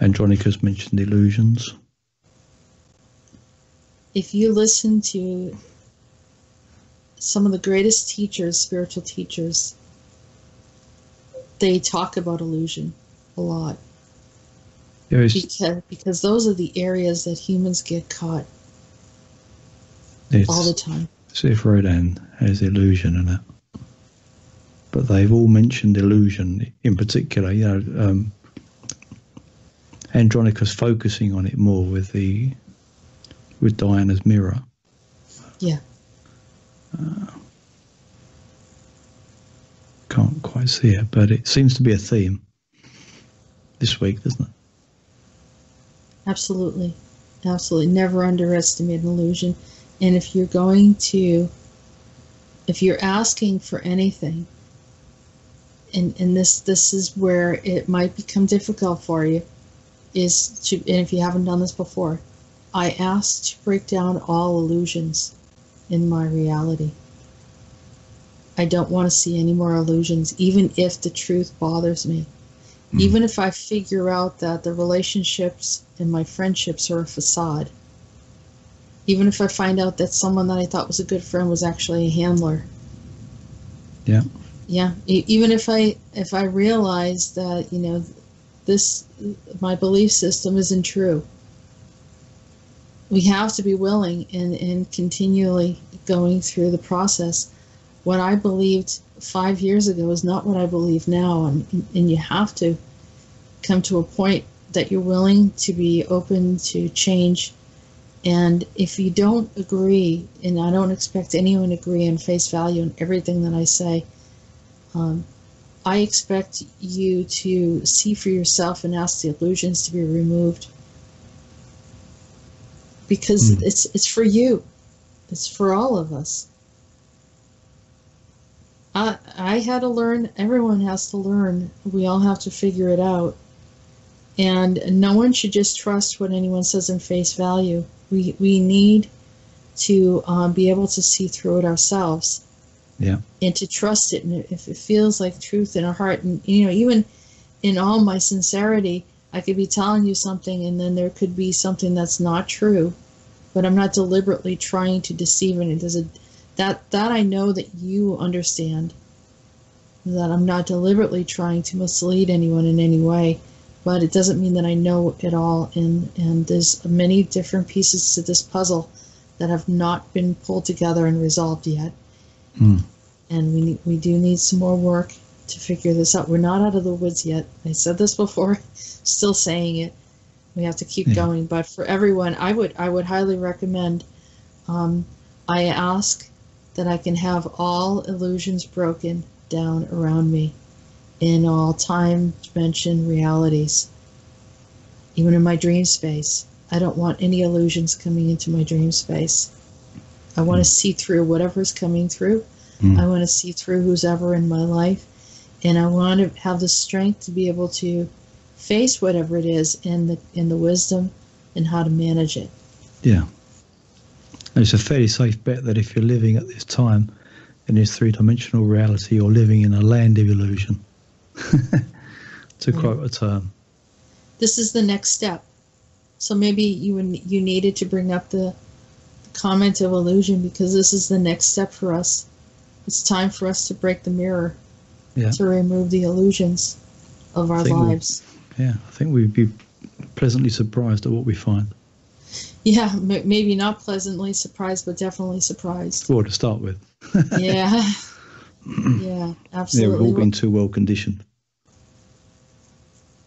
Andronicus mentioned illusions. if you listen to some of the greatest teachers, spiritual teachers, they talk about illusion a lot because because those are the areas that humans get caught it's, all the time. see if Rhodan has illusion in it. But they've all mentioned illusion in particular. You know, um, Andronicus focusing on it more with the with Diana's mirror. Yeah. Can't quite see it, but it seems to be a theme this week, doesn't it? Absolutely. Absolutely. Never underestimate an illusion. And if you're going to, if you're asking for anything, and, and this this is where it might become difficult for you, is to, and if you haven't done this before, I ask to break down all illusions in my reality. I don't want to see any more illusions, even if the truth bothers me. Hmm. Even if I figure out that the relationships and my friendships are a facade. Even if I find out that someone that I thought was a good friend was actually a handler. Yeah. Yeah. E- even if I if I realize that you know this my belief system isn't true. We have to be willing and, and continually going through the process. What I believed five years ago is not what I believe now, and, and you have to come to a point that you're willing to be open to change. And if you don't agree, and I don't expect anyone to agree in face value in everything that I say, um, I expect you to see for yourself and ask the illusions to be removed because Mm. it's it's for you, it's for all of us. I I had to learn. Everyone has to learn. We all have to figure it out, and no one should just trust what anyone says in face value. We we need to um, be able to see through it ourselves Yeah. and to trust it. And if it feels like truth in our heart, and you know, even in all my sincerity, I could be telling you something, and then there could be something that's not true, but I'm not deliberately trying to deceive it. There's a that that I know that you understand that I'm not deliberately trying to mislead anyone in any way, but it doesn't mean that I know it all. And and there's many different pieces to this puzzle that have not been pulled together and resolved yet Mm. and we need, we do need some more work to figure this out. We're not out of the woods yet. I said this before, still saying it. We have to keep Yeah. going. But for everyone, I would I would highly recommend. Um, I ask that I can have all illusions broken down around me, in all time dimension realities, even in my dream space. I don't want any illusions coming into my dream space. I want to see through whatever's coming through. Mm. I want to see through who's ever in my life. And I want to have the strength to be able to face whatever it is and the and the wisdom and how to manage it. Yeah. And it's a fairly safe bet that if you're living at this time in this three dimensional reality, you're living in a land of illusion. to quote a term. This is the next step. So maybe you you needed to bring up the, the comment of illusion because this is the next step for us. It's time for us to break the mirror, Yeah. to remove the illusions of our we'll- lives. Yeah. I think we'd be pleasantly surprised at what we find. Yeah, m- maybe not pleasantly surprised, but definitely surprised. Well, to start with. yeah, yeah, Yeah, we've all been too well conditioned.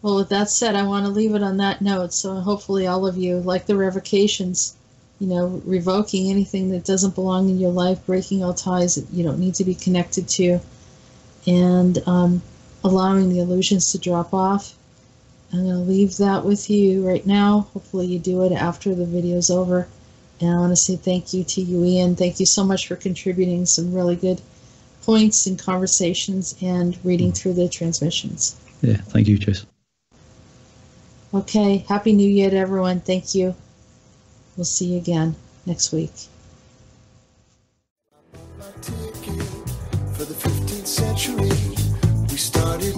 Well, with that said, I want to leave it on that note. So hopefully, all of you, like the revocations, you know, revoking anything that doesn't belong in your life, breaking all ties that you don't need to be connected to, and um, allowing the illusions to drop off, I'm going to leave that with you right now. Hopefully, you do it after the video's over. And I want to say thank you to you, Ian. Thank you so much for contributing some really good points and conversations and reading through the transmissions. Yeah, thank you, Jess. Okay, Happy New Year to everyone. Thank you. We'll see you again next week. for the 15th century. We started